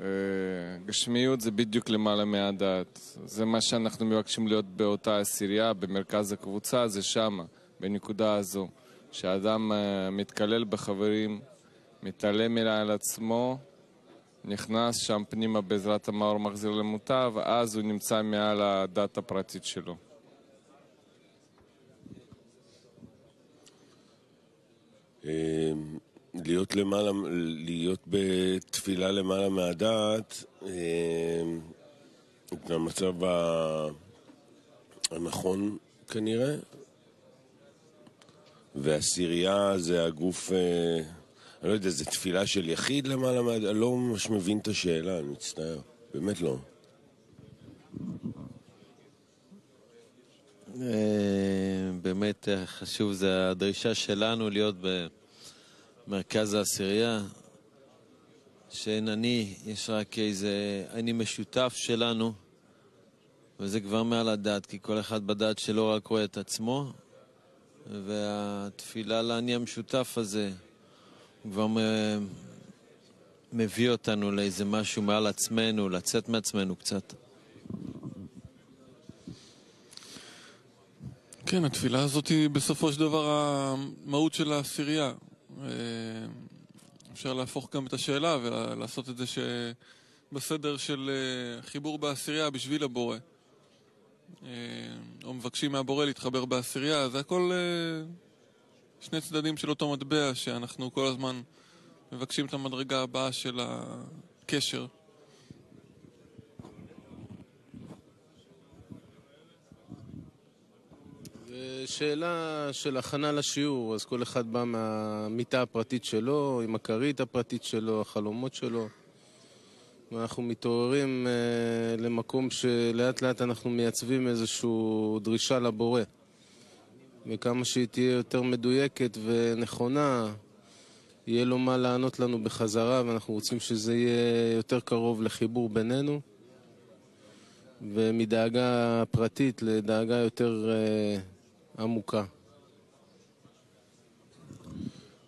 אה, גשמיות זה בדיוק למעלה מהדעת. זה מה שאנחנו מבקשים להיות באותה עשירייה, במרכז הקבוצה, זה שמה, בנקודה הזו. שאדם אה, מתקלל בחברים, מתעלם אליי על עצמו, נכנס שם פנימה בעזרת המאור מחזיר למוטב, אז הוא נמצא מעל הדת הפרטית שלו. אה, להיות למעלה, להיות בתפילה למעלה מהדעת, אה, זה המצב הנכון כנראה, והעשירייה זה הגוף, אה, אני לא יודע, זה תפילה של יחיד למעלה מהדעת, אני לא ממש מבין את השאלה, אני מצטער, באמת לא. אה, באמת אה, חשוב, זה הדרישה שלנו להיות במרכז העשירייה, שאין אני, יש רק איזה אני משותף שלנו, וזה כבר מעל הדעת, כי כל אחד בדעת שלו רק רואה את עצמו, והתפילה לאני המשותף הזה כבר מביא אותנו לאיזה משהו מעל עצמנו, לצאת מעצמנו קצת. כן, התפילה הזאת היא בסופו של דבר המהות של העשירייה. אה, אפשר להפוך גם את השאלה ולעשות את זה שבסדר של אה, חיבור בעשירייה בשביל הבורא. אה, או מבקשים מהבורא להתחבר בעשירייה, זה הכל שני צדדים של אותו מטבע שאנחנו כל הזמן מבקשים את המדרגה הבאה של הקשר. שאלה של הכנה לשיעור, אז כל אחד בא מהמיטה הפרטית שלו, עם הכרית הפרטית שלו, החלומות שלו. ואנחנו מתעוררים אה, למקום שלאט לאט אנחנו מייצבים איזושהי דרישה לבורא. וכמה שהיא תהיה יותר מדויקת ונכונה, יהיה לו מה לענות לנו בחזרה, ואנחנו רוצים שזה יהיה יותר קרוב לחיבור בינינו. ומדאגה פרטית לדאגה יותר אה, עמוקה.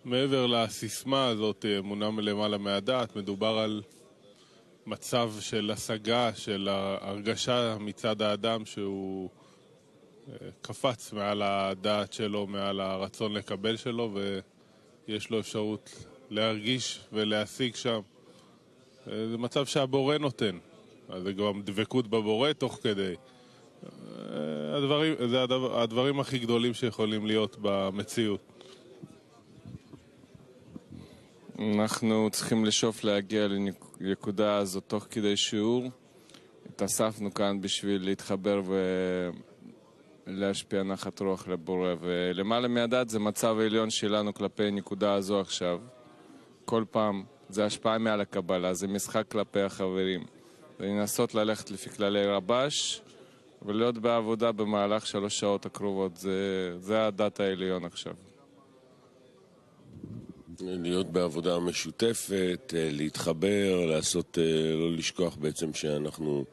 מעבר לסיסמה הזאת, אמונה מלמעלה מהדעת, מדובר על מצב של השגה, של הרגשה מצד האדם שהוא אה, קפץ מעל הדעת שלו, מעל הרצון לקבל שלו, ויש לו אפשרות להרגיש ולהשיג שם. זה מצב שהבורא נותן. אז זה גם דבקות בבורא תוך כדי. הדברים, זה הדבר, הדברים הכי גדולים שיכולים להיות במציאות. אנחנו צריכים לשאוף להגיע לנקודה הזאת תוך כדי שיעור. התאספנו כאן בשביל להתחבר ולהשפיע נחת רוח לבורא. ולמעלה מהדת זה מצב העליון שלנו כלפי נקודה הזו עכשיו. כל פעם זה השפעה מעל הקבלה, זה משחק כלפי החברים. זה לנסות ללכת לפי כללי רבש ולהיות בעבודה במהלך שלוש שעות הקרובות. זה, זה הדת העליון עכשיו. להיות בעבודה משותפת, אה, להתחבר, לעשות, אה, לא לשכוח בעצם שאנחנו,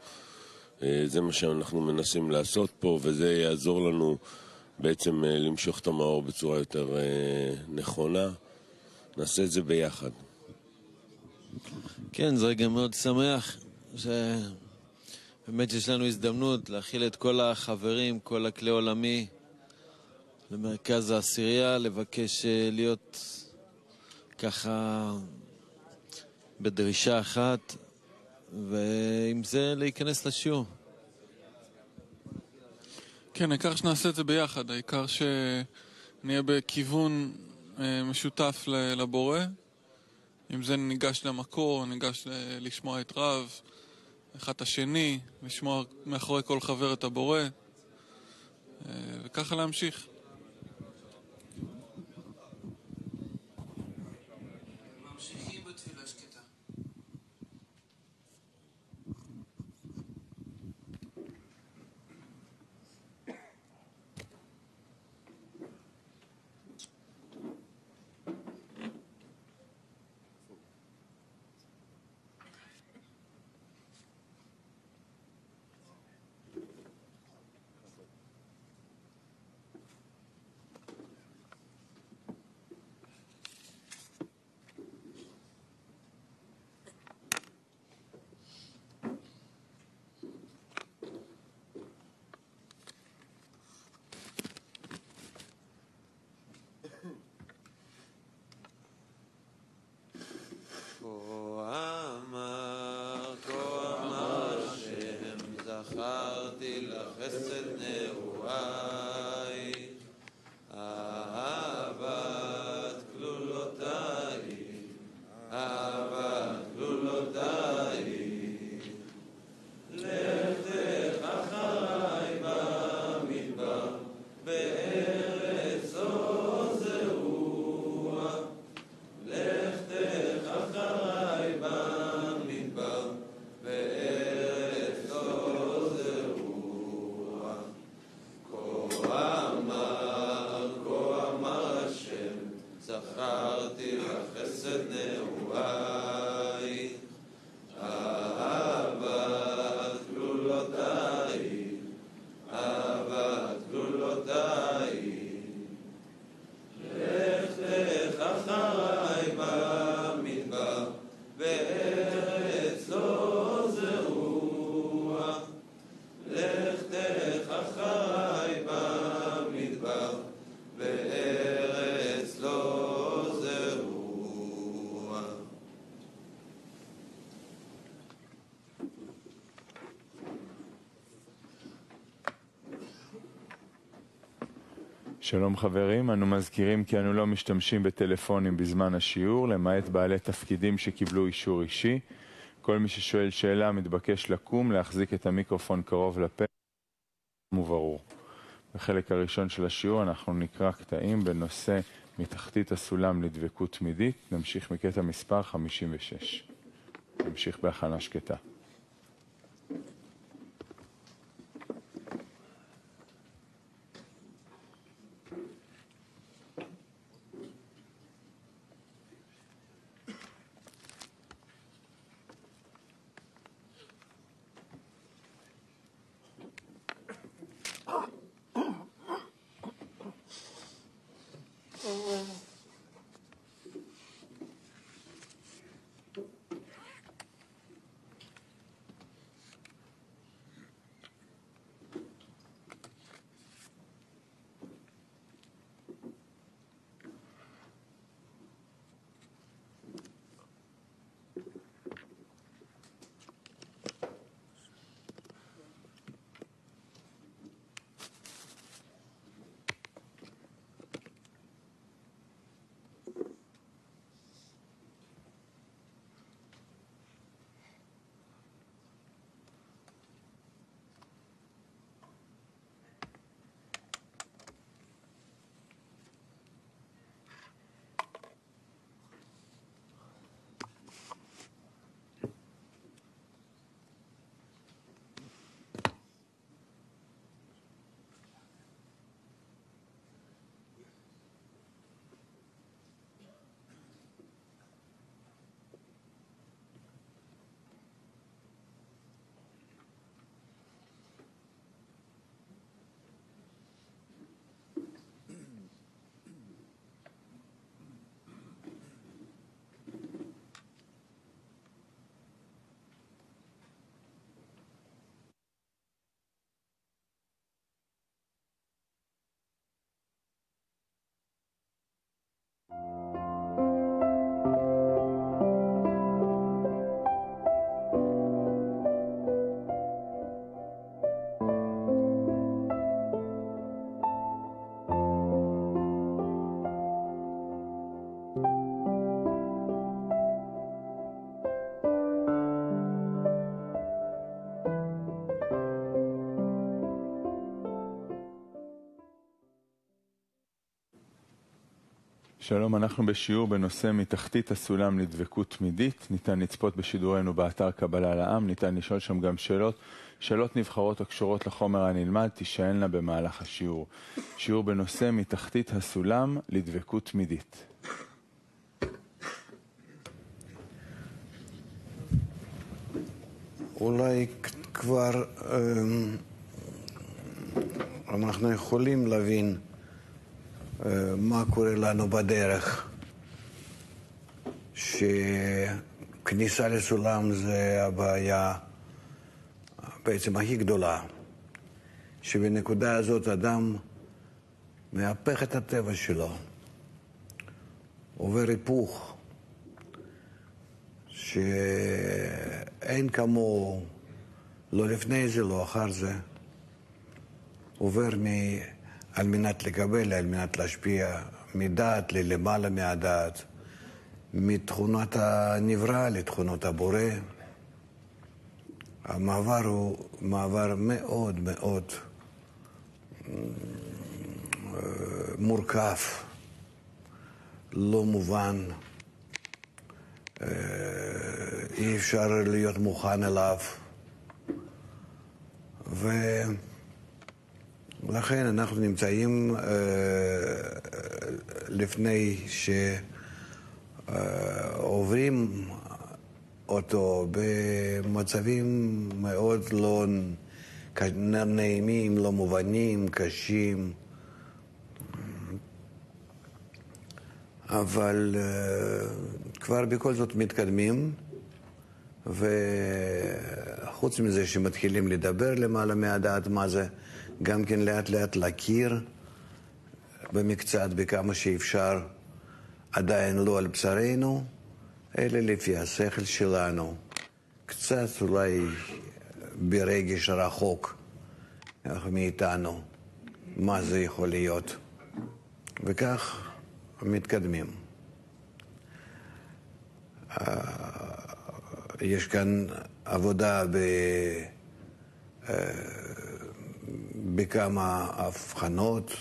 זה מה שאנחנו מנסים לעשות פה, וזה יעזור לנו בעצם אה, למשוך את המאור בצורה יותר אה, נכונה. נעשה את זה ביחד. כן, זה רגע מאוד שמח, שבאמת יש לנו הזדמנות להכיל את כל החברים, כל הכלי עולמי למרכז העשירייה, לבקש אה, להיות ככה בדרישה אחת, ועם זה להיכנס לשיעור. כן, העיקר שנעשה את זה ביחד, העיקר שנהיה בכיוון אה, משותף לבורא. עם זה ניגש למקור, ניגש לשמוע את רב, אחד את השני, לשמוע מאחורי כל חבר את הבורא, אה, וככה להמשיך. שלום חברים, אנו מזכירים כי אנו לא משתמשים בטלפונים בזמן השיעור, למעט בעלי תפקידים שקיבלו אישור אישי. כל מי ששואל שאלה מתבקש לקום, להחזיק את המיקרופון קרוב לפה וברור. בחלק הראשון של השיעור אנחנו נקרא קטעים בנושא מתחתית הסולם לדבקות תמידית. נמשיך מקטע מספר 56. נמשיך בהכנה שקטה. שלום, אנחנו בשיעור בנושא מתחתית הסולם לדבקות תמידית. ניתן לצפות בשידורנו באתר קבלה לעם, ניתן לשאול שם גם שאלות. שאלות נבחרות הקשורות לחומר הנלמד תישאלנה במהלך השיעור. שיעור בנושא מתחתית הסולם לדבקות תמידית. אולי כבר אמ, אנחנו יכולים להבין מה קורה לנו בדרך, שכניסה לסולם זה הבעיה בעצם הכי גדולה, שבנקודה הזאת אדם מהפך את הטבע שלו, עובר היפוך. שאין כמוהו, לא לפני זה, לא אחר זה. עובר מ... על מנת לקבל, על מנת להשפיע מדעת ללמעלה מהדעת, מתכונת הנברא לתכונות הבורא. המעבר הוא מעבר מאוד מאוד אה, מורכב, לא מובן. אה, אי אפשר להיות מוכן אליו. ולכן אנחנו נמצאים אה, לפני שעוברים אותו במצבים מאוד לא נעימים, לא מובנים, קשים. אבל אה, כבר בכל זאת מתקדמים, וחוץ מזה שמתחילים לדבר למעלה מהדעת מה זה, גם כן לאט לאט להכיר במקצת, בכמה שאפשר, עדיין לא על בשרנו, אלא לפי השכל שלנו. קצת אולי ברגש רחוק מאיתנו, מה זה יכול להיות. וכך מתקדמים. אה, יש כאן עבודה ב... אה, בכמה הבחנות,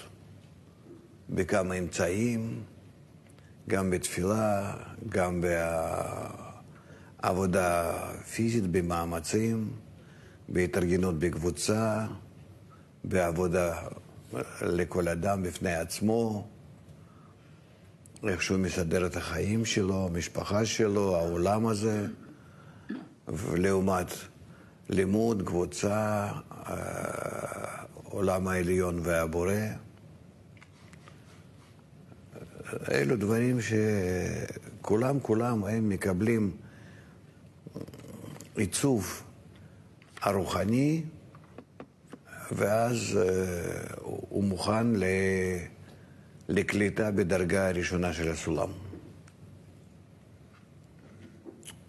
בכמה אמצעים, גם בתפילה, גם בעבודה פיזית, במאמצים, בהתארגנות בקבוצה, בעבודה לכל אדם בפני עצמו. איך שהוא מסדר את החיים שלו, המשפחה שלו, העולם הזה, ולעומת לימוד, קבוצה, העולם העליון והבורא. אלו דברים שכולם, כולם, הם מקבלים עיצוב הרוחני, ואז uh, הוא מוכן. לקליטה בדרגה הראשונה של הסולם.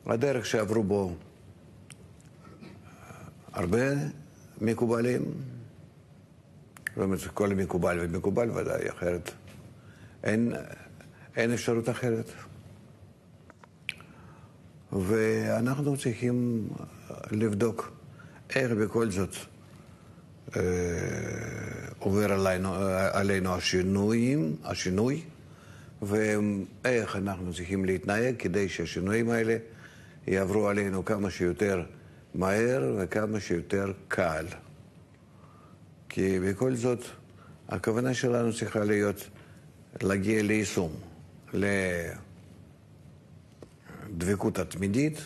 הדרך שעברו בו הרבה מקובלים, זאת אומרת, כל מקובל ומקובל ודאי, אחרת אין, אין אפשרות אחרת. ואנחנו צריכים לבדוק איך בכל זאת אה, עובר עלינו, עלינו השינויים, השינוי, ואיך אנחנו צריכים להתנהג כדי שהשינויים האלה יעברו עלינו כמה שיותר מהר וכמה שיותר קל. כי בכל זאת, הכוונה שלנו צריכה להיות להגיע ליישום, לדבקות התמידית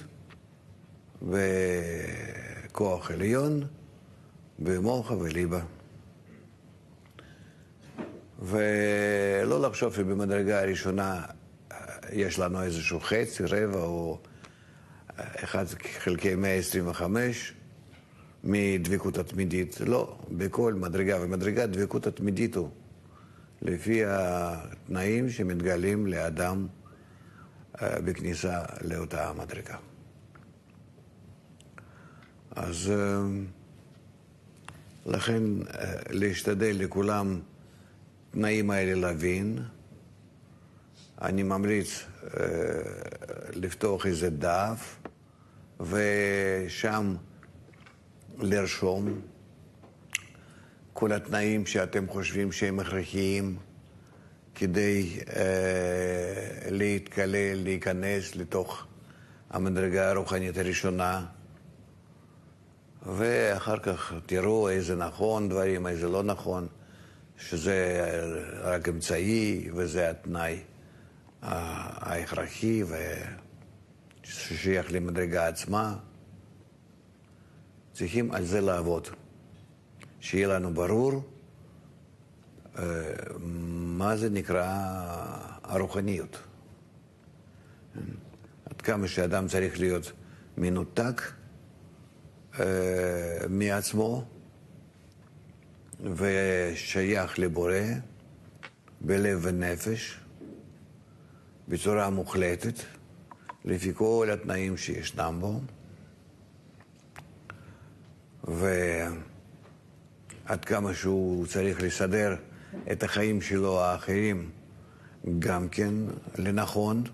וכוח עליון במוחה וליבה. ולא לחשוב שבמדרגה הראשונה יש לנו איזשהו חצי, רבע או אחד חלקי 125 מדבקות התמידית. לא, בכל מדרגה ומדרגה דבקות התמידית הוא לפי התנאים שמתגלים לאדם אה, בכניסה לאותה מדרגה. אז אה, לכן אה, להשתדל לכולם תנאים האלה להבין. אני ממליץ לפתוח איזה דף ושם לרשום כל התנאים שאתם חושבים שהם הכרחיים כדי אה, להתקלל, להיכנס לתוך המדרגה הרוחנית הראשונה, ואחר כך תראו איזה נכון דברים, איזה לא נכון, שזה רק אמצעי וזה התנאי ההכרחי ששייך למדרגה עצמה. צריכים על זה לעבוד. שיהיה לנו ברור אה, מה זה נקרא הרוחניות. עד כמה שאדם צריך להיות מנותק אה, מעצמו ושייך לבורא בלב ונפש בצורה מוחלטת, לפי כל התנאים שישנם בו. ועד כמה שהוא צריך לסדר את החיים שלו האחרים גם כן לנכון.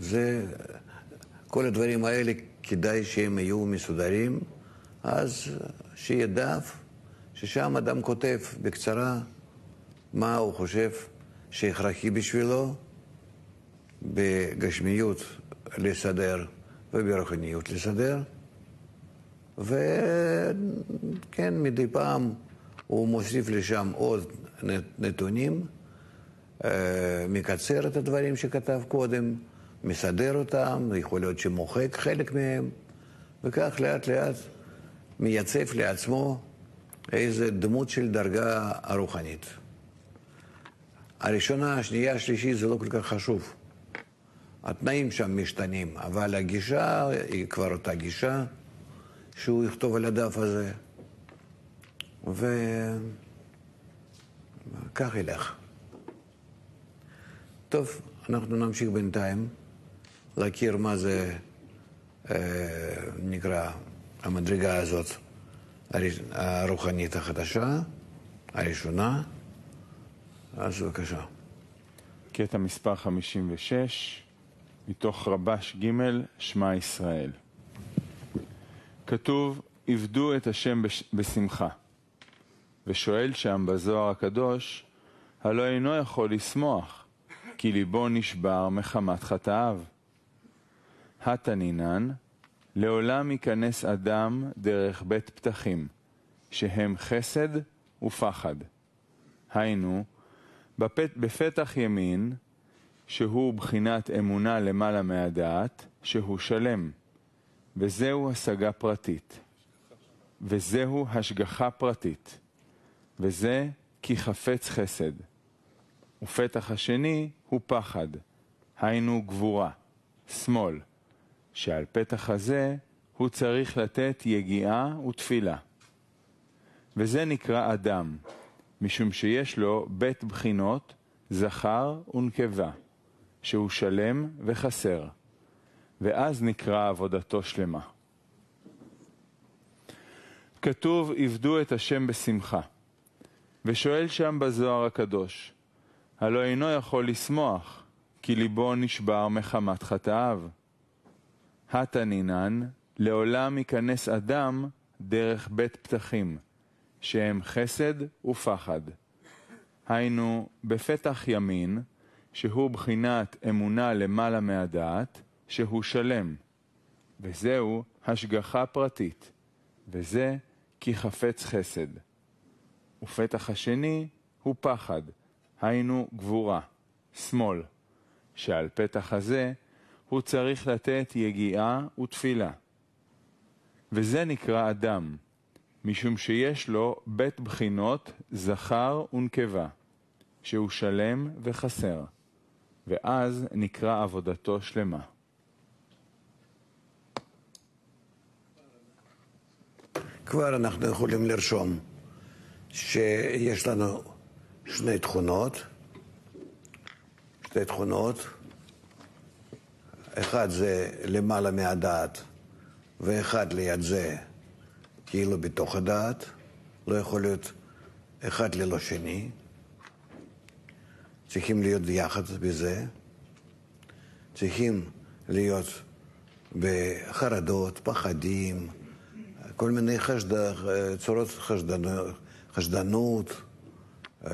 זה, כל הדברים האלה כדאי שהם יהיו מסודרים, אז שיהיה דף ששם אדם כותב בקצרה מה הוא חושב שהכרחי בשבילו בגשמיות לסדר וברוחניות לסדר. וכן, מדי פעם הוא מוסיף לשם עוד נתונים, אה, מקצר את הדברים שכתב קודם, מסדר אותם, יכול להיות שמוחק חלק מהם, וכך לאט לאט מייצב לעצמו איזה דמות של דרגה הרוחנית. הראשונה, השנייה, השלישית זה לא כל כך חשוב. התנאים שם משתנים, אבל הגישה היא כבר אותה גישה שהוא יכתוב על הדף הזה, וכך ילך. טוב, אנחנו נמשיך בינתיים להכיר מה זה אה, נקרא המדרגה הזאת הרוחנית החדשה, הראשונה. אז בבקשה. קטע מספר 56, מתוך רבש ג' שמע ישראל. כתוב, עבדו את השם בש... בשמחה. ושואל שם בזוהר הקדוש, הלא אינו יכול לשמוח, כי ליבו נשבר מחמת חטאיו. התנינן, לעולם ייכנס אדם דרך בית פתחים, שהם חסד ופחד. היינו, בפת, בפתח ימין, שהוא בחינת אמונה למעלה מהדעת, שהוא שלם, וזהו השגה פרטית, וזהו השגחה פרטית, וזה כי חפץ חסד. ופתח השני הוא פחד, היינו גבורה, שמאל, שעל פתח הזה הוא צריך לתת יגיעה ותפילה. וזה נקרא אדם, משום שיש לו בית בחינות, זכר ונקבה, שהוא שלם וחסר, ואז נקרא עבודתו שלמה. כתוב, עבדו את השם בשמחה, ושואל שם בזוהר הקדוש, הלא אינו יכול לשמוח, כי ליבו נשבר מחמת חטאיו. התנינן, לעולם ייכנס אדם דרך בית פתחים, שהם חסד ופחד. היינו, בפתח ימין, שהוא בחינת אמונה למעלה מהדעת, שהוא שלם, וזהו השגחה פרטית, וזה כי חפץ חסד. ופתח השני הוא פחד, היינו גבורה, שמאל, שעל פתח הזה הוא צריך לתת יגיעה ותפילה. וזה נקרא אדם, משום שיש לו בית בחינות זכר ונקבה, שהוא שלם וחסר, ואז נקרא עבודתו שלמה. כבר אנחנו יכולים לרשום שיש לנו שני תכונות, שתי תכונות, אחד זה למעלה מהדעת ואחד ליד זה כאילו בתוך הדעת, לא יכול להיות אחד ללא שני. צריכים להיות יחד בזה, צריכים להיות בחרדות, פחדים, כל מיני חשד... צורות חשדנ... חשדנות, אה,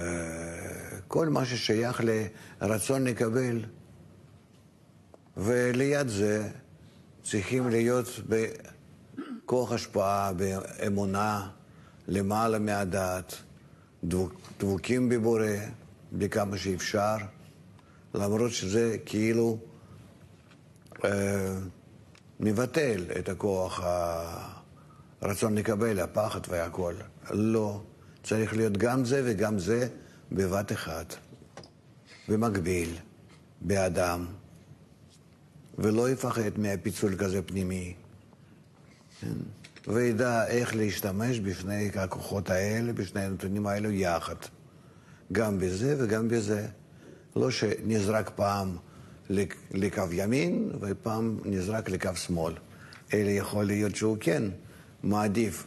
כל מה ששייך לרצון לקבל. וליד זה צריכים להיות בכוח השפעה, באמונה, למעלה מהדעת, דבוק, דבוקים בבורא, בכמה שאפשר, למרות שזה כאילו אה, מבטל את הכוח הרצון לקבל, הפחד והכל. לא, צריך להיות גם זה וגם זה בבת אחת, במקביל, באדם, ולא יפחד מהפיצול כזה פנימי. כן? וידע איך להשתמש בפני הכוחות האלה, בפני הנתונים האלו יחד. גם בזה וגם בזה. לא שנזרק פעם לקו ימין ופעם נזרק לקו שמאל. אלא יכול להיות שהוא כן מעדיף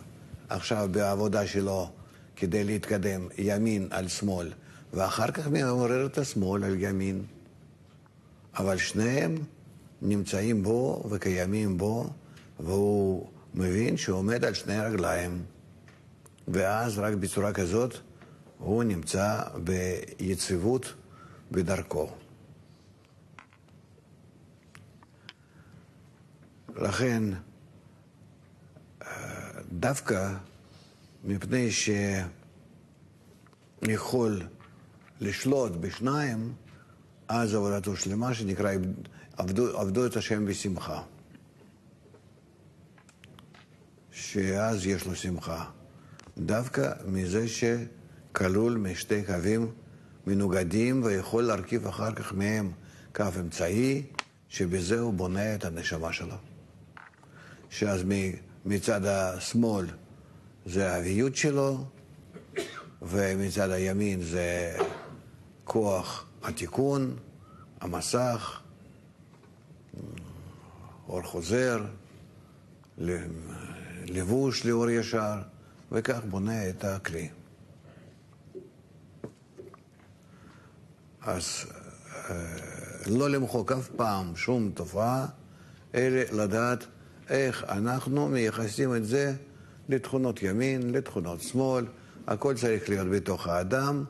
עכשיו בעבודה שלו כדי להתקדם ימין על שמאל, ואחר כך מעורר את השמאל על ימין. אבל שניהם נמצאים בו וקיימים בו, והוא מבין שהוא עומד על שני רגליים. ואז רק בצורה כזאת הוא נמצא ביציבות בדרכו. לכן, דווקא מפני שיכול לשלוט בשניים, אז עבודתו שלמה, שנקרא עבדו, עבדו את השם בשמחה. שאז יש לו שמחה. דווקא מזה שכלול משתי קווים מנוגדים ויכול להרכיב אחר כך מהם קו אמצעי, שבזה הוא בונה את הנשמה שלו. שאז מצד השמאל זה האביות שלו, ומצד הימין זה כוח התיקון, המסך, אור חוזר, לבוש לאור ישר, וכך בונה את הכלי. אז לא למחוק אף פעם שום תופעה, אלא לדעת איך אנחנו מייחסים את זה לתכונות ימין, לתכונות שמאל, הכל צריך להיות בתוך האדם,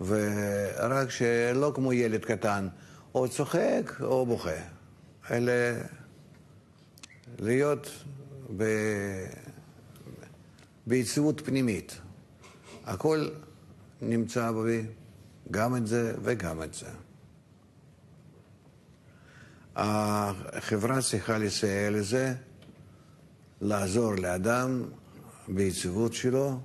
ורק שלא כמו ילד קטן, או צוחק או בוכה, אלא להיות ב... ביציבות פנימית. הכל נמצא בי, גם את זה וגם את זה. החברה צריכה לסייע לזה, לעזור לאדם ביציבות שלו,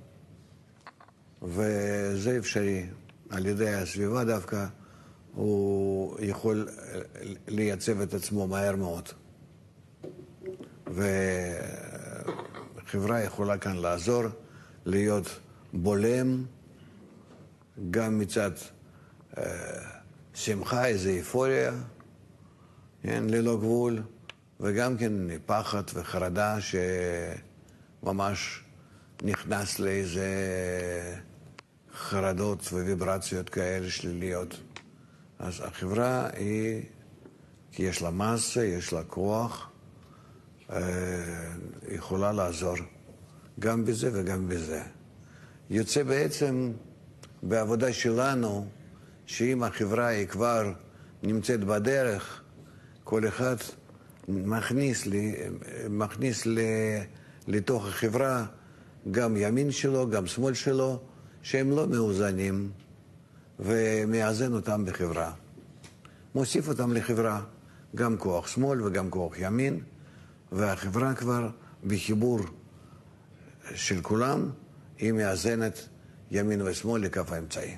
וזה אפשרי. על ידי הסביבה דווקא הוא יכול לייצב את עצמו מהר מאוד. וחברה יכולה כאן לעזור, להיות בולם, גם מצד אה, שמחה, איזו איפוריה, כן, ללא גבול, וגם כן פחד וחרדה שממש נכנס לאיזה חרדות וויברציות כאלה שליליות. אז החברה היא, כי יש לה מסה, יש לה כוח, אה, יכולה לעזור גם בזה וגם בזה. יוצא בעצם בעבודה שלנו, שאם החברה היא כבר נמצאת בדרך, כל אחד מכניס, לי, מכניס לי, לתוך החברה גם ימין שלו, גם שמאל שלו, שהם לא מאוזנים, ומאזן אותם בחברה. מוסיף אותם לחברה, גם כוח שמאל וגם כוח ימין, והחברה כבר בחיבור של כולם, היא מאזנת ימין ושמאל לקו האמצעי.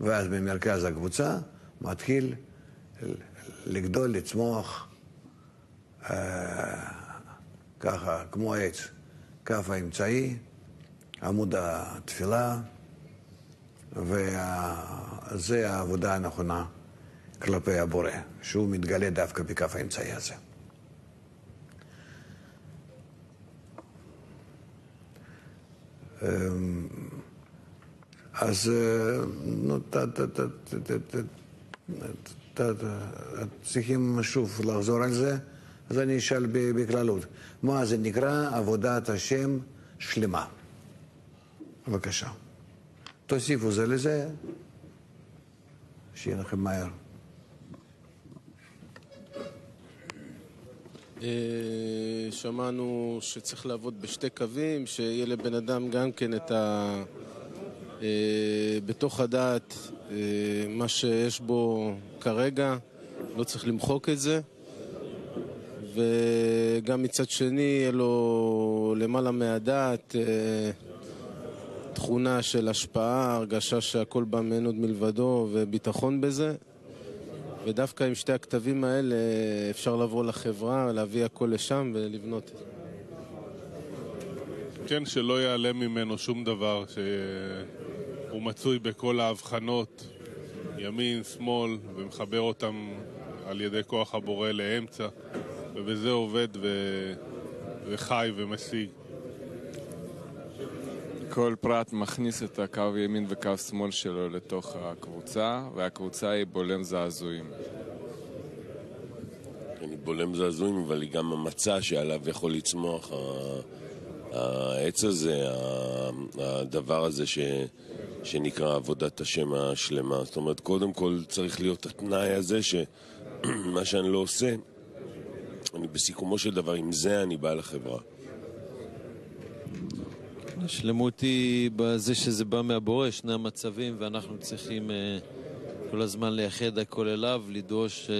ואז במרכז הקבוצה מתחיל לגדול, לצמוח, אה, ככה, כמו עץ, כף האמצעי, עמוד התפילה, וזה העבודה הנכונה כלפי הבורא, שהוא מתגלה דווקא בכף האמצעי הזה. אמ, אז אה, נו, צריכים שוב לחזור על זה, אז אני אשאל בכללות. מה זה נקרא עבודת השם שלמה? בבקשה. תוסיפו זה לזה, שיהיה לכם מהר. אה, שמענו שצריך לעבוד בשתי קווים, שיהיה לבן אדם גם כן את ה... אה, בתוך הדעת אה, מה שיש בו כרגע, לא צריך למחוק את זה. וגם מצד שני יהיה לו למעלה מהדעת אה, תכונה של השפעה, הרגשה שהכל בא מאין עוד מלבדו וביטחון בזה. ודווקא עם שתי הכתבים האלה אפשר לבוא לחברה, להביא הכל לשם ולבנות. כן, שלא ייעלם ממנו שום דבר, שהוא מצוי בכל ההבחנות, ימין, שמאל, ומחבר אותם על ידי כוח הבורא לאמצע, ובזה עובד ו... וחי ומשיג. כל פרט מכניס את הקו ימין וקו שמאל שלו לתוך הקבוצה, והקבוצה היא בולם זעזועים. אני בולם זעזועים, אבל היא גם המצע שעליו יכול לצמוח העץ הזה, הדבר הזה ש... שנקרא עבודת השם השלמה. זאת אומרת, קודם כל צריך להיות התנאי הזה שמה שאני לא עושה, אני בסיכומו של דבר, עם זה אני בא לחברה. השלמות היא בזה שזה בא מהבורא, שני המצבים, ואנחנו צריכים אה, כל הזמן לייחד הכל אליו, לדרוש אה,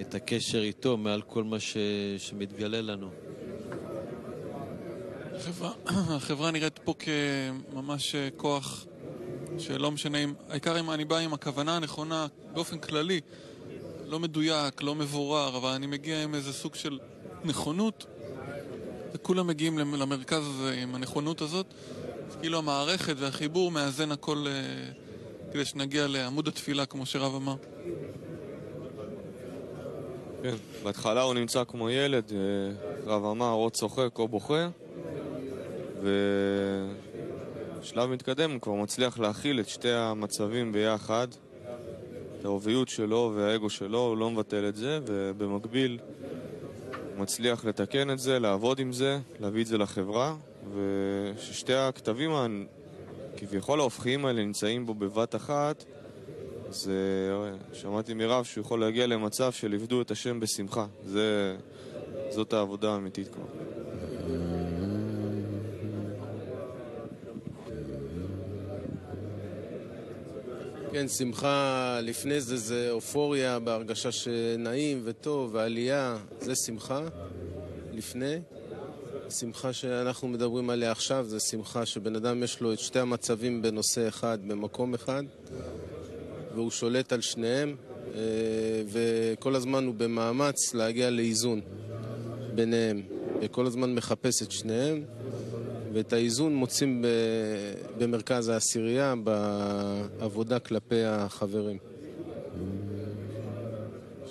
את הקשר איתו מעל כל מה ש... שמתגלה לנו. החברה, החברה נראית פה כממש אה, כוח שלא משנה אם... העיקר אם אני בא עם הכוונה הנכונה באופן כללי, לא מדויק, לא מבורר, אבל אני מגיע עם איזה סוג של נכונות, וכולם מגיעים למ- למרכז הזה עם הנכונות הזאת, אז כאילו המערכת והחיבור מאזן הכל אה, כדי שנגיע לעמוד התפילה, כמו שרב אמר. כן, בהתחלה הוא נמצא כמו ילד, אה, רב אמר, או צוחק או בוכה, בשלב מתקדם הוא כבר מצליח להכיל את שתי המצבים ביחד, את הערביות שלו והאגו שלו, הוא לא מבטל את זה, ובמקביל הוא מצליח לתקן את זה, לעבוד עם זה, להביא את זה לחברה, וששתי הכתבים הכביכול ההופכיים האלה נמצאים בו בבת אחת, אז שמעתי מרב שהוא יכול להגיע למצב של עבדו את השם בשמחה. זה, זאת העבודה האמיתית כבר. כן, שמחה לפני זה זה אופוריה בהרגשה שנעים וטוב ועלייה, זה שמחה לפני. שמחה שאנחנו מדברים עליה עכשיו זה שמחה שבן אדם יש לו את שתי המצבים בנושא אחד, במקום אחד, והוא שולט על שניהם, אה, וכל הזמן הוא במאמץ להגיע לאיזון ביניהם, וכל הזמן מחפש את שניהם. ואת האיזון מוצאים ב- במרכז העשירייה, בעבודה כלפי החברים.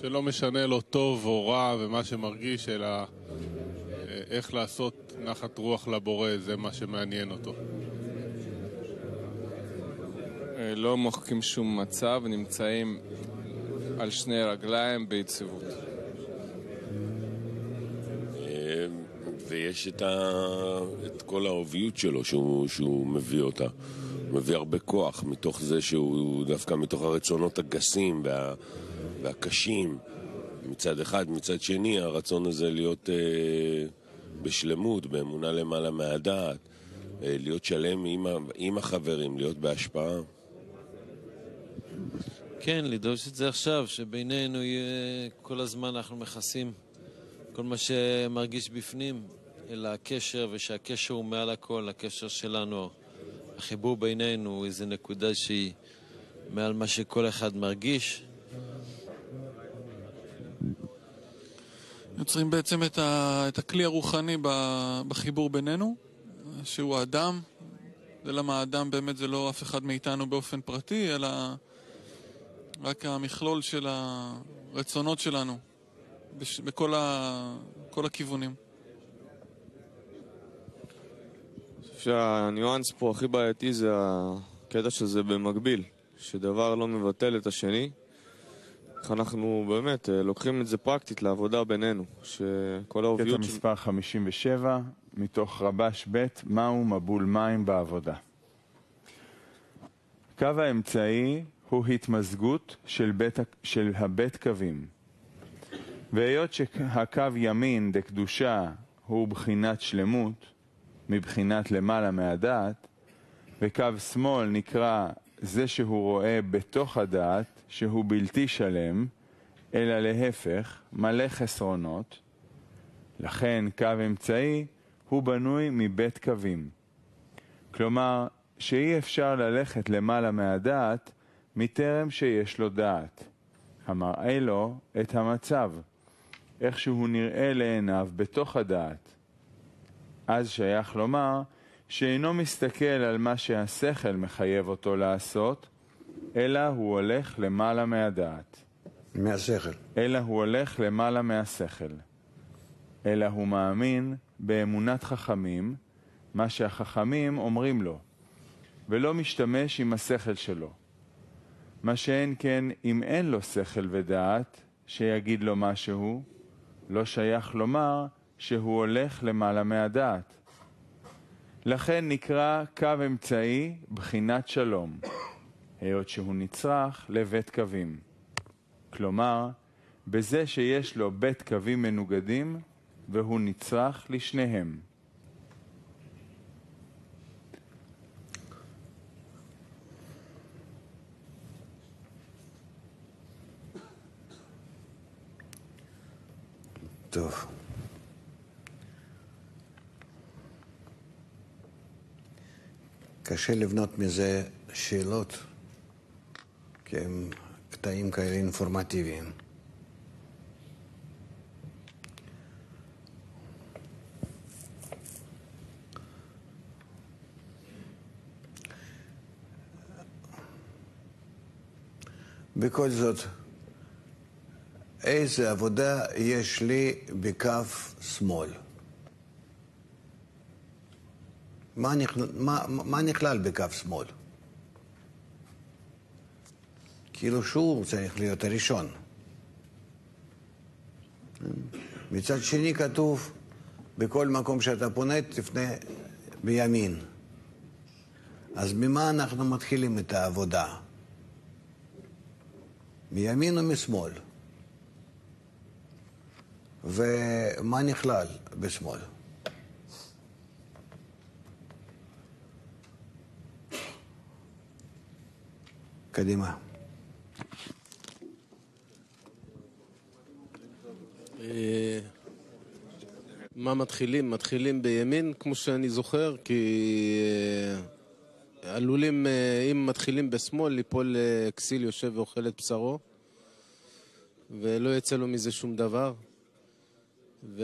שלא משנה לו טוב או רע ומה שמרגיש, אלא אה, איך לעשות נחת רוח לבורא, זה מה שמעניין אותו. אה, לא מוחקים שום מצב, נמצאים על שני רגליים ביציבות. ויש את, ה... את כל האוביות שלו שהוא, שהוא מביא אותה. הוא מביא הרבה כוח מתוך זה שהוא דווקא מתוך הרצונות הגסים וה... והקשים מצד אחד, מצד שני הרצון הזה להיות אה, בשלמות, באמונה למעלה מהדעת, אה, להיות שלם עם, ה... עם החברים, להיות בהשפעה. כן, לדרוש את זה עכשיו, שבינינו יהיה כל הזמן אנחנו מכסים כל מה שמרגיש בפנים, אלא הקשר, ושהקשר הוא מעל הכל, הקשר שלנו, החיבור בינינו הוא איזו נקודה שהיא מעל מה שכל אחד מרגיש. יוצרים בעצם את, ה, את הכלי הרוחני בחיבור בינינו, שהוא האדם. זה למה האדם באמת זה לא אף אחד מאיתנו באופן פרטי, אלא רק המכלול של הרצונות שלנו בש, בכל ה, כל הכיוונים. אני חושב שהניואנס פה הכי בעייתי זה הקטע שזה במקביל, שדבר לא מבטל את השני, איך אנחנו באמת אה, לוקחים את זה פרקטית לעבודה בינינו, שכל העוביות... קטע מספר 57, מתוך רבש ב', מהו מבול מים בעבודה. קו האמצעי הוא התמזגות של, בית, של הבית קווים. והיות שהקו ימין דקדושה הוא בחינת שלמות, מבחינת למעלה מהדעת, וקו שמאל נקרא זה שהוא רואה בתוך הדעת, שהוא בלתי שלם, אלא להפך, מלא חסרונות. לכן קו אמצעי הוא בנוי מבית קווים. כלומר, שאי אפשר ללכת למעלה מהדעת מטרם שיש לו דעת, המראה לו את המצב, איך שהוא נראה לעיניו בתוך הדעת. אז שייך לומר שאינו מסתכל על מה שהשכל מחייב אותו לעשות, אלא הוא הולך למעלה מהדעת. מהשכל. אלא הוא הולך למעלה מהשכל. אלא הוא מאמין באמונת חכמים, מה שהחכמים אומרים לו, ולא משתמש עם השכל שלו. מה שאין כן, אם אין לו שכל ודעת, שיגיד לו משהו, לא שייך לומר שהוא הולך למעלה מהדעת. לכן נקרא קו אמצעי בחינת שלום, היות שהוא נצרך לבית קווים. כלומר, בזה שיש לו בית קווים מנוגדים, והוא נצרך לשניהם. טוב. קשה לבנות מזה שאלות, כי הם קטעים כאלה אינפורמטיביים. בכל זאת, איזה עבודה יש לי בכף שמאל? מה, נכ... מה, מה נכלל בכף שמאל? כאילו שהוא צריך להיות הראשון. מצד שני כתוב, בכל מקום שאתה פונה תפנה בימין. אז ממה אנחנו מתחילים את העבודה? מימין או משמאל? ומה נכלל בשמאל? קדימה. אה, מה מתחילים? מתחילים בימין, כמו שאני זוכר, כי אה, עלולים, אה, אם מתחילים בשמאל, ליפול אה, כסיל יושב ואוכל את בשרו, ולא יצא לו מזה שום דבר. ואני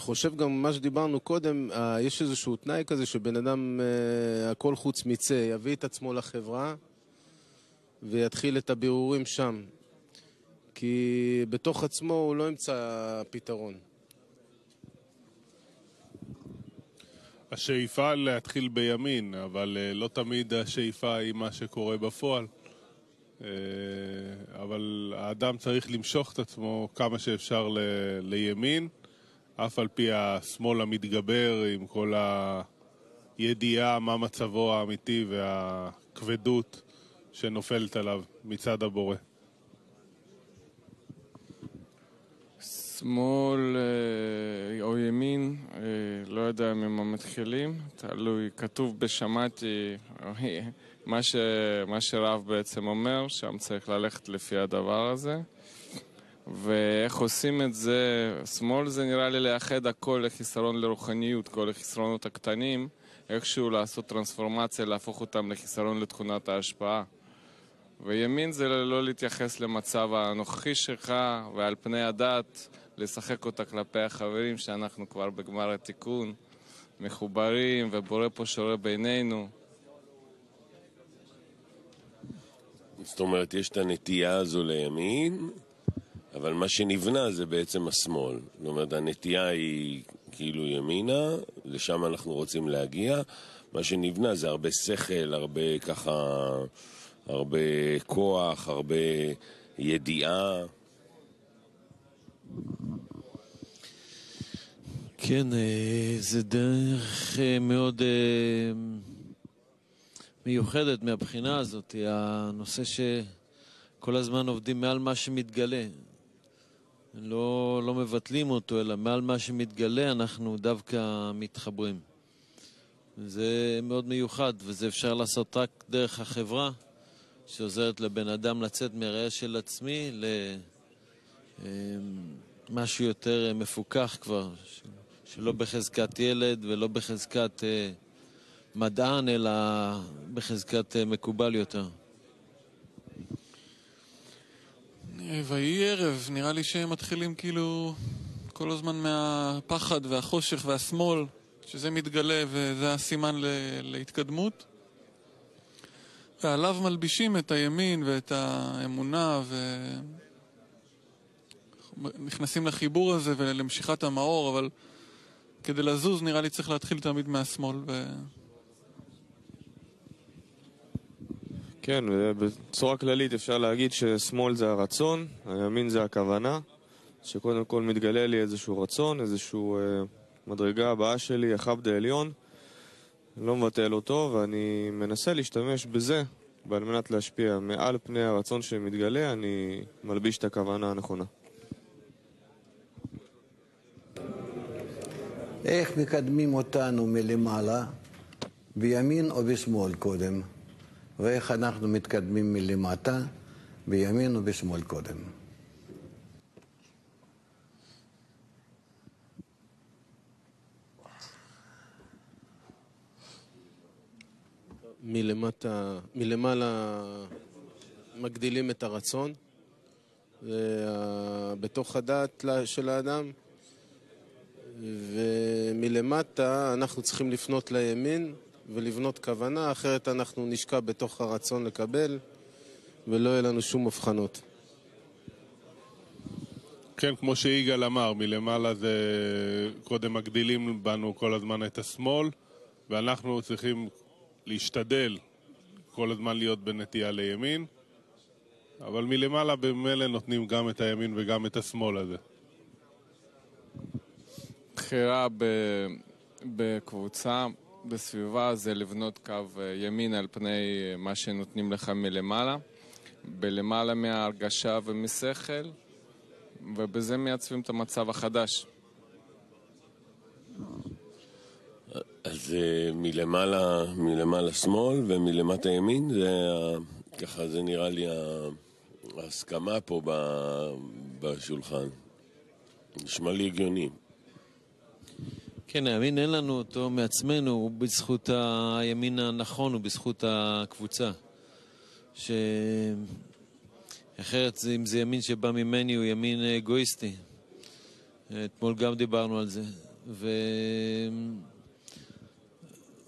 חושב גם מה שדיברנו קודם, אה, יש איזשהו תנאי כזה שבן אדם, אה, הכל חוץ מצא, יביא את עצמו לחברה ויתחיל את הבירורים שם. כי בתוך עצמו הוא לא ימצא פתרון. השאיפה להתחיל בימין, אבל אה, לא תמיד השאיפה היא מה שקורה בפועל. אה, אבל האדם צריך למשוך את עצמו כמה שאפשר ל- לימין, אף על פי השמאל המתגבר עם כל הידיעה מה מצבו האמיתי והכבדות שנופלת עליו מצד הבורא. שמאל אה, או ימין, אה, לא יודע ממה מתחילים, תלוי, כתוב בשמעתי מה, ש, מה שרב בעצם אומר, שם צריך ללכת לפי הדבר הזה. ואיך עושים את זה, שמאל זה נראה לי לאחד הכל לחיסרון לרוחניות, כל החסרונות הקטנים, איכשהו לעשות טרנספורמציה, להפוך אותם לחיסרון לתכונת ההשפעה. וימין זה לא להתייחס למצב הנוכחי שלך, ועל פני הדת, לשחק אותה כלפי החברים, שאנחנו כבר בגמר התיקון, מחוברים, ובורא פה שורה בינינו. זאת אומרת, יש את הנטייה הזו לימין, אבל מה שנבנה זה בעצם השמאל. זאת אומרת, הנטייה היא כאילו ימינה, לשם אנחנו רוצים להגיע. מה שנבנה זה הרבה שכל, הרבה ככה הרבה כוח, הרבה ידיעה. כן, אה, זה דרך אה, מאוד אה, מיוחדת מהבחינה הזאת, הנושא שכל הזמן עובדים מעל מה שמתגלה. לא, לא מבטלים אותו, אלא מעל מה שמתגלה אנחנו דווקא מתחברים. זה מאוד מיוחד, וזה אפשר לעשות רק דרך החברה, שעוזרת לבן אדם לצאת מהראייה של עצמי למשהו יותר מפוקח כבר, שלא בחזקת ילד ולא בחזקת אה, מדען, אלא בחזקת אה, מקובל יותר. ויהי ערב, נראה לי שהם מתחילים כאילו כל הזמן מהפחד והחושך והשמאל, שזה מתגלה וזה הסימן ל- להתקדמות. ועליו מלבישים את הימין ואת האמונה ונכנסים לחיבור הזה ולמשיכת המאור, אבל כדי לזוז נראה לי צריך להתחיל תמיד מהשמאל. ו... כן, ובצורה כללית אפשר להגיד ששמאל זה הרצון, הימין זה הכוונה, שקודם כל מתגלה לי איזשהו רצון, איזשהו אה, מדרגה הבאה שלי, החבד העליון, לא מבטל אותו, ואני מנסה להשתמש בזה על מנת להשפיע מעל פני הרצון שמתגלה, אני מלביש את הכוונה הנכונה. איך מקדמים אותנו מלמעלה, בימין או בשמאל קודם, ואיך אנחנו מתקדמים מלמטה, בימין או בשמאל קודם. מלמטה, מלמעלה מגדילים את הרצון, בתוך הדעת של האדם, ומלמטה אנחנו צריכים לפנות לימין ולבנות כוונה, אחרת אנחנו נשקע בתוך הרצון לקבל, ולא יהיה לנו שום הבחנות. כן, כמו שיגאל אמר, מלמעלה זה קודם מגדילים בנו כל הזמן את השמאל, ואנחנו צריכים להשתדל כל הזמן להיות בנטייה לימין, אבל מלמעלה במילא נותנים גם את הימין וגם את השמאל הזה. בחירה ב... בקבוצה, בסביבה, זה לבנות קו אה, ימין על פני אה, מה שנותנים לך מלמעלה, בלמעלה מההרגשה ומשכל, ובזה מייצבים את המצב החדש. אז אה, מלמעלה, מלמעלה שמאל ומלמטה ימין, זה ככה זה נראה לי ההסכמה פה בשולחן. נשמע לי הגיוני. כן, הימין אין לנו אותו מעצמנו, הוא בזכות הימין הנכון, הוא בזכות הקבוצה. שאחרת זה- אם זה ימין שבא ממני הוא ימין אגואיסטי. אתמול גם דיברנו על זה.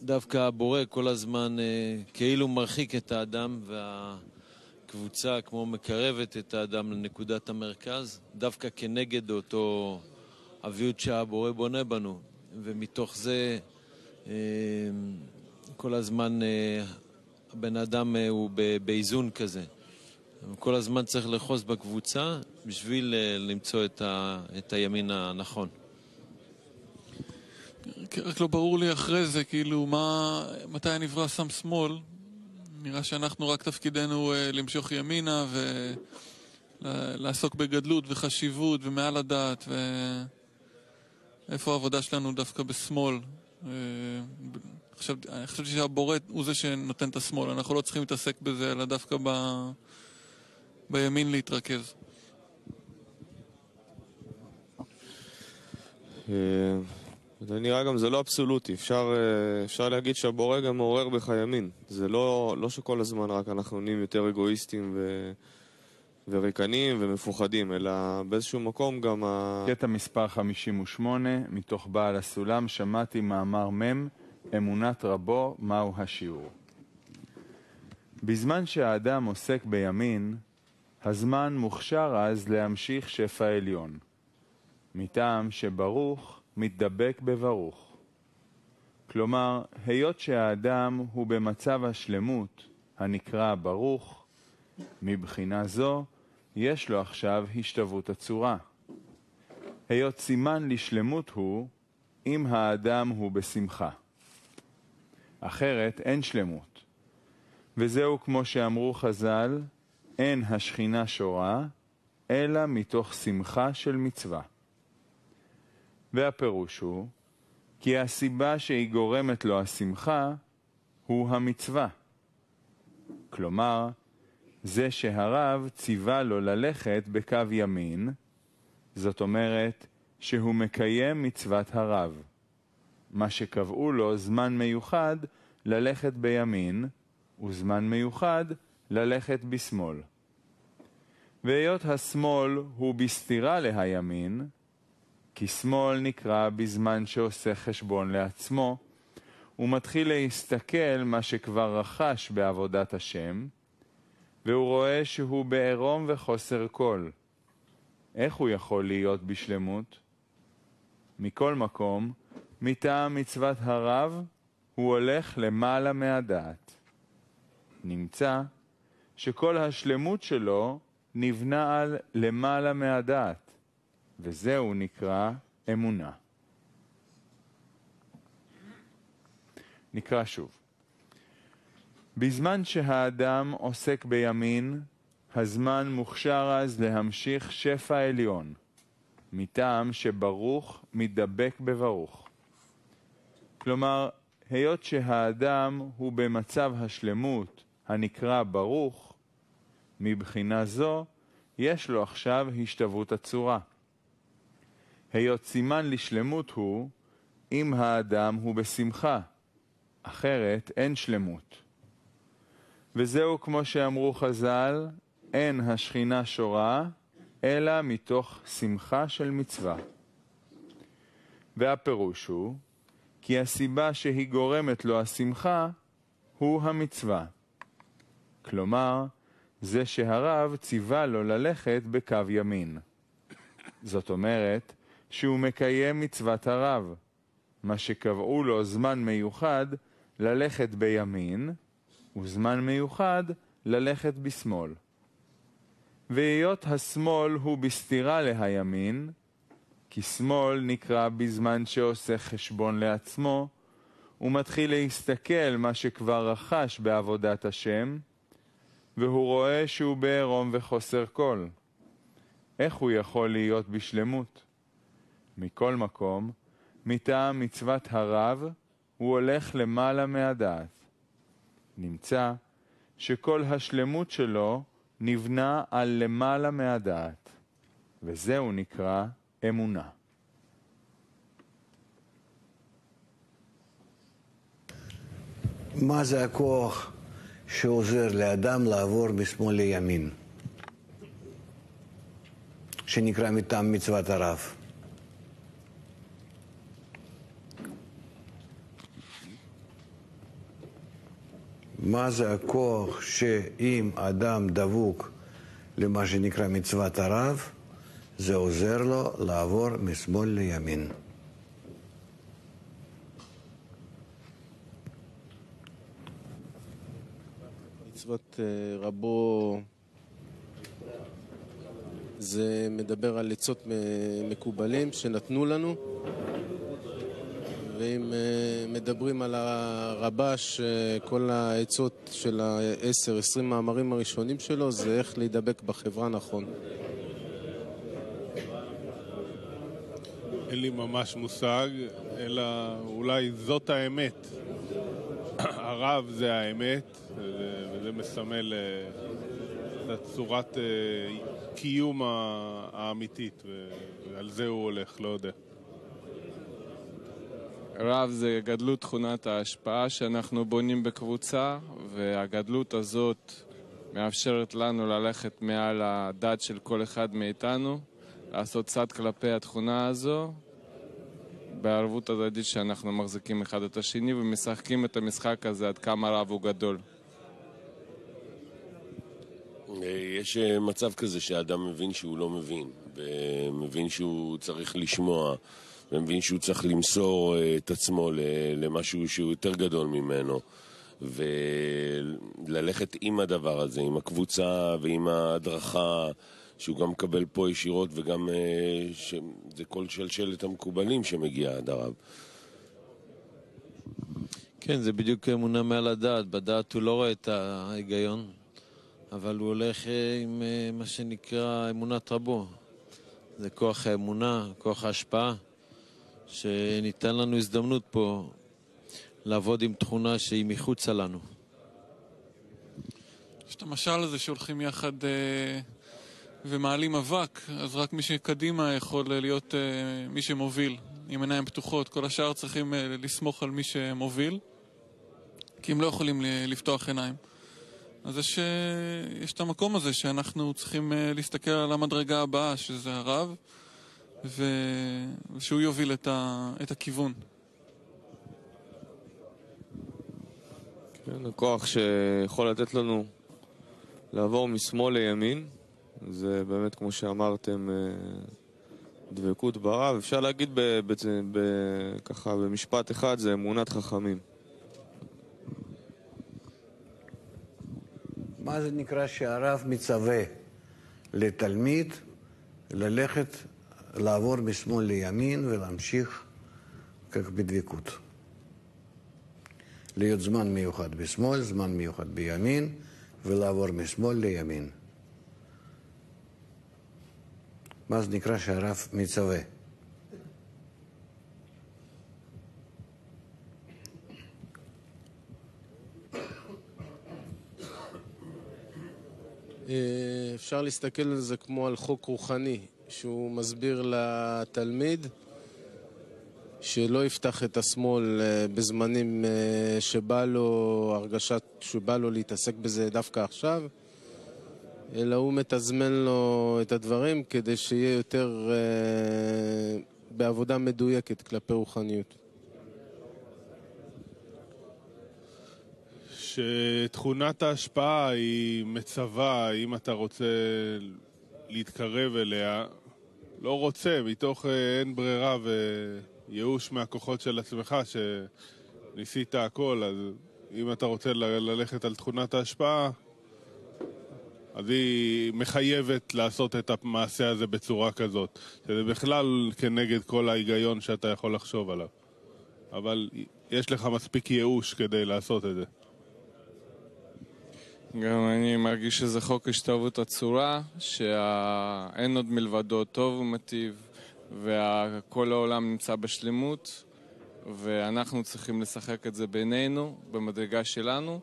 ודווקא הבורא כל הזמן אה, כאילו מרחיק את האדם והקבוצה כמו מקרבת את האדם לנקודת המרכז, דווקא כנגד אותו אביות שהבורא בונה בנו. ומתוך זה אה, כל הזמן אה, הבן אדם אה, הוא באיזון כזה. כל הזמן צריך לאחוז בקבוצה בשביל למצוא את, ה, את הימין הנכון. רק לא ברור לי אחרי זה, כאילו, מה, מתי נברא שם שמאל? נראה שאנחנו רק תפקידנו למשוך ימינה ולעסוק בגדלות וחשיבות ומעל הדעת, ואיפה העבודה שלנו דווקא בשמאל? אה, אני חשבתי שהבורא הוא זה שנותן את השמאל, אנחנו לא צריכים להתעסק בזה, אלא דווקא ב, בימין להתרכז. אה, זה נראה גם, זה לא אבסולוטי, אפשר, אה, אפשר להגיד שהבורא גם מעורר בך ימין. זה לא, לא שכל הזמן רק אנחנו נהיים יותר אגואיסטים ו... וריקנים ומפוחדים, אלא באיזשהו מקום גם ה... קטע מספר 58, מתוך בעל הסולם, שמעתי מאמר מ', אמונת רבו, מהו השיעור. בזמן שהאדם עוסק בימין, הזמן מוכשר אז להמשיך שפע עליון. מטעם שברוך מתדבק בברוך. כלומר, היות שהאדם הוא במצב השלמות, הנקרא ברוך, מבחינה זו יש לו עכשיו השתוות הצורה. היות סימן לשלמות הוא, אם האדם הוא בשמחה. אחרת אין שלמות. וזהו כמו שאמרו חז"ל, אין השכינה שורה, אלא מתוך שמחה של מצווה. והפירוש הוא, כי הסיבה שהיא גורמת לו השמחה, הוא המצווה. כלומר, זה שהרב ציווה לו ללכת בקו ימין, זאת אומרת שהוא מקיים מצוות הרב. מה שקבעו לו זמן מיוחד ללכת בימין, וזמן מיוחד ללכת בשמאל. והיות השמאל הוא בסתירה להימין, כי שמאל נקרא בזמן שעושה חשבון לעצמו, הוא מתחיל להסתכל מה שכבר רכש בעבודת השם, והוא רואה שהוא בעירום וחוסר כל. איך הוא יכול להיות בשלמות? מכל מקום, מטעם מצוות הרב, הוא הולך למעלה מהדעת. נמצא שכל השלמות שלו נבנה על למעלה מהדעת, וזהו נקרא אמונה. נקרא שוב. בזמן שהאדם עוסק בימין, הזמן מוכשר אז להמשיך שפע עליון, מטעם שברוך מתדבק בברוך. כלומר, היות שהאדם הוא במצב השלמות הנקרא ברוך, מבחינה זו יש לו עכשיו השתוות הצורה. היות סימן לשלמות הוא, אם האדם הוא בשמחה, אחרת אין שלמות. וזהו כמו שאמרו חז"ל, אין השכינה שורה, אלא מתוך שמחה של מצווה. והפירוש הוא, כי הסיבה שהיא גורמת לו השמחה, הוא המצווה. כלומר, זה שהרב ציווה לו ללכת בקו ימין. זאת אומרת, שהוא מקיים מצוות הרב, מה שקבעו לו זמן מיוחד ללכת בימין, וזמן מיוחד ללכת בשמאל. והיות השמאל הוא בסתירה להימין, כי שמאל נקרא בזמן שעושה חשבון לעצמו, הוא מתחיל להסתכל מה שכבר רכש בעבודת השם, והוא רואה שהוא בעירום וחוסר כל. איך הוא יכול להיות בשלמות? מכל מקום, מטעם מצוות הרב, הוא הולך למעלה מהדעת. נמצא שכל השלמות שלו נבנה על למעלה מהדעת, וזהו נקרא אמונה. מה זה הכוח שעוזר לאדם לעבור משמאל לימין, שנקרא מטעם מצוות הרב? מה זה הכוח שאם אדם דבוק למה שנקרא מצוות הרב, זה עוזר לו לעבור משמאל לימין. מצוות אה, רבו זה מדבר על עצות מקובלים שנתנו לנו ואם אה, מדברים על הרבש, אה, כל העצות של ה-10-20 מאמרים הראשונים שלו זה איך להידבק בחברה נכון. אין לי ממש מושג, אלא אולי זאת האמת. הרב זה האמת, וזה, מסמל אה, את צורת אה, קיום האמיתית, ועל זה הוא הולך, לא יודע. רב זה גדלות תכונת ההשפעה שאנחנו בונים בקבוצה, והגדלות הזאת מאפשרת לנו ללכת מעל הדת של כל אחד מאיתנו, לעשות צד כלפי התכונה הזו, בערבות הדדית שאנחנו מחזיקים אחד את השני ומשחקים את המשחק הזה עד כמה רב הוא גדול. יש אה, מצב כזה שהאדם מבין שהוא לא מבין, ומבין שהוא צריך לשמוע, ומבין שהוא צריך למסור אה, את עצמו למשהו שהוא יותר גדול ממנו. וללכת עם הדבר הזה, עם הקבוצה ועם ההדרכה, שהוא גם מקבל פה ישירות וגם אה, שזה כל שלשלת המקובלים שמגיע עד הרב. כן, זה בדיוק אמונה מעל הדעת. בדעת הוא לא רואה את ההיגיון, אבל הוא הולך אה, עם מה שנקרא אמונת רבו. זה כוח האמונה, כוח ההשפעה, שניתן לנו הזדמנות פה לעבוד עם תכונה שהיא מחוצה לנו. יש את המשל הזה שהולכים יחד אה, ומעלים אבק, אז רק מי שקדימה יכול אה, להיות אה, מי שמוביל, עם עיניים פתוחות. כל השאר צריכים אה, לסמוך על מי שמוביל, כי הם לא יכולים ל- לפתוח עיניים. אז יש, אה, יש את המקום הזה שאנחנו צריכים אה, להסתכל על המדרגה הבאה, שזה הרב. ושהוא יוביל את, ה... את הכיוון. כן, הכוח שיכול לתת לנו לעבור משמאל לימין, זה באמת, כמו שאמרתם, אה, דבקות ברב. אפשר להגיד ב, ב, ב, ככה במשפט אחד, זה אמונת חכמים. מה זה נקרא שהרב מצווה לתלמיד ללכת, לעבור משמאל לימין ולהמשיך כך בדבקות. להיות זמן מיוחד בשמאל, זמן מיוחד בימין, ולעבור משמאל לימין. מה זה נקרא שהרב מצווה? אה, אפשר להסתכל על זה כמו על חוק רוחני, שהוא מסביר לתלמיד שלא יפתח את השמאל אה, בזמנים אה, שבא לו, הרגשה שבא לו להתעסק בזה דווקא עכשיו, אלא הוא מתזמן לו את הדברים כדי שיהיה יותר אה, בעבודה מדויקת כלפי רוחניות. שתכונת ההשפעה היא מצווה, אם אתה רוצה להתקרב אליה, לא רוצה, מתוך אה, אין ברירה וייאוש מהכוחות של עצמך, שניסית הכל, אז אם אתה רוצה ללכת על תכונת ההשפעה, אז היא מחייבת לעשות את המעשה הזה בצורה כזאת, שזה בכלל כנגד כל ההיגיון שאתה יכול לחשוב עליו. אבל יש לך מספיק ייאוש כדי לעשות את זה. גם אני מרגיש שזה חוק השתלבות הצורה, שאין עוד מלבדו טוב ומטיב, וכל העולם נמצא בשלמות, ואנחנו צריכים לשחק את זה בינינו, במדרגה שלנו,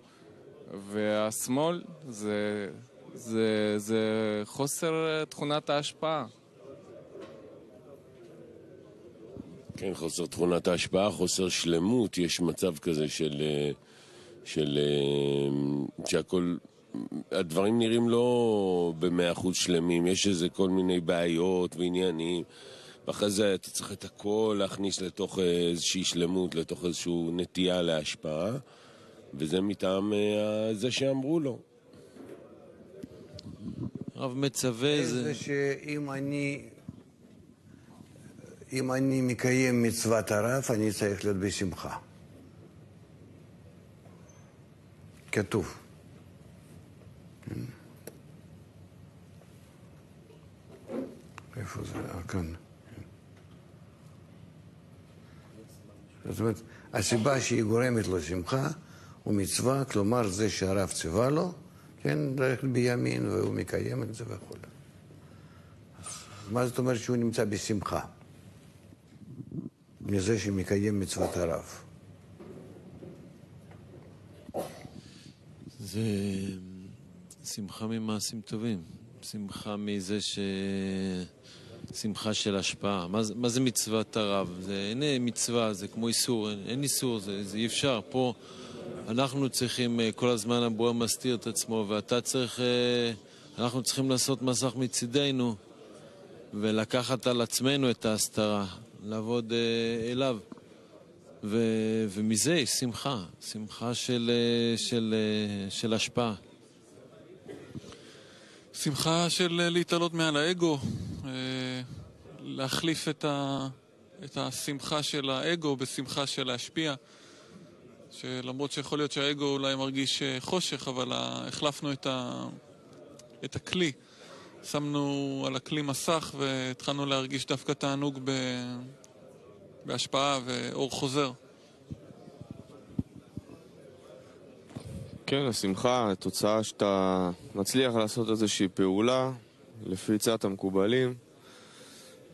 והשמאל זה, זה, זה חוסר אה, תכונת ההשפעה. כן, חוסר תכונת ההשפעה, חוסר שלמות, יש מצב כזה של... אה, של... אה, שהכל... הדברים נראים לא במאה אחוז שלמים, יש איזה כל מיני בעיות ועניינים, ואחרי זה אתה צריך את הכל להכניס לתוך אה, איזושהי שלמות, לתוך איזושהי נטייה להשפעה, וזה מטעם אה, זה שאמרו לו. הרב מצווה זה זה... שאם אני, אם אני מקיים מצוות הרב, אני צריך להיות בשמחה. כתוב. איפה זה? אה, כאן. זאת אומרת, הסיבה שהיא גורמת לו שמחה הוא מצווה, כלומר זה שהרב ציווה לו, כן, ללכת בימין והוא מקיים את זה וכו'. מה זאת אומרת שהוא נמצא בשמחה? מזה שמקיים מצוות הרב. זה שמחה ממעשים טובים. שמחה מזה ש... שמחה של השפעה. מה, מה זה מצוות הרב? זה אין אה, מצווה, זה כמו איסור, אין, אין איסור, זה, זה אי אפשר. פה אנחנו צריכים, אה, כל הזמן הבורא מסתיר את עצמו, ואתה צריך, אה, אנחנו צריכים לעשות מסך מצידנו ולקחת על עצמנו את ההסתרה, לעבוד אליו. ו, ומזה יש שמחה, שמחה של, של, של השפעה. שמחה של להתעלות מעל האגו, אה, להחליף את, ה, את השמחה של האגו בשמחה של להשפיע. שלמרות שיכול להיות שהאגו אולי מרגיש אה, חושך, אבל החלפנו את, ה... את הכלי. שמנו על הכלי מסך והתחלנו להרגיש דווקא תענוג ב... בהשפעה ואור חוזר. כן, השמחה, התוצאה שאתה מצליח לעשות איזושהי פעולה לפי עצת המקובלים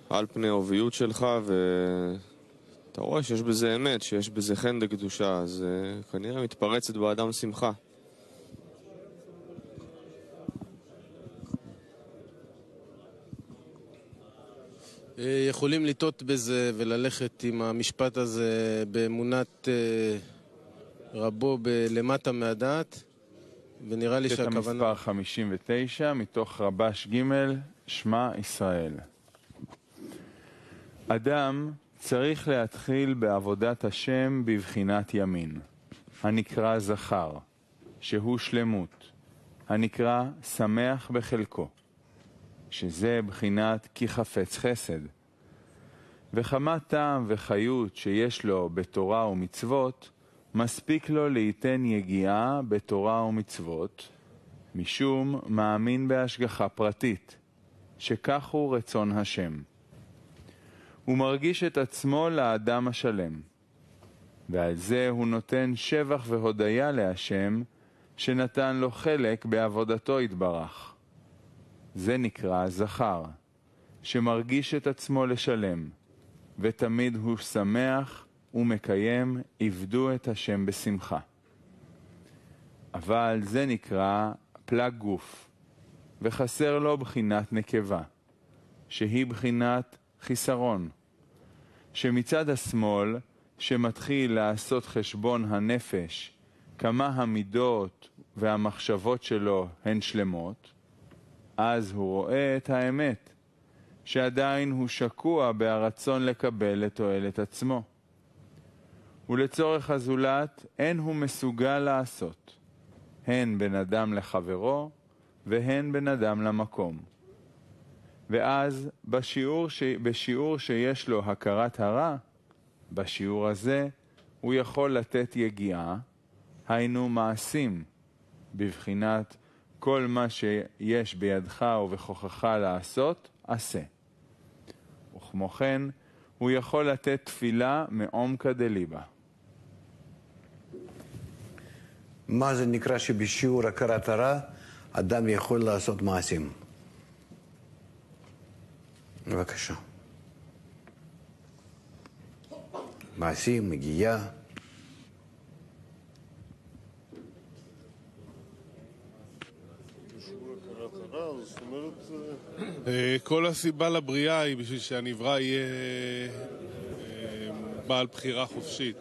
על פני העוביות שלך ואתה רואה שיש בזה אמת, שיש בזה חן וקדושה, אז uh, כנראה מתפרצת באדם שמחה. יכולים לטעות בזה וללכת עם המשפט הזה באמונת אה, רבו בלמטה מהדעת, ונראה לי קטע שהכוונה... מספר 59 מתוך רבש ג' שמע ישראל. אדם צריך להתחיל בעבודת השם בבחינת ימין, הנקרא זכר, שהוא שלמות, הנקרא שמח בחלקו, שזה בחינת כי חפץ חסד. וכמה טעם וחיות שיש לו בתורה ומצוות, מספיק לו ליתן יגיעה בתורה ומצוות, משום מאמין בהשגחה פרטית, שכך הוא רצון השם. הוא מרגיש את עצמו לאדם השלם, ועל זה הוא נותן שבח והודיה להשם, שנתן לו חלק בעבודתו יתברך. זה נקרא זכר, שמרגיש את עצמו לשלם, ותמיד הוא שמח ומקיים עבדו את השם בשמחה. אבל זה נקרא פלג גוף, וחסר לו בחינת נקבה, שהיא בחינת חיסרון, שמצד השמאל, שמתחיל לעשות חשבון הנפש, כמה המידות והמחשבות שלו הן שלמות, אז הוא רואה את האמת, שעדיין הוא שקוע בהרצון לקבל לתועלת עצמו. ולצורך הזולת אין הוא מסוגל לעשות, הן בין אדם לחברו והן בין אדם למקום. ואז בשיעור, ש... בשיעור שיש לו הכרת הרע, בשיעור הזה הוא יכול לתת יגיעה, היינו מעשים, בבחינת כל מה שיש בידך ובכוחך לעשות, עשה. וכמו כן, הוא יכול לתת תפילה מעומקא דליבה. מה זה נקרא שבשיעור הכרת הרע אדם יכול לעשות מעשים? בבקשה. מעשים, מגיעה. אה, כל הסיבה לבריאה היא בשביל שהנברא יהיה אה, בעל בחירה חופשית.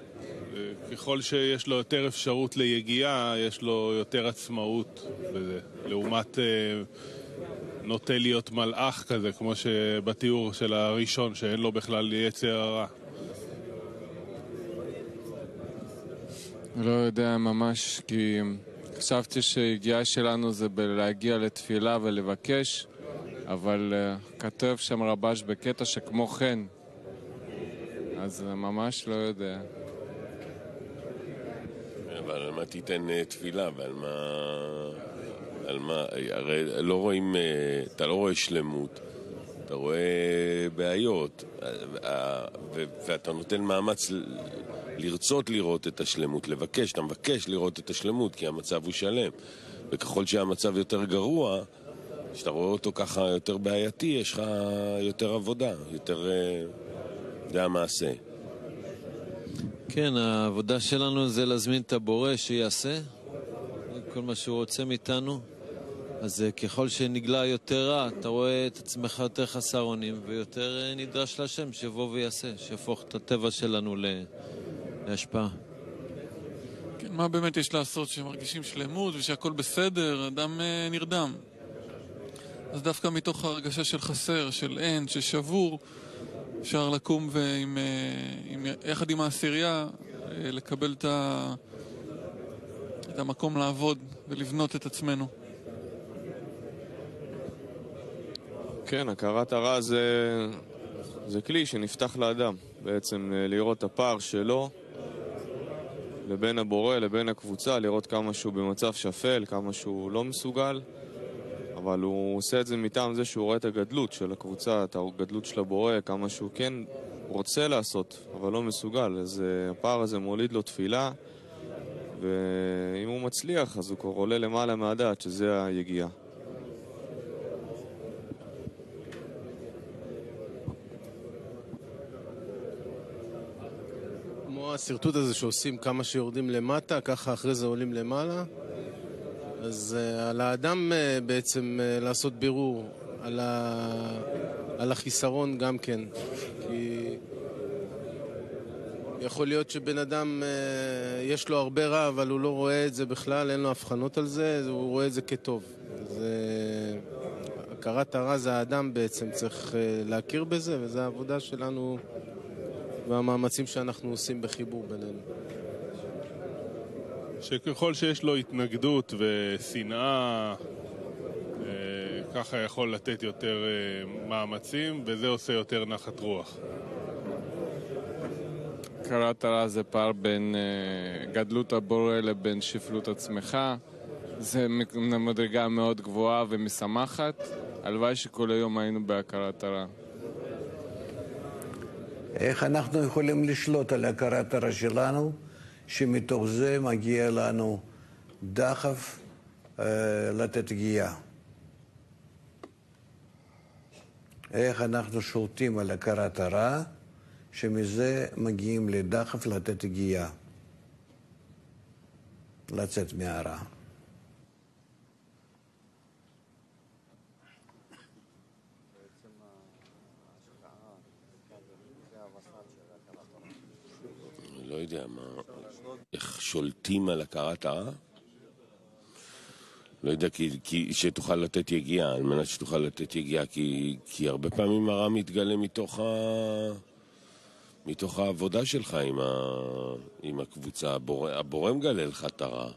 אה, ככל שיש לו יותר אפשרות ליגיעה, יש לו יותר עצמאות בזה. לעומת אה, נוטה להיות מלאך כזה, כמו שבתיאור של הראשון, שאין לו בכלל יצר הרע. לא יודע ממש, כי חשבתי שהיגיעה שלנו זה בלהגיע לתפילה ולבקש, אבל uh, כתב שם רבש בקטע שכמו כן, אז ממש לא יודע. אבל על מה תיתן אה, תפילה ועל מה... על מה... הרי לא רואים... אה, אתה לא רואה שלמות, אתה רואה בעיות, אה, ואתה נותן מאמץ לרצות לראות את השלמות, לבקש, אתה מבקש לראות את השלמות כי המצב הוא שלם. וככל שהמצב יותר גרוע, כשאתה רואה אותו ככה יותר בעייתי, יש לך יותר עבודה, יותר... אה, זה המעשה. כן, העבודה שלנו זה להזמין את הבורא שיעשה כל מה שהוא רוצה מאיתנו. אז אה, ככל שנגלה יותר רע, אתה רואה את עצמך יותר חסר אונים ויותר אה, נדרש להשם שיבוא ויעשה, שיהפוך את הטבע שלנו להשפעה. כן, מה באמת יש לעשות שמרגישים שלמות ושהכול בסדר, אדם נרדם. אז דווקא מתוך ההרגשה של חסר, של אין, של שבור, אפשר לקום ועם, אה, עם, יחד עם העשירייה אה, לקבל את, ה, את המקום לעבוד ולבנות את עצמנו. כן, הכרת הרע זה, זה כלי שנפתח לאדם, בעצם אה, לראות את הפער שלו, לבין הבורא, לבין הקבוצה, לראות כמה שהוא במצב שפל, כמה שהוא לא מסוגל, אבל הוא עושה את זה מטעם זה שהוא רואה את הגדלות של הקבוצה, את הגדלות של הבורא, כמה שהוא כן רוצה לעשות, אבל לא מסוגל. אז אה, הפער הזה מוליד לו תפילה, ואם הוא מצליח, אז הוא כבר עולה למעלה מהדעת, שזה היגיעה. כמו השרטוט הזה שעושים כמה שיורדים למטה, ככה אחרי זה עולים למעלה. אז uh, על האדם uh, בעצם uh, לעשות בירור, על, ה... על החיסרון גם כן. כי יכול להיות שבן אדם, יש לו הרבה רע, אבל הוא לא רואה את זה בכלל, אין לו הבחנות על זה, הוא רואה את זה כטוב. אז הכרת הרע זה האדם בעצם, צריך להכיר בזה, וזו העבודה שלנו והמאמצים שאנחנו עושים בחיבור בינינו. שככל שיש לו התנגדות ושנאה, אה, ככה יכול לתת יותר אה, מאמצים, וזה עושה יותר נחת רוח. הכרת הרע זה פער בין אה, גדלות הבורא לבין שפלות עצמך. זה מדרגה מאוד גבוהה ומשמחת. הלוואי שכל היום היינו בהכרת הרע. איך אנחנו יכולים לשלוט על הכרת הרע שלנו, שמתוך זה מגיע לנו דחף אה, לתת גייה? איך אנחנו שולטים על הכרת הרע, שמזה מגיעים לדחף לתת גייה, לצאת מהרע. לא יודע מה, איך שולטים על הכרת הרע? לא יודע, כי, כי שתוכל לתת יגיעה, על מנת שתוכל לתת יגיעה, כי, כי הרבה פעמים הרע מתגלה מתוך, ה, מתוך העבודה שלך עם, ה, עם הקבוצה. הבורא, הבורא מגלה לך את הרע.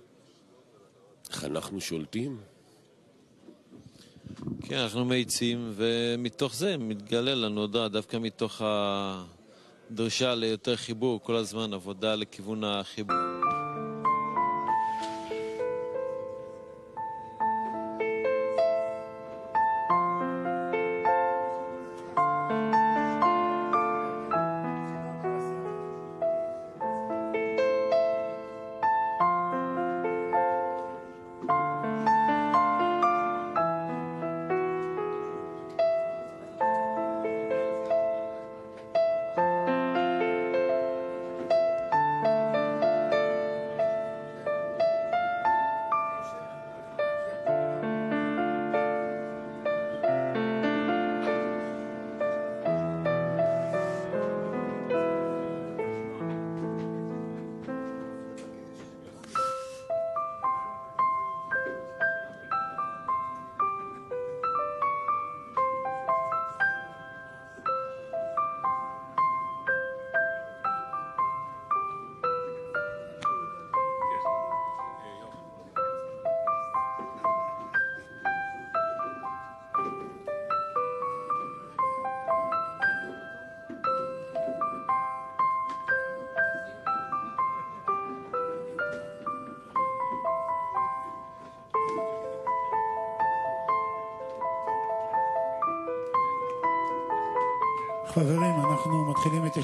איך אנחנו שולטים? כן, אנחנו מאיצים, ומתוך זה מתגלה לנו דווקא מתוך הדרישה ליותר חיבור, כל הזמן עבודה לכיוון החיבור.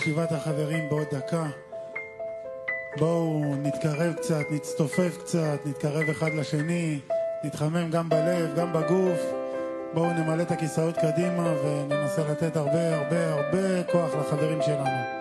ישיבת החברים בעוד דקה. בואו נתקרב קצת, נצטופף קצת, נתקרב אחד לשני, נתחמם גם בלב, גם בגוף. בואו נמלא את הכיסאות קדימה וננסה לתת הרבה הרבה הרבה כוח לחברים שלנו.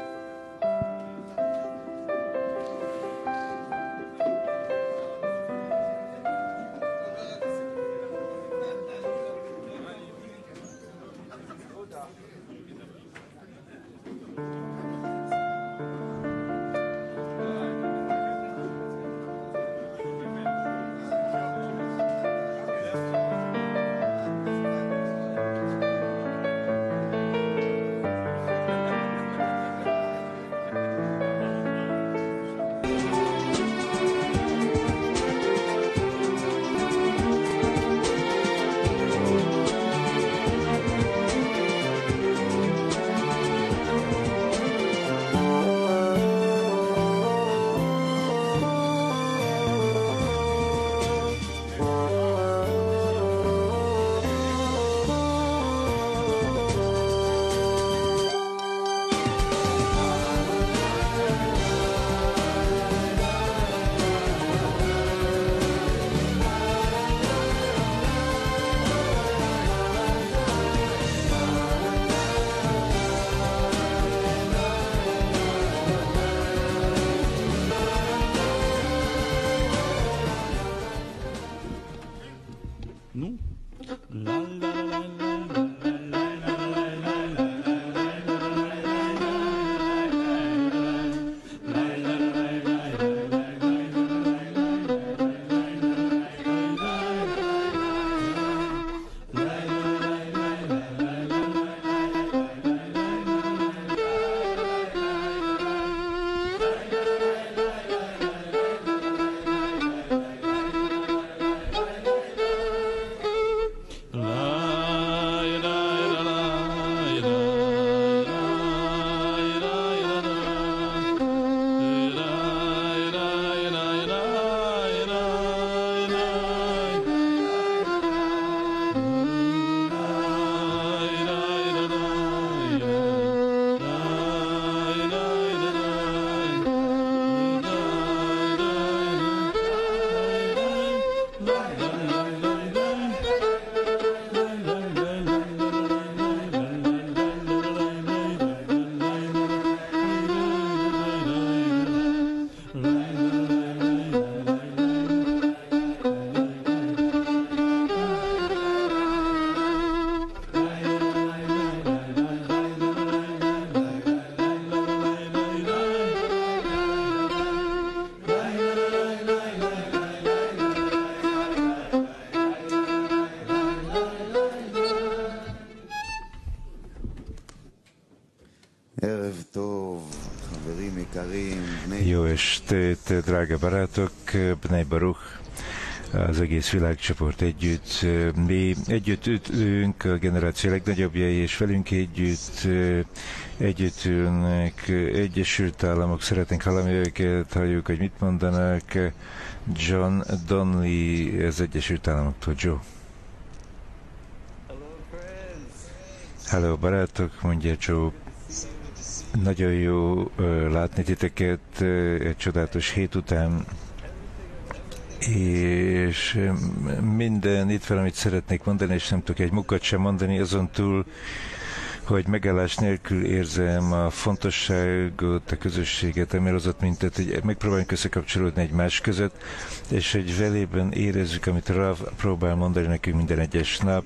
Drága barátok, Bnei Baruch, az egész világcsoport együtt. Mi együtt ülünk, a generáció legnagyobbjai, és velünk együtt együtt ülnek Egyesült Államok. Szeretnénk hallani őket, halljuk, hogy mit mondanak. John Donnelly, az Egyesült Államoktól. Joe. Hello, barátok, mondja Joe. Nagyon jó látni titeket egy csodálatos hét után, és minden itt van, amit szeretnék mondani, és nem tudok egy mukat sem mondani, azon túl, hogy megállás nélkül érzem a fontosságot, a közösséget, emerozott mintet, hogy megpróbáljunk összekapcsolódni egymás között, és hogy velében érezzük, amit Rav próbál mondani nekünk minden egyes nap,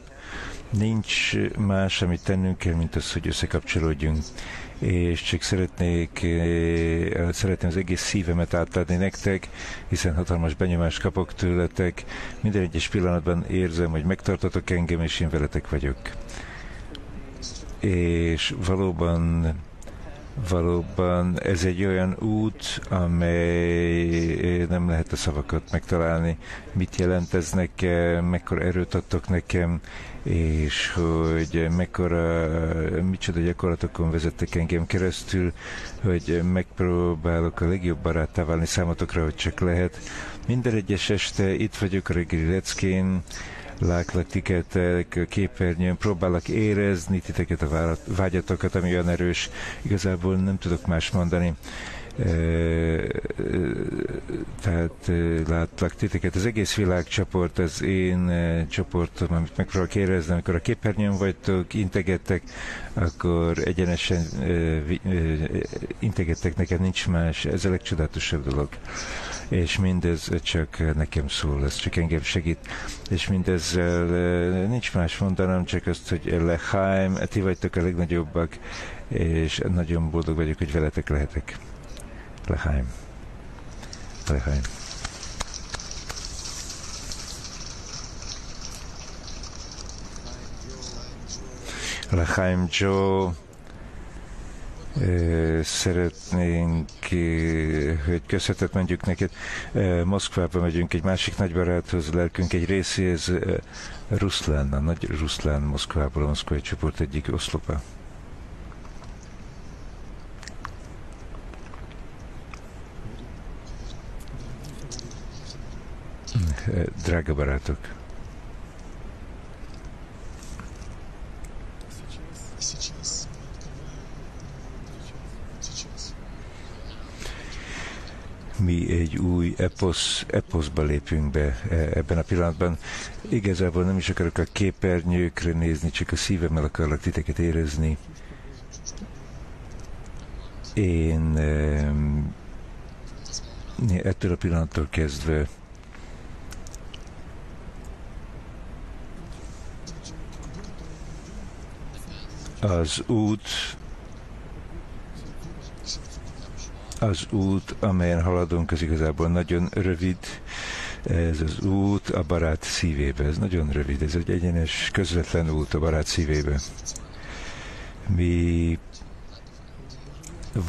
nincs más, amit tennünk kell, mint az, hogy összekapcsolódjunk és csak szeretnék, eh, szeretném az egész szívemet átadni nektek, hiszen hatalmas benyomást kapok tőletek. Minden egyes pillanatban érzem, hogy megtartatok engem, és én veletek vagyok. És valóban Valóban ez egy olyan út, amely nem lehet a szavakat megtalálni. Mit jelent ez nekem, mekkora erőt adtok nekem, és hogy mekkora, micsoda gyakorlatokon vezettek engem keresztül, hogy megpróbálok a legjobb baráttá válni számotokra, hogy csak lehet. Minden egyes este itt vagyok a reggeli leckén, látlak tiketek a képernyőn, próbálok érezni titeket a vágyatokat, ami olyan erős. Igazából nem tudok más mondani. Tehát e, titeket. Az egész világcsoport az én csoportom, amit megpróbálok érezni, amikor a képernyőn vagytok, integettek, akkor egyenesen integettek, nekem nincs más, ez a legcsodálatosabb dolog és mindez csak nekem szól, ez csak engem segít, és mindezzel nincs más mondanom, csak azt, hogy Lechaim, ti vagytok a legnagyobbak, és nagyon boldog vagyok, hogy veletek lehetek. Lechaim. Lechaim. Lechaim Joe, szeretnénk, hogy köszönetet mondjuk neked. Moszkvába megyünk egy másik nagybaráthoz, lelkünk egy részéhez, Ruszlán, a nagy Ruszlán Moszkvából, a moszkvai csoport egyik oszlopa. Drága barátok! Mi egy új eposz, eposzba lépünk be e, ebben a pillanatban. Igazából nem is akarok a képernyőkre nézni, csak a szívemmel akarok titeket érezni. Én ettől a pillanattól kezdve az út az út, amelyen haladunk, az igazából nagyon rövid, ez az út a barát szívébe, ez nagyon rövid, ez egy egyenes, közvetlen út a barát szívébe. Mi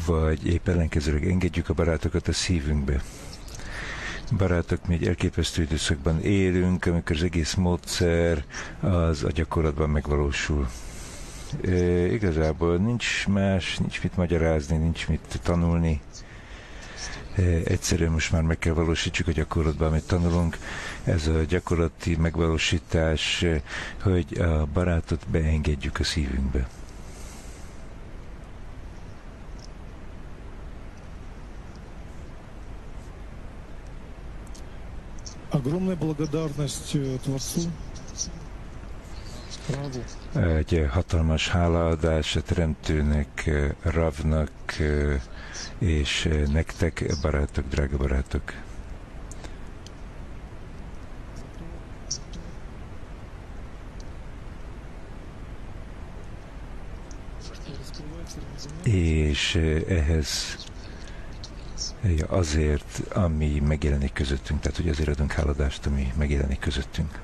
vagy épp ellenkezőleg engedjük a barátokat a szívünkbe. Barátok, mi egy elképesztő időszakban élünk, amikor az egész módszer az a gyakorlatban megvalósul. E, igazából nincs más, nincs mit magyarázni, nincs mit tanulni egyszerűen most már meg kell valósítsuk a gyakorlatban, amit tanulunk. Ez a gyakorlati megvalósítás, hogy a barátot beengedjük a szívünkbe. Огромная благодарность э, Творцу, Раву. Egy hatalmas hálaadás a Teremtőnek, Ravnak, és nektek, barátok, drága barátok. És ehhez azért, ami megjelenik közöttünk, tehát hogy azért adunk háladást, ami megjelenik közöttünk.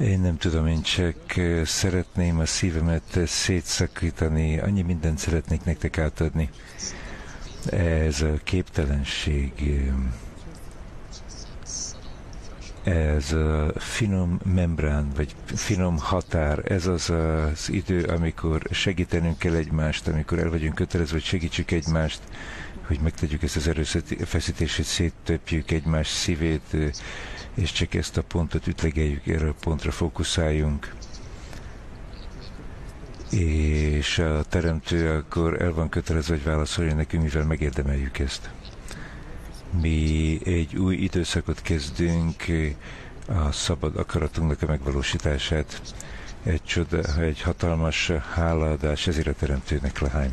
Én nem tudom, én csak szeretném a szívemet szétszakítani, annyi mindent szeretnék nektek átadni. Ez a képtelenség, ez a finom membrán, vagy finom határ, ez az az idő, amikor segítenünk kell egymást, amikor el vagyunk kötelezve, hogy segítsük egymást, hogy megtegyük ezt az erőfeszítést, hogy széttöpjük egymás szívét, és csak ezt a pontot ütlegeljük, erre a pontra fókuszáljunk. És a teremtő akkor el van kötelezve, hogy válaszolja nekünk, mivel megérdemeljük ezt. Mi egy új időszakot kezdünk, a szabad akaratunknak a megvalósítását. Egy csoda, egy hatalmas hálaadás ezért a teremtőnek, Lahány.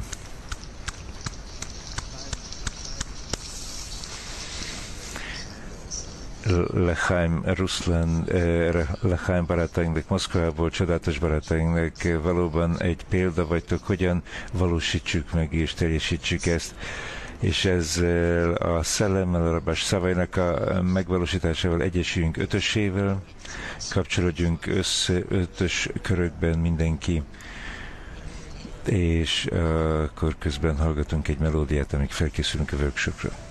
Lechaim Ruszlán, eh, Lechaim barátainknak Moszkvából, csodálatos barátainknak eh, valóban egy példa vagytok, hogyan valósítsuk meg és teljesítsük ezt és ezzel a szellemmel, a rabás szavainak a megvalósításával egyesüljünk ötösével, kapcsolódjunk össze ötös körökben mindenki, és akkor közben hallgatunk egy melódiát, amíg felkészülünk a workshopra.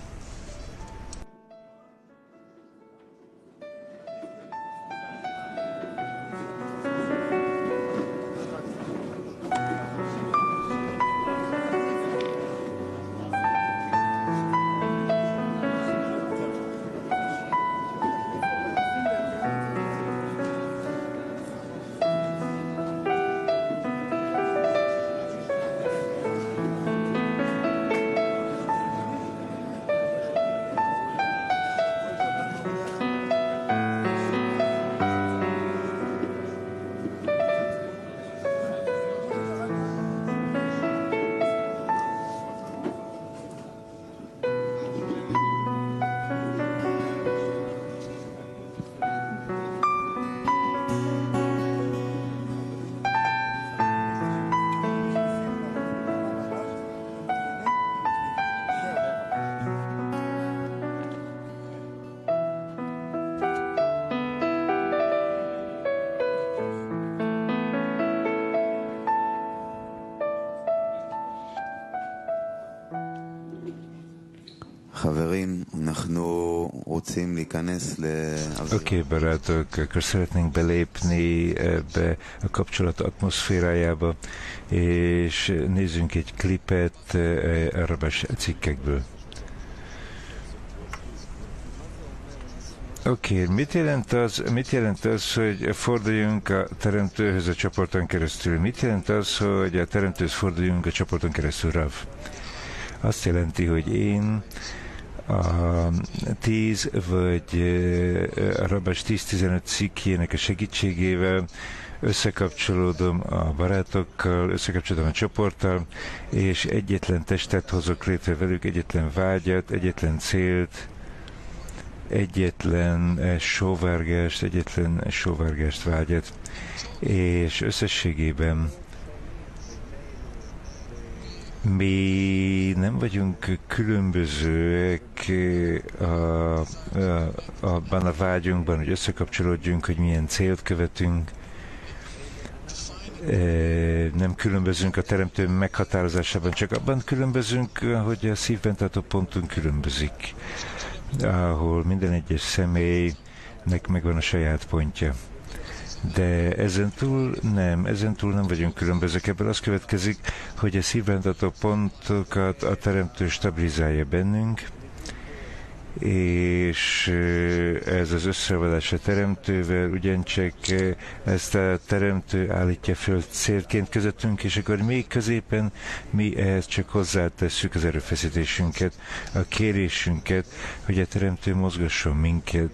Oké, okay, barátok, akkor szeretnénk belépni ebbe a kapcsolat atmoszférájába, és nézzünk egy klipet eh, arabás cikkekből. Oké, okay, mit jelent az, mit jelent az, hogy forduljunk a teremtőhöz a csoporton keresztül? Mit jelent az, hogy a teremtőhöz forduljunk a csoporton keresztül, Rav? Azt jelenti, hogy én a 10 vagy Rabás 10-15 cikkjének a segítségével összekapcsolódom a barátokkal, összekapcsolódom a csoporttal, és egyetlen testet hozok létre velük, egyetlen vágyat, egyetlen célt, egyetlen sóvárgást, egyetlen sóvárgást vágyat, és összességében mi nem vagyunk különbözőek a, a, abban a vágyunkban, hogy összekapcsolódjunk, hogy milyen célt követünk. Nem különbözünk a teremtő meghatározásában, csak abban különbözünk, hogy a szívben tartó pontunk különbözik, ahol minden egyes személynek megvan a saját pontja. De ezen túl nem, ezen túl nem vagyunk különbözők. Ebből az következik, hogy a szívrendató pontokat a teremtő stabilizálja bennünk, és ez az összeadás a teremtővel ugyancsak ezt a teremtő állítja föl célként közöttünk, és akkor még középen mi ehhez csak hozzátesszük az erőfeszítésünket, a kérésünket, hogy a teremtő mozgasson minket,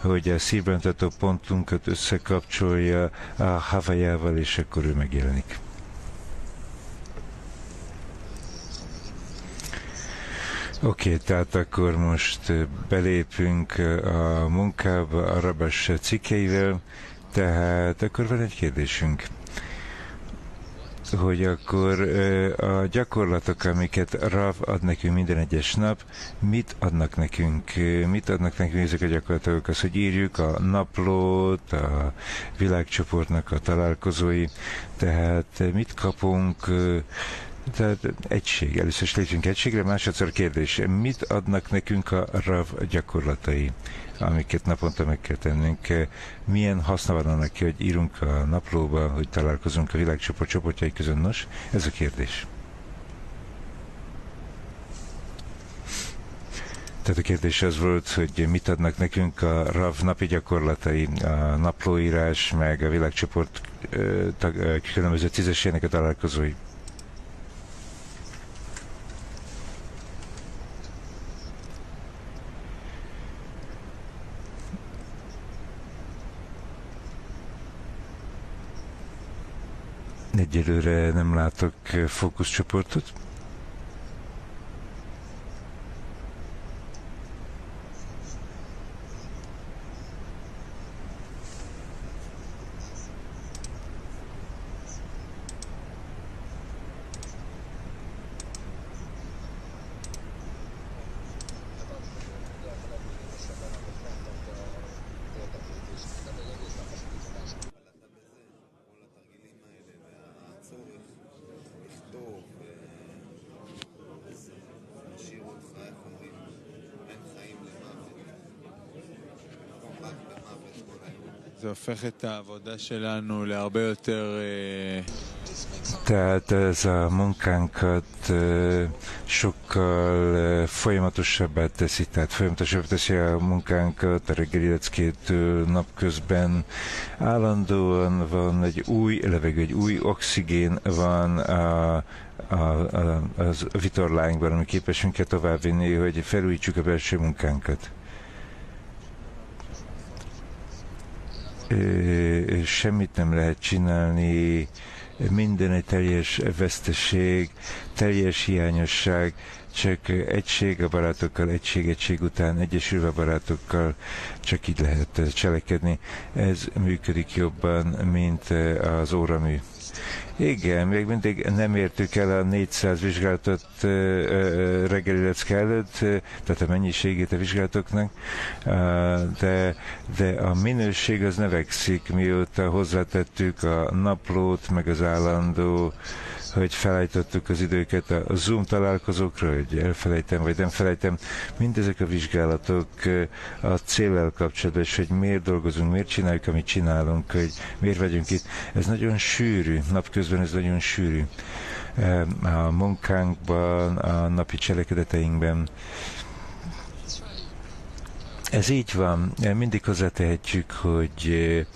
hogy a szívben pontunkat összekapcsolja a havajával, és akkor ő megjelenik. Oké, okay, tehát akkor most belépünk a munkába a rabas cikkeivel, tehát akkor van egy kérdésünk. hogy akkor a gyakorlatok, amiket Rav ad nekünk minden egyes nap, mit adnak nekünk, mit adnak nekünk ezek a gyakorlatok, az, hogy írjuk a naplót, a világcsoportnak a találkozói, tehát mit kapunk, tehát egység, először is lépjünk egységre, másodszor kérdés, mit adnak nekünk a RAV gyakorlatai, amiket naponta meg kell tennünk, milyen haszna van annak, hogy írunk a naplóba, hogy találkozunk a világcsoport csoportjai között, nos, ez a kérdés. Tehát a kérdés az volt, hogy mit adnak nekünk a RAV napi gyakorlatai, a naplóírás, meg a világcsoport ö, tag, ö, különböző tízesének a találkozói. Egyelőre nem látok eh, fókuszcsoportot. Tehát ez a munkánkat sokkal folyamatosabbá teszi, tehát folyamatosabbá teszi a munkánkat, a reggeli leckétől napközben. Állandóan van egy új levegő, egy új oxigén van a, a, a, az vitorláinkban, ami képes minket továbbvinni, hogy felújítsuk a belső munkánkat. Semmit nem lehet csinálni, minden egy teljes veszteség, teljes hiányosság, csak egység a barátokkal, egység egység után, egyesülve barátokkal, csak így lehet cselekedni. Ez működik jobban, mint az óramű. Igen, még mindig nem értük el a 400 vizsgálatot reggeli lecke előtt, tehát a mennyiségét a vizsgálatoknak, de, de a minőség az növekszik, mióta hozzátettük a naplót, meg az állandó hogy felállítottuk az időket a Zoom találkozókra, hogy elfelejtem, vagy nem felejtem, mindezek a vizsgálatok a célral kapcsolatban, és hogy miért dolgozunk, miért csináljuk, amit csinálunk, hogy miért vagyunk itt. Ez nagyon sűrű, napközben ez nagyon sűrű. A munkánkban, a napi cselekedeteinkben, ez így van. Mindig hozzátehetjük, hogy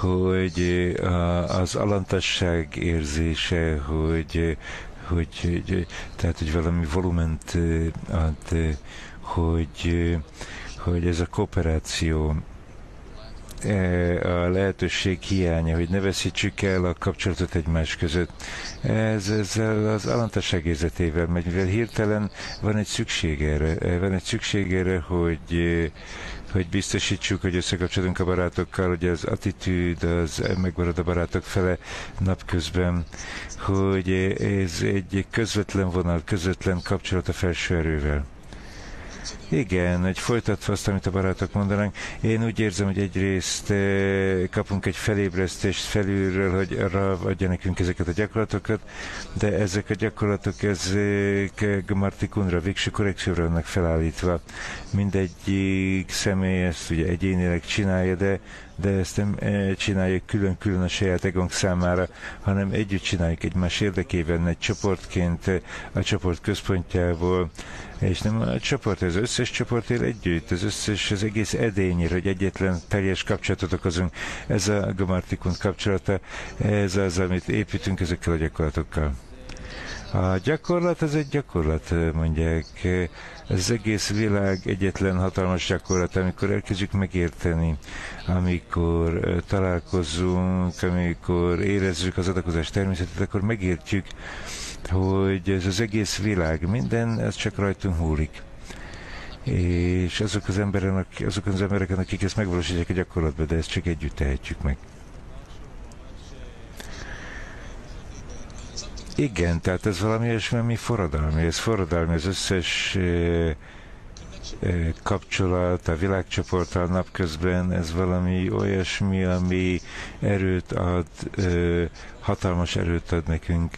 hogy az alantasság érzése, hogy, hogy, hogy tehát, hogy valami volument ad, hogy, hogy ez a kooperáció a lehetőség hiánya, hogy ne veszítsük el a kapcsolatot egymás között. Ez ezzel az alantasság érzetével megy, mivel hirtelen van egy szükség erre, van egy szükség erre, hogy hogy biztosítsuk, hogy összekapcsolunk a barátokkal, hogy az attitűd az megmarad a barátok fele napközben, hogy ez egy közvetlen vonal, közvetlen kapcsolat a felső erővel. Igen, hogy folytatva azt, amit a barátok mondanak, én úgy érzem, hogy egyrészt eh, kapunk egy felébresztést felülről, hogy arra adja nekünk ezeket a gyakorlatokat, de ezek a gyakorlatok, ezek Martikunra, végső korrekcióra vannak felállítva. Mindegyik személy ezt ugye egyénileg csinálja, de de ezt nem eh, csináljuk külön-külön a saját egónk számára, hanem együtt csináljuk egymás érdekében, egy csoportként, eh, a csoport központjából, és nem a csoport, az összes csoport él együtt, az összes, az egész edényért, hogy egyetlen teljes kapcsolatot okozunk. Ez a Gamartikun kapcsolata, ez az, amit építünk ezekkel a gyakorlatokkal. A gyakorlat az egy gyakorlat, mondják. Ez az egész világ egyetlen hatalmas gyakorlat, amikor elkezdjük megérteni, amikor találkozunk, amikor érezzük az adakozás természetét, akkor megértjük, hogy ez az egész világ, minden, ez csak rajtunk húlik. És azok az, emberek, azok az emberek, akik ezt megvalósítják a gyakorlatban, de ezt csak együtt tehetjük meg. Igen, tehát ez valami olyasmi, forradalmi. Ez forradalmi az összes eh, eh, kapcsolat a világcsoporttal napközben, ez valami olyasmi, ami erőt ad, eh, hatalmas erőt ad nekünk.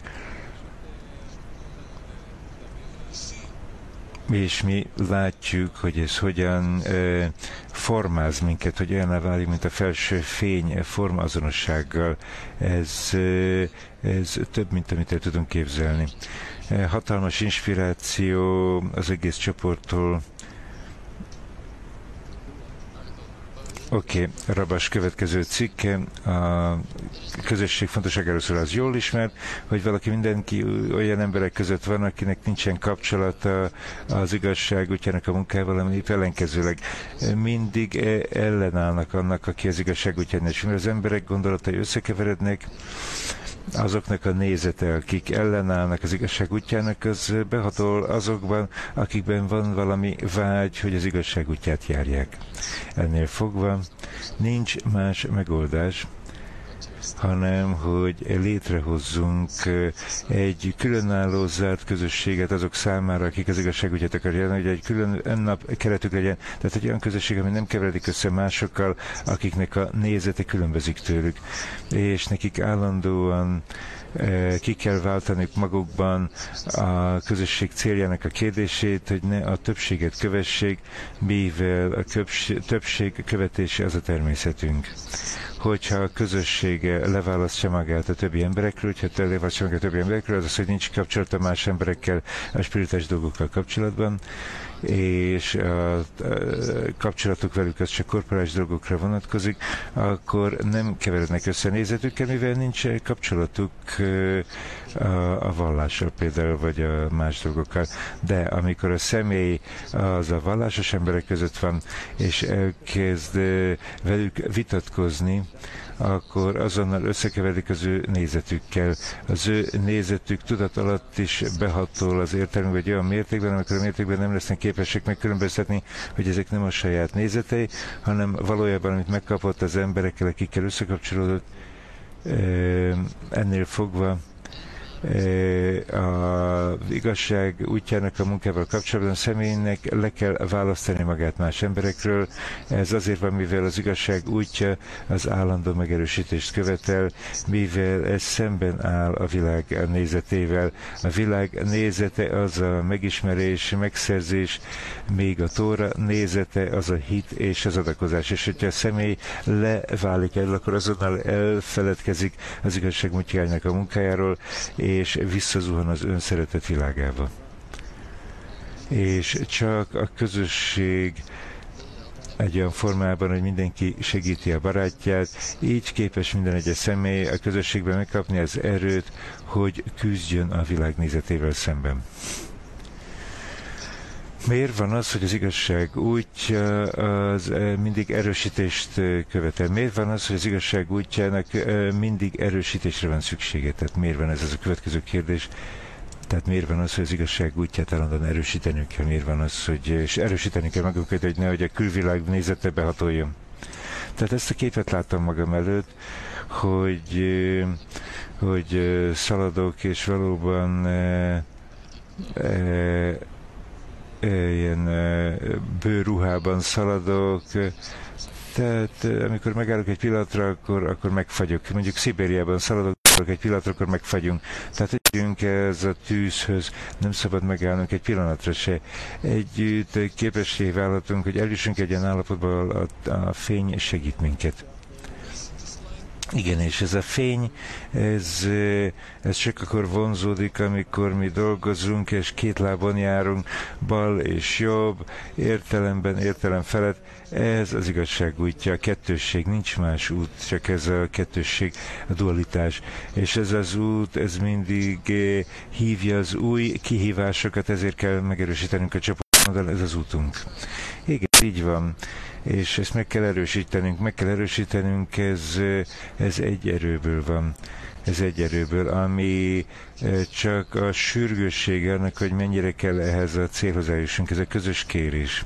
És mi látjuk, hogy ez hogyan ö, formáz minket, hogy olyan válik, mint a felső fény formazonossággal. Ez, ö, ez több, mint amit el tudunk képzelni. Hatalmas inspiráció az egész csoporttól. Oké, okay, Rabas következő cikke, a közösség fontosságáról szól, az jól ismert, hogy valaki mindenki olyan emberek között van, akinek nincsen kapcsolata az igazság útjának a munkával, hanem épp ellenkezőleg mindig ellenállnak annak, aki az igazság útján és az emberek gondolatai összekeverednek, azoknak a nézete, akik ellenállnak az igazság útjának, az behatol azokban, akikben van valami vágy, hogy az igazság útját járják. Ennél fogva nincs más megoldás, hanem hogy létrehozzunk egy különálló zárt közösséget azok számára, akik az igazságügyet akarják, hogy egy külön nap keretük legyen, tehát egy olyan közösség, ami nem keveredik össze másokkal, akiknek a nézete különbözik tőlük, és nekik állandóan ki kell váltaniuk magukban a közösség céljának a kérdését, hogy ne a többséget kövessék, mivel a többség követése az a természetünk. Hogyha a közösség leválasztja magát a többi emberekről, hogyha leválasztja magát a többi emberekről, az az, hogy nincs kapcsolata más emberekkel a spirituális dolgokkal kapcsolatban, és a kapcsolatuk velük az csak korporális dolgokra vonatkozik, akkor nem keverednek össze nézetükkel, mivel nincs kapcsolatuk a vallással például, vagy a más dolgokkal. De amikor a személy az a vallásos emberek között van, és elkezd velük vitatkozni, akkor azonnal összekeverik az ő nézetükkel. Az ő nézetük tudat alatt is behatol az értelmű, vagy olyan mértékben, amikor a mértékben nem lesznek képesek megkülönböztetni, hogy ezek nem a saját nézetei, hanem valójában, amit megkapott az emberekkel, akikkel összekapcsolódott, ennél fogva a igazság útjának a munkával kapcsolatban a személynek le kell választani magát más emberekről. Ez azért van, mivel az igazság útja az állandó megerősítést követel, mivel ez szemben áll a világ nézetével. A világ nézete az a megismerés, megszerzés, még a Tóra nézete az a hit és az adakozás. És hogyha a személy leválik el, akkor azonnal elfeledkezik az igazság útjának a munkájáról, és visszazuhan az önszeretet világába. És csak a közösség egy olyan formában, hogy mindenki segíti a barátját, így képes minden egyes személy a közösségben megkapni az erőt, hogy küzdjön a világ nézetével szemben. Miért van az, hogy az igazság útja az mindig erősítést követel? Miért van az, hogy az igazság útjának mindig erősítésre van szüksége? Tehát miért van ez az a következő kérdés? Tehát miért van az, hogy az igazság útját állandóan erősítenünk kell? Miért van az, hogy és erősíteni kell magunkat, hogy nehogy a külvilág nézete behatoljon? Tehát ezt a képet láttam magam előtt, hogy, hogy szaladok, és valóban ilyen bőruhában szaladok, tehát amikor megállok egy pillanatra, akkor, akkor megfagyok. Mondjuk Szibériában szaladok, egy pillanatra, akkor megfagyunk. Tehát együnk ez a tűzhöz, nem szabad megállnunk egy pillanatra se. Együtt képessé válhatunk, hogy eljussunk egy ilyen állapotba, a, a fény segít minket. Igen, és ez a fény, ez, ez csak akkor vonzódik, amikor mi dolgozunk, és két lábon járunk, bal és jobb, értelemben, értelem felett. Ez az igazság útja, a kettősség, nincs más út, csak ez a kettősség, a dualitás. És ez az út, ez mindig hívja az új kihívásokat, ezért kell megerősítenünk a csoportban, ez az útunk. Igen, így van és ezt meg kell erősítenünk, meg kell erősítenünk, ez, ez egy erőből van. Ez egy erőből, ami csak a sürgősség annak, hogy mennyire kell ehhez a célhoz eljussunk, ez a közös kérés.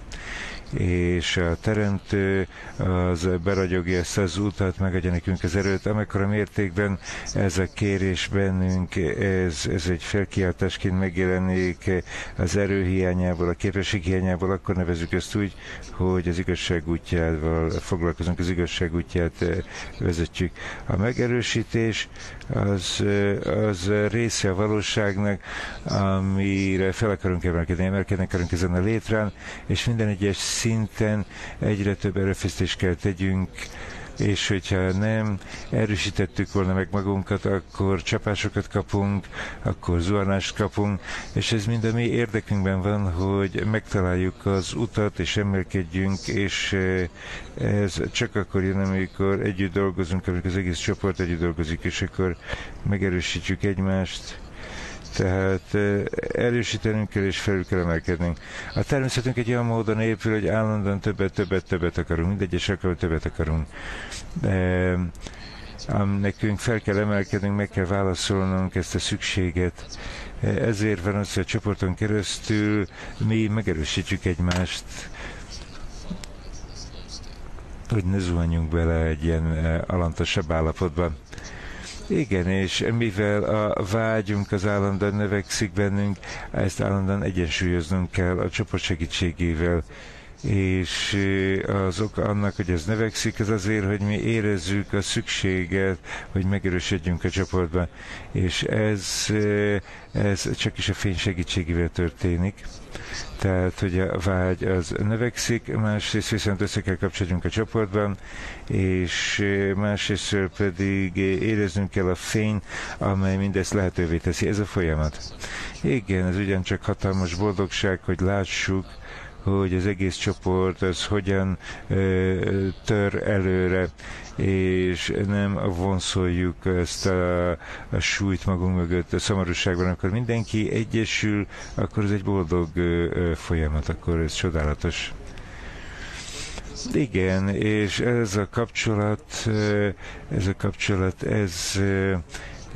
És a Teremtő az beragyogja ezt az utat, megadja nekünk az erőt, amekkora mértékben ez a kérés bennünk, ez, ez egy felkiáltásként megjelenik az erő hiányából, a képesség hiányából, akkor nevezük ezt úgy, hogy az igazság útjával foglalkozunk, az igazság útját eh, vezetjük. A megerősítés az, az része a valóságnak, amire fel akarunk emelkedni, emelkedni akarunk ezen a létrán, és minden egyes szinten egyre több erőfeszítést kell tegyünk, és hogyha nem erősítettük volna meg magunkat, akkor csapásokat kapunk, akkor zuhanást kapunk, és ez mind a mi érdekünkben van, hogy megtaláljuk az utat, és emelkedjünk, és eh, ez csak akkor jön, amikor együtt dolgozunk, amikor az egész csoport együtt dolgozik, és akkor megerősítjük egymást, tehát eh, erősítenünk kell és felül kell emelkednünk. A természetünk egy olyan módon épül, hogy állandóan többet, többet, többet akarunk, mindegyes alkalommal többet akarunk. De, ám nekünk fel kell emelkednünk, meg kell válaszolnunk ezt a szükséget. Ezért van az, hogy a csoporton keresztül mi megerősítjük egymást, hogy ne zuhanjunk bele egy ilyen alantasabb állapotba. Igen, és mivel a vágyunk az állandóan növekszik bennünk, ezt állandóan egyensúlyoznunk kell a csoport segítségével. És az oka annak, hogy ez növekszik, az azért, hogy mi érezzük a szükséget, hogy megerősödjünk a csoportban. És ez, ez csak is a fény segítségével történik. Tehát, hogy a vágy az növekszik, másrészt viszont össze kell kapcsolódjunk a csoportban, és másrészt pedig éreznünk kell a fény, amely mindezt lehetővé teszi. Ez a folyamat. Igen, ez ugyancsak hatalmas boldogság, hogy lássuk, hogy az egész csoport az hogyan tör előre, és nem vonszoljuk ezt a, a súlyt magunk mögött a szomorúságban, akkor mindenki egyesül, akkor ez egy boldog folyamat, akkor ez csodálatos. Igen, és ez a kapcsolat, ez a kapcsolat, ez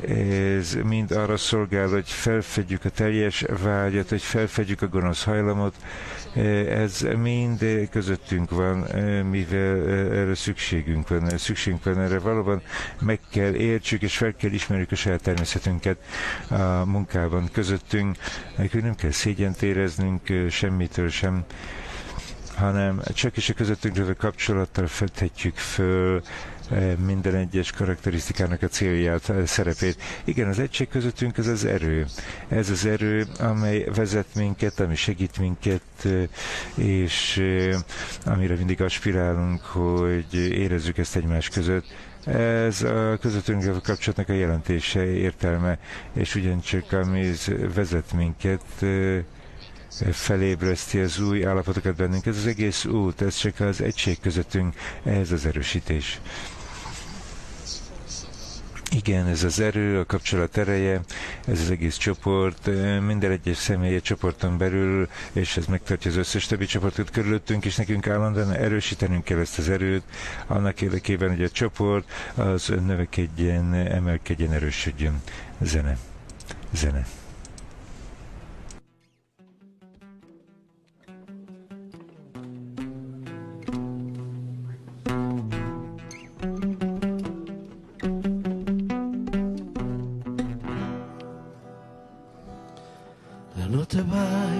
ez mind arra szolgál, hogy felfedjük a teljes vágyat, hogy felfedjük a gonosz hajlamot, ez mind közöttünk van, mivel erre szükségünk van, szükségünk van erre. Valóban meg kell értsük és fel kell ismerjük a saját természetünket a munkában közöttünk, nekünk nem kell szégyent éreznünk semmitől sem, hanem csak is a közöttünk lévő kapcsolattal fedhetjük föl minden egyes karakterisztikának a célját, a szerepét. Igen, az egység közöttünk ez az erő. Ez az erő, amely vezet minket, ami segít minket, és amire mindig aspirálunk, hogy érezzük ezt egymás között. Ez a közöttünk lévő kapcsolatnak a jelentése, értelme, és ugyancsak ami vezet minket, felébreszti az új állapotokat bennünk. Ez az egész út, ez csak az egység közöttünk, ez az erősítés. Igen, ez az erő, a kapcsolat ereje, ez az egész csoport, minden egyes személy egy csoporton belül, és ez megtartja az összes többi csoportot körülöttünk, és nekünk állandóan erősítenünk kell ezt az erőt, annak érdekében, hogy a csoport az növekedjen, emelkedjen, erősödjön. Zene. Zene. Notte vai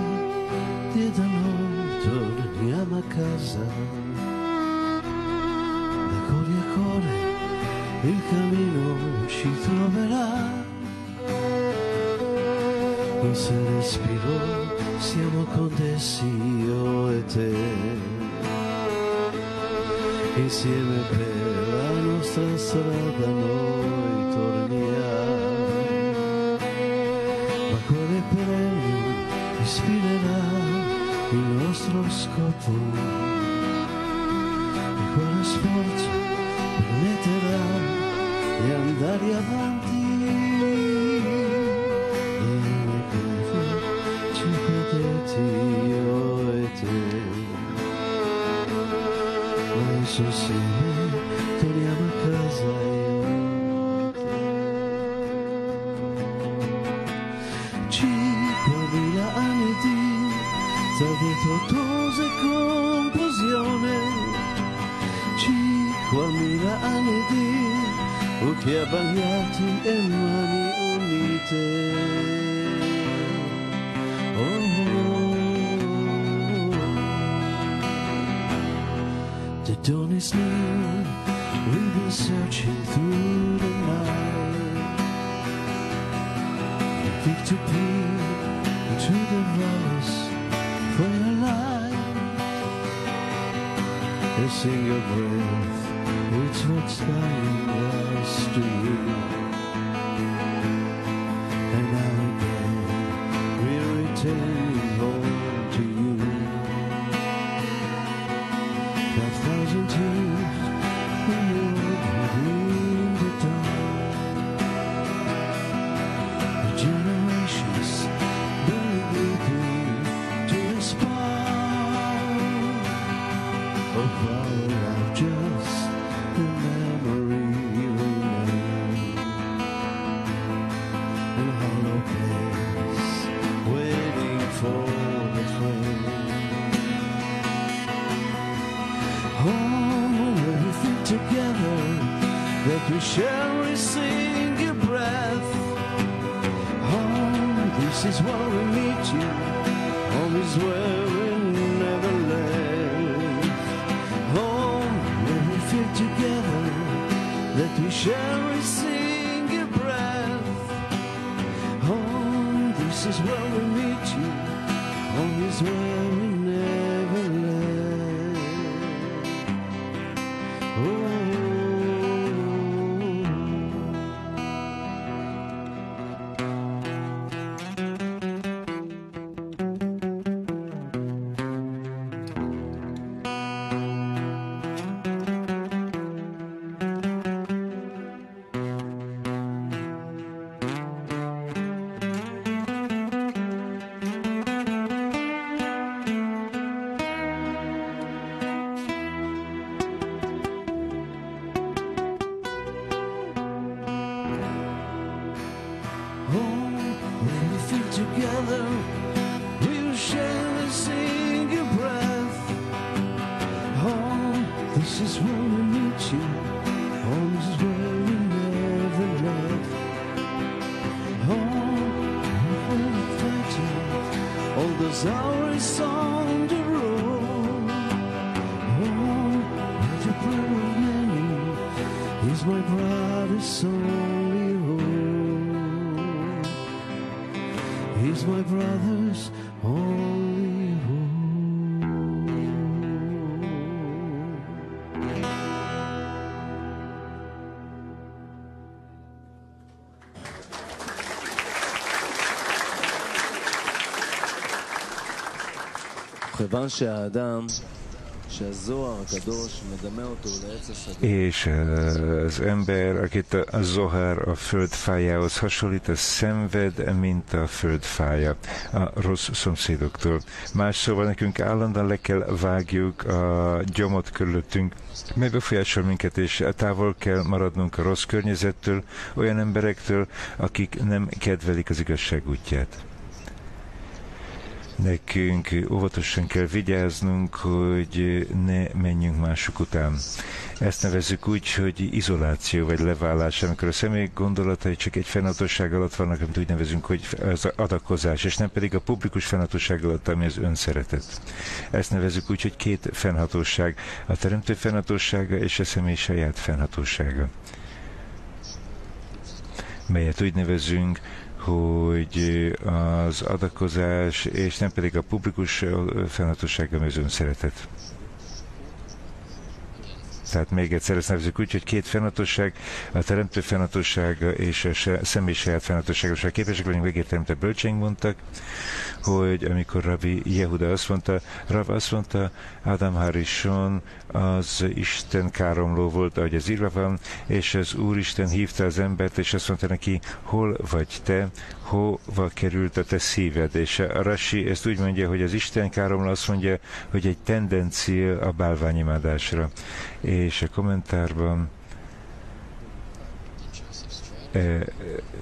e da noi torniamo a casa. Da cuore a cuore il cammino ci troverà. In se respiro siamo connessi io e te. Insieme per la nostra strada noi ispirerà il nostro scopo e quale sforzo permetterà di andare avanti. E le cose ci credetti io e te ma insieme torniamo És az ember, akit a Zohar a földfájához hasonlít, az szenved, mint a földfája a rossz szomszédoktól. Más szóval nekünk állandóan le kell vágjuk a gyomot körülöttünk, mely befolyásol minket, és távol kell maradnunk a rossz környezettől, olyan emberektől, akik nem kedvelik az igazság útját. Nekünk óvatosan kell vigyáznunk, hogy ne menjünk mások után. Ezt nevezzük úgy, hogy izoláció vagy leválás, amikor a személy gondolatai csak egy fennhatóság alatt vannak, amit úgy nevezünk, hogy az adakozás, és nem pedig a publikus fennhatóság alatt, ami az önszeretet. Ezt nevezzük úgy, hogy két fennhatóság, a teremtő fennhatósága és a személy saját fennhatósága melyet úgy nevezünk, hogy az adakozás, és nem pedig a publikus fennhatóság, ami az önszeretet. Tehát még egyszer ezt nevezzük úgy, hogy két fennhatóság, a teremtő fennhatósága és a személy saját fennhatósága. És képesek vagyunk megérteni, amit a bölcsénk mondtak, hogy amikor Rabbi Yehuda azt mondta, Rav azt mondta, Adam Harishon az Isten káromló volt, ahogy az írva van, és az Úristen hívta az embert, és azt mondta neki, hol vagy te, hova került a te szíved. És a Rashi ezt úgy mondja, hogy az Isten káromló azt mondja, hogy egy tendencia a bálványimádásra. És a kommentárban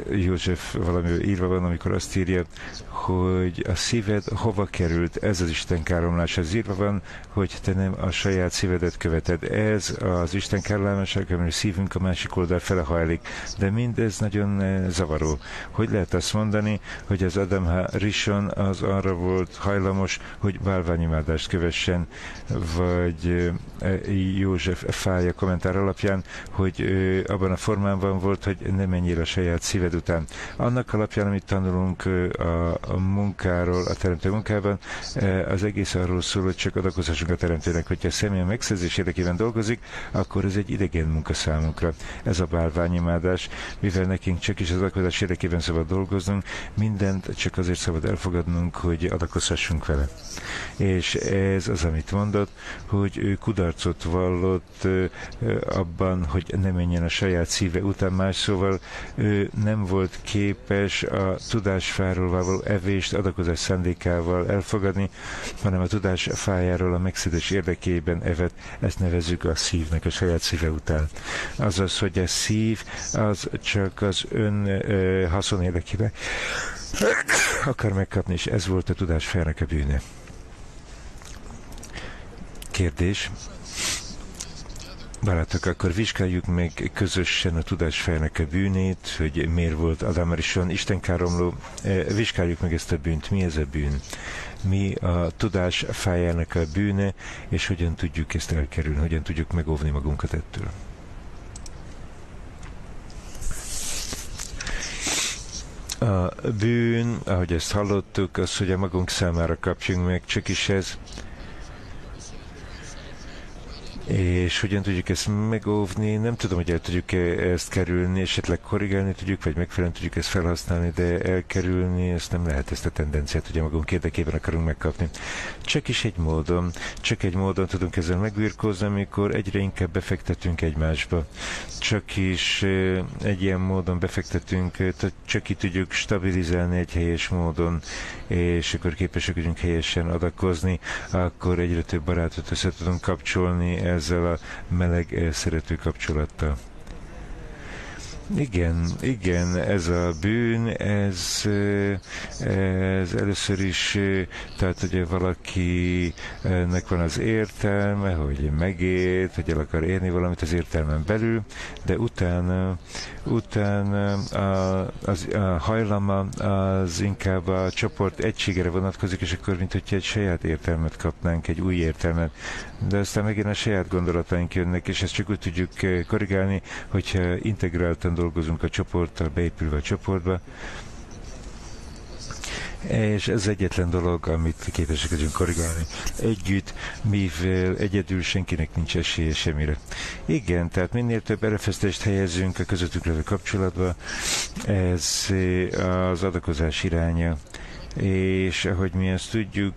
József valami írva van, amikor azt írja, hogy a szíved hova került, ez az Isten káromlás, az írva van, hogy te nem a saját szívedet követed. Ez az Isten káromlás, amikor szívünk a másik oldal fele hajlik. De mindez nagyon eh, zavaró. Hogy lehet azt mondani, hogy az Adam H. Rishon az arra volt hajlamos, hogy bálványimádást kövessen, vagy eh, József Fája kommentár alapján, hogy eh, abban a formában volt, hogy ne menjél a saját szíved után. Annak alapján, amit tanulunk a, munkáról, a teremtő munkában, az egész arról szól, hogy csak adakozhassunk a teremtőnek, hogyha a személy a megszerzés érdekében dolgozik, akkor ez egy idegen munka számunkra. Ez a bálványimádás, mivel nekünk csak is az adakozás érdekében szabad dolgoznunk, mindent csak azért szabad elfogadnunk, hogy adakozhassunk vele. És ez az, amit mondott, hogy ő kudarcot vallott abban, hogy ne menjen a saját szíve után, más szóval ő nem volt képes a tudásfáról való evést adakozás szándékával elfogadni, hanem a tudás a megszedés érdekében evett, ezt nevezzük a szívnek, a saját szíve után. Azaz, hogy a szív az csak az ön ö, haszon érdekében akar megkapni, és ez volt a tudás fájának a bűne. Kérdés. Barátok, akkor vizsgáljuk meg közösen a tudásfejnek a bűnét, hogy miért volt Adam Rishon Isten káromló. Eh, Vizsgáljuk meg ezt a bűnt. Mi ez a bűn? Mi a tudás fájának a bűne, és hogyan tudjuk ezt elkerülni, hogyan tudjuk megóvni magunkat ettől? A bűn, ahogy ezt hallottuk, az, hogy a magunk számára kapjunk meg, csak is ez, és hogyan tudjuk ezt megóvni, nem tudom, hogy el tudjuk -e ezt kerülni, esetleg korrigálni tudjuk, vagy megfelelően tudjuk ezt felhasználni, de elkerülni, ezt nem lehet ezt a tendenciát, a magunk érdekében akarunk megkapni. Csak is egy módon, csak egy módon tudunk ezzel megbirkózni, amikor egyre inkább befektetünk egymásba. Csak is egy ilyen módon befektetünk, csak ki tudjuk stabilizálni egy helyes módon, és akkor képesek vagyunk helyesen adakozni, akkor egyre több barátot össze tudunk kapcsolni ezzel a meleg eh, szerető kapcsolattal. Igen, igen, ez a bűn, ez, ez először is, eh, tehát ugye valakinek van az értelme, hogy megért, hogy el akar érni valamit az értelmen belül, de utána, utána a, az, a hajlama az inkább a csoport egységére vonatkozik, és akkor mint hogyha egy saját értelmet kapnánk, egy új értelmet. De aztán megint a saját gondolataink jönnek, és ezt csak úgy tudjuk korrigálni, hogyha integráltan dolgozunk a csoporttal, beépülve a csoportba, és ez egyetlen dolog, amit képesek vagyunk korrigálni. Együtt, mivel egyedül senkinek nincs esélye semmire. Igen, tehát minél több erőfeszítést helyezünk a közöttük levő kapcsolatba, ez az adakozás iránya és ahogy mi ezt tudjuk,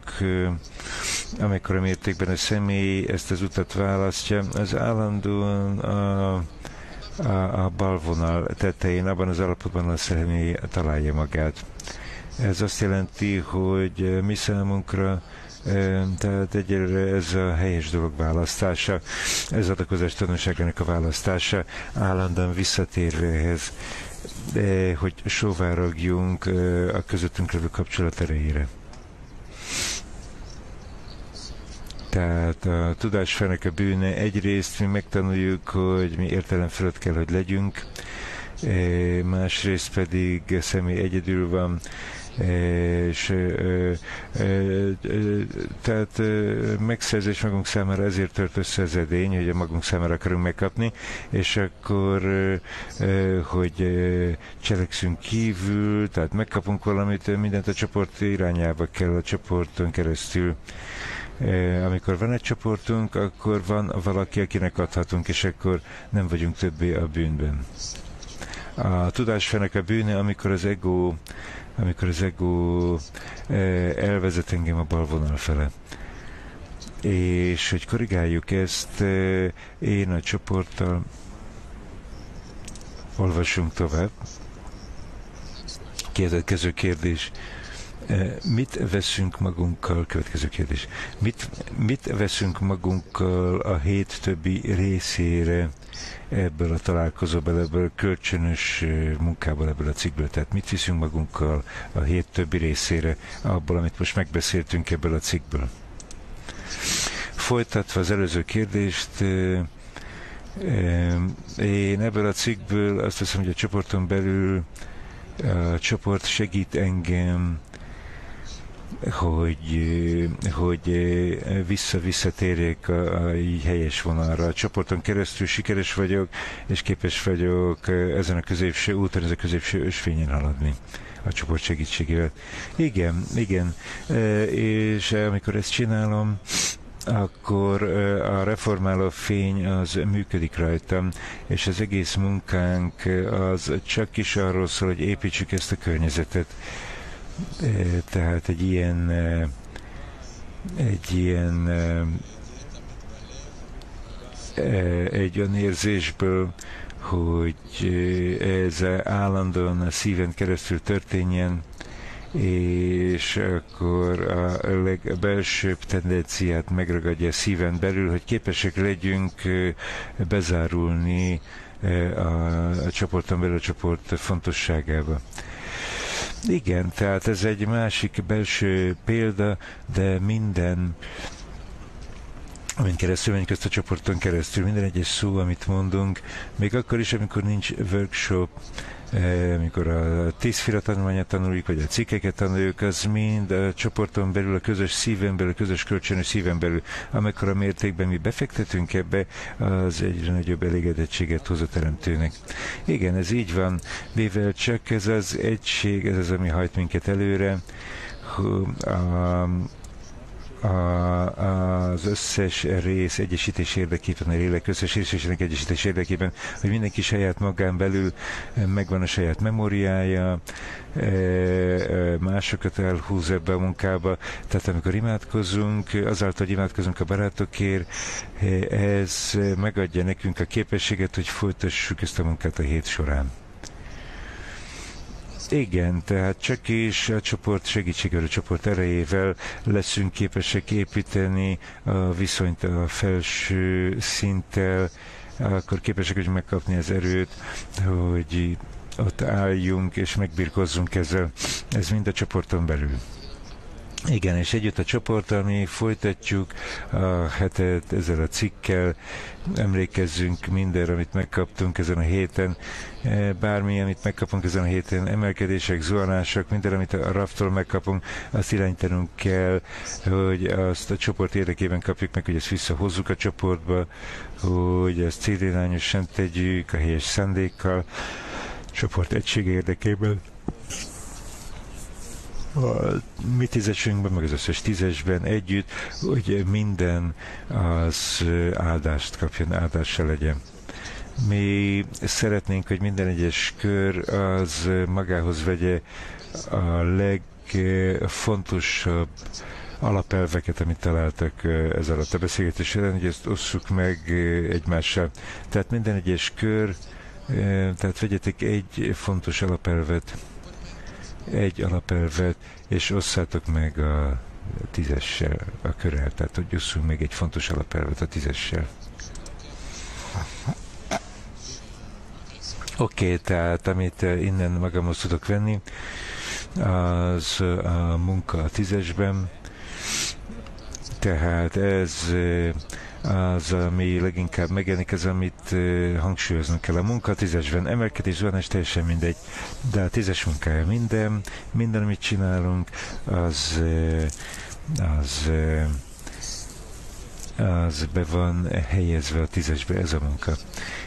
amikor a mértékben a személy ezt az utat választja, az állandóan a, a, a balvonal tetején, abban az állapotban a személy találja magát. Ez azt jelenti, hogy mi számunkra tehát egyelőre ez a helyes dolog választása, ez adakozás tanulságának a választása, állandóan de hogy sóváragjunk a közöttünk levő kapcsolat erejére. Tehát a tudásfának a bűne egyrészt mi megtanuljuk, hogy mi értelem fölött kell, hogy legyünk, másrészt pedig személy egyedül van, és tehát megszerzés magunk számára ezért tört össze az edény, hogy a magunk számára akarunk megkapni, és akkor, hogy cselekszünk kívül, tehát megkapunk valamit, mindent a csoport irányába kell a csoporton keresztül amikor van egy csoportunk, akkor van valaki, akinek adhatunk, és akkor nem vagyunk többé a bűnben. A tudásfának a bűne, amikor az ego amikor az ego elvezet engem a bal vonal fele. És hogy korrigáljuk ezt, én a csoporttal olvasunk tovább. Kérdező kérdés. Mit veszünk magunkkal, következő kérdés, mit, mit veszünk magunkkal a hét többi részére, ebből a találkozóból, ebből a kölcsönös munkából, ebből a cikkből. Tehát mit viszünk magunkkal a hét többi részére, abból, amit most megbeszéltünk ebből a cikkből. Folytatva az előző kérdést, én ebből a cikkből azt hiszem, hogy a csoporton belül a csoport segít engem hogy, hogy vissza-visszatérjek a, a így helyes vonalra. A csoporton keresztül sikeres vagyok, és képes vagyok ezen a középső úton, ezen a középső ösvényen haladni a csoport segítségével. Igen, igen, és amikor ezt csinálom, akkor a reformáló fény az működik rajtam, és az egész munkánk az csak is arról szól, hogy építsük ezt a környezetet. Tehát egy ilyen egy ilyen egy olyan érzésből, hogy ez állandóan a szíven keresztül történjen, és akkor a legbelsőbb tendenciát megragadja a szíven belül, hogy képesek legyünk bezárulni a, a csoporton belül a csoport fontosságába. Igen, tehát ez egy másik belső példa, de minden amin keresztül megyünk ezt a csoporton keresztül, minden egyes szó, amit mondunk, még akkor is, amikor nincs workshop, amikor a tízféle tanulmányát tanuljuk, vagy a cikkeket tanuljuk, az mind a csoporton belül, a közös szíven belül, a közös kölcsönös szíven belül, amikor a mértékben mi befektetünk ebbe, az egyre nagyobb elégedettséget hoz a teremtőnek. Igen, ez így van, mivel csak ez az egység, ez az, ami hajt minket előre, a, a, az összes rész egyesítés érdekében, a lélek összes részésének egyesítés érdekében, hogy mindenki saját magán belül megvan a saját memóriája, másokat elhúz ebbe a munkába. Tehát amikor imádkozunk, azáltal, hogy imádkozunk a barátokért, ez megadja nekünk a képességet, hogy folytassuk ezt a munkát a hét során. Igen, tehát csak is a csoport segítségével, a csoport erejével leszünk képesek építeni a viszonyt a felső szinttel, akkor képesek vagyunk megkapni az erőt, hogy ott álljunk és megbirkozzunk ezzel. Ez mind a csoporton belül. Igen, és együtt a csoporttal mi folytatjuk a hetet ezzel a cikkel, emlékezzünk mindenre, amit megkaptunk ezen a héten, bármi, amit megkapunk ezen a héten, emelkedések, zuhanások, minden, amit a raftól megkapunk, azt irányítanunk kell, hogy azt a csoport érdekében kapjuk meg, hogy ezt visszahozzuk a csoportba, hogy ezt célirányosan tegyük a helyes szándékkal, csoport egysége érdekében a mi tízesünkben, meg az összes tízesben együtt, hogy minden az áldást kapjon, áldása legyen. Mi szeretnénk, hogy minden egyes kör az magához vegye a legfontosabb alapelveket, amit találtak ez alatt a beszélgetés során, hogy ezt osszuk meg egymással. Tehát minden egyes kör, tehát vegyetek egy fontos alapelvet, egy alapelvet, és osszátok meg a tízessel a körrel, tehát hogy osszunk meg egy fontos alapelvet a tízessel. Oké, okay, tehát amit innen magamhoz tudok venni, az a munka a tízesben, tehát ez az, ami leginkább megjelenik, ez, amit hangsúlyoznunk kell. A munka tízesben emelkedés van, és teljesen mindegy, de a tízes munkája minden, minden, amit csinálunk, az, az, az be van helyezve a tízesbe, ez a munka.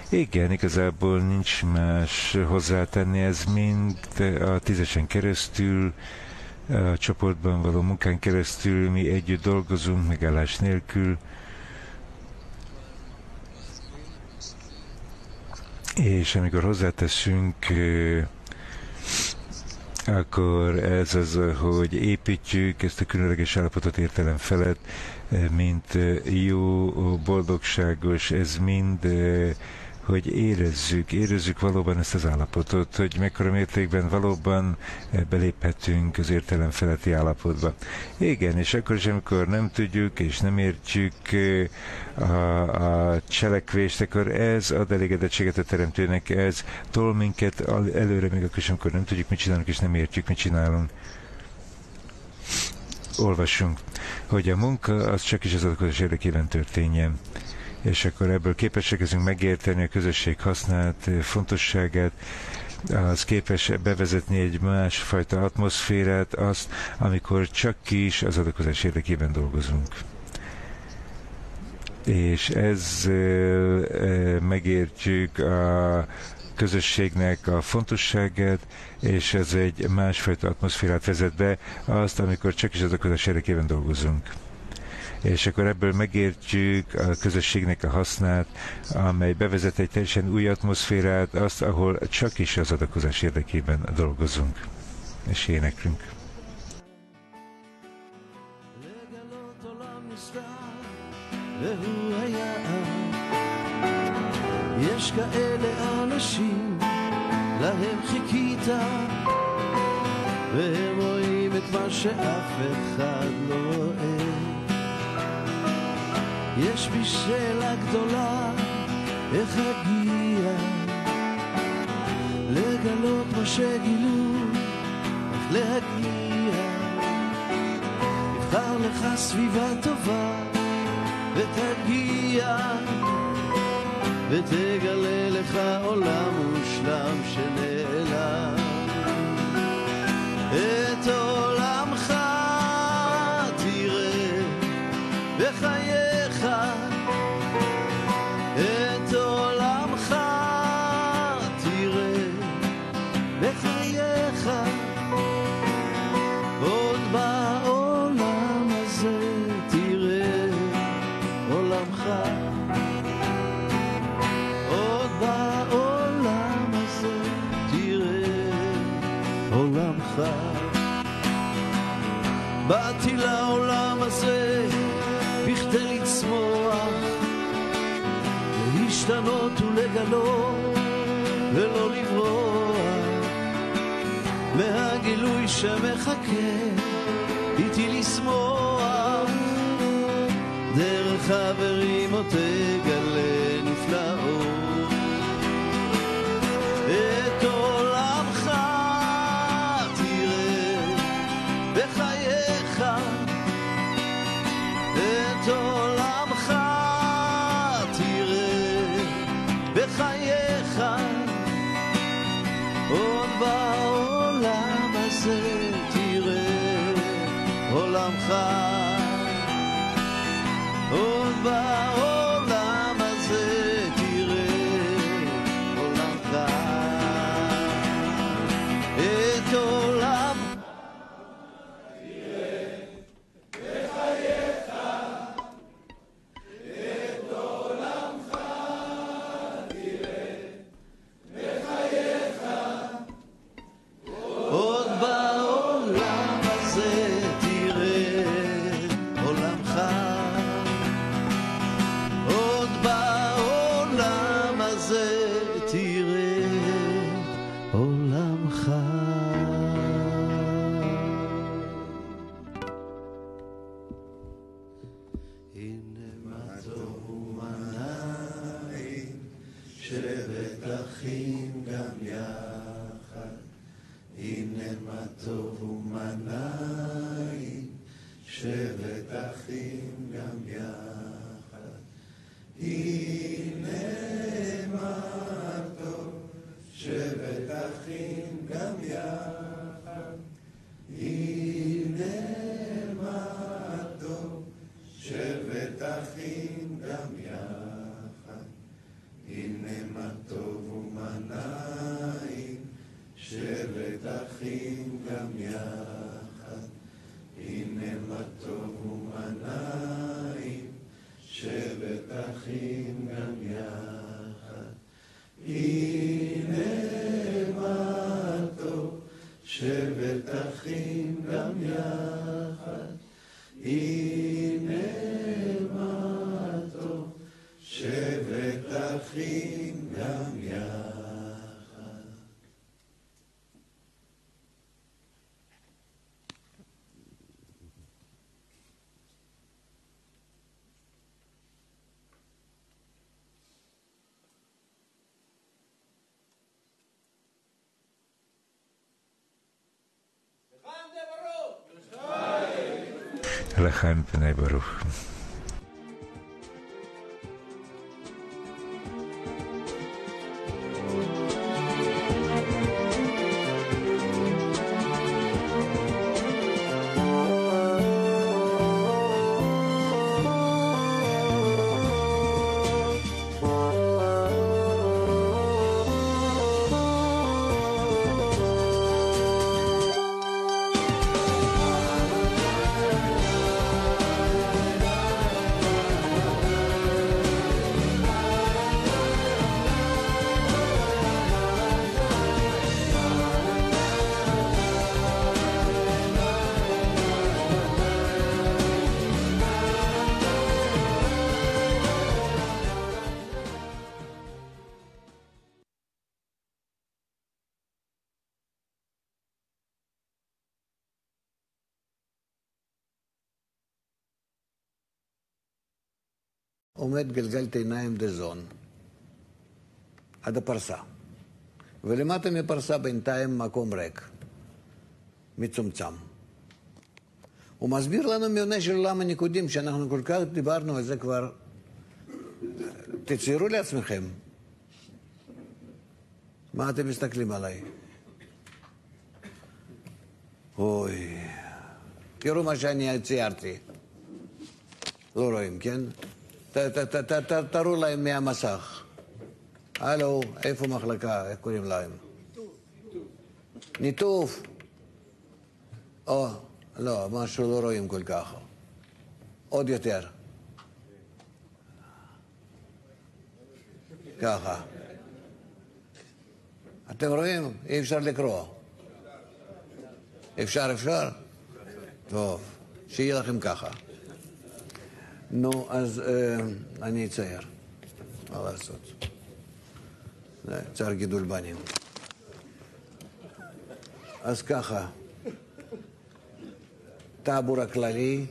Igen, igazából nincs más hozzátenni, ez mind a tízesen keresztül, a csoportban való munkán keresztül mi együtt dolgozunk, megállás nélkül, És amikor hozzáteszünk, akkor ez az, hogy építjük ezt a különleges állapotot értelem felett, mint jó, boldogságos, ez mind hogy érezzük, érezzük valóban ezt az állapotot, hogy mekkora mértékben valóban eh, beléphetünk az értelem feletti állapotba. Igen, és akkor is, amikor nem tudjuk és nem értjük eh, a, a cselekvést, akkor ez ad elégedettséget a teremtőnek, ez tol minket előre, még akkor is, amikor nem tudjuk, mit csinálunk, és nem értjük, mit csinálunk olvassunk, hogy a munka az csak is az adakozás érdekében történjen. És akkor ebből képesek leszünk megérteni a közösség hasznát, fontosságát, az képes bevezetni egy másfajta atmoszférát, azt, amikor csak is az adakozás érdekében dolgozunk. És ezzel eh, megértjük a közösségnek a fontosságát, és ez egy másfajta atmoszférát vezet be, azt, amikor csak is az adakozás érdekében dolgozunk és akkor ebből megértjük a közösségnek a hasznát, amely bevezet egy teljesen új atmoszférát, azt, ahol csak is az adakozás érdekében dolgozunk, és éneklünk. והוא היער. יש כאלה אנשים, להם חיכית, והם רואים את מה שאף אחד לא רואה. יש בי שאלה גדולה, איך אגיע לגלות מה שגילו, איך להגיע. תבחר לך סביבה טובה, ותגיע, ותגלה לך עולם מושלם שנעלם. את עולמך באתי לעולם הזה בכדי לצמוח, להשתנות ולגלות ולא לברוח. מהגילוי שמחכה איתי לשמוח דרך חברים מה טוב ומה נעים שבת אחים גם יחד chętnych ruch. דזון עד הפרסה. ולמטה מפרסה בינתיים מקום ריק, מצומצם. הוא מסביר לנו מבנה של עולם הניקודים, שאנחנו כל כך דיברנו על זה כבר. תציירו לעצמכם. מה אתם מסתכלים עליי? אוי, תראו מה שאני ציירתי. לא רואים, כן? תראו להם מהמסך. הלו, איפה מחלקה? איך קוראים להם? ניתוף. או, לא, משהו לא רואים כל כך. עוד יותר. ככה. אתם רואים? אי אפשר לקרוא. אפשר, אפשר? טוב, שיהיה לכם ככה. נו, אז אה, אני אצייר. מה לעשות? צייר גידול בנים. אז ככה, טאבור הכללי,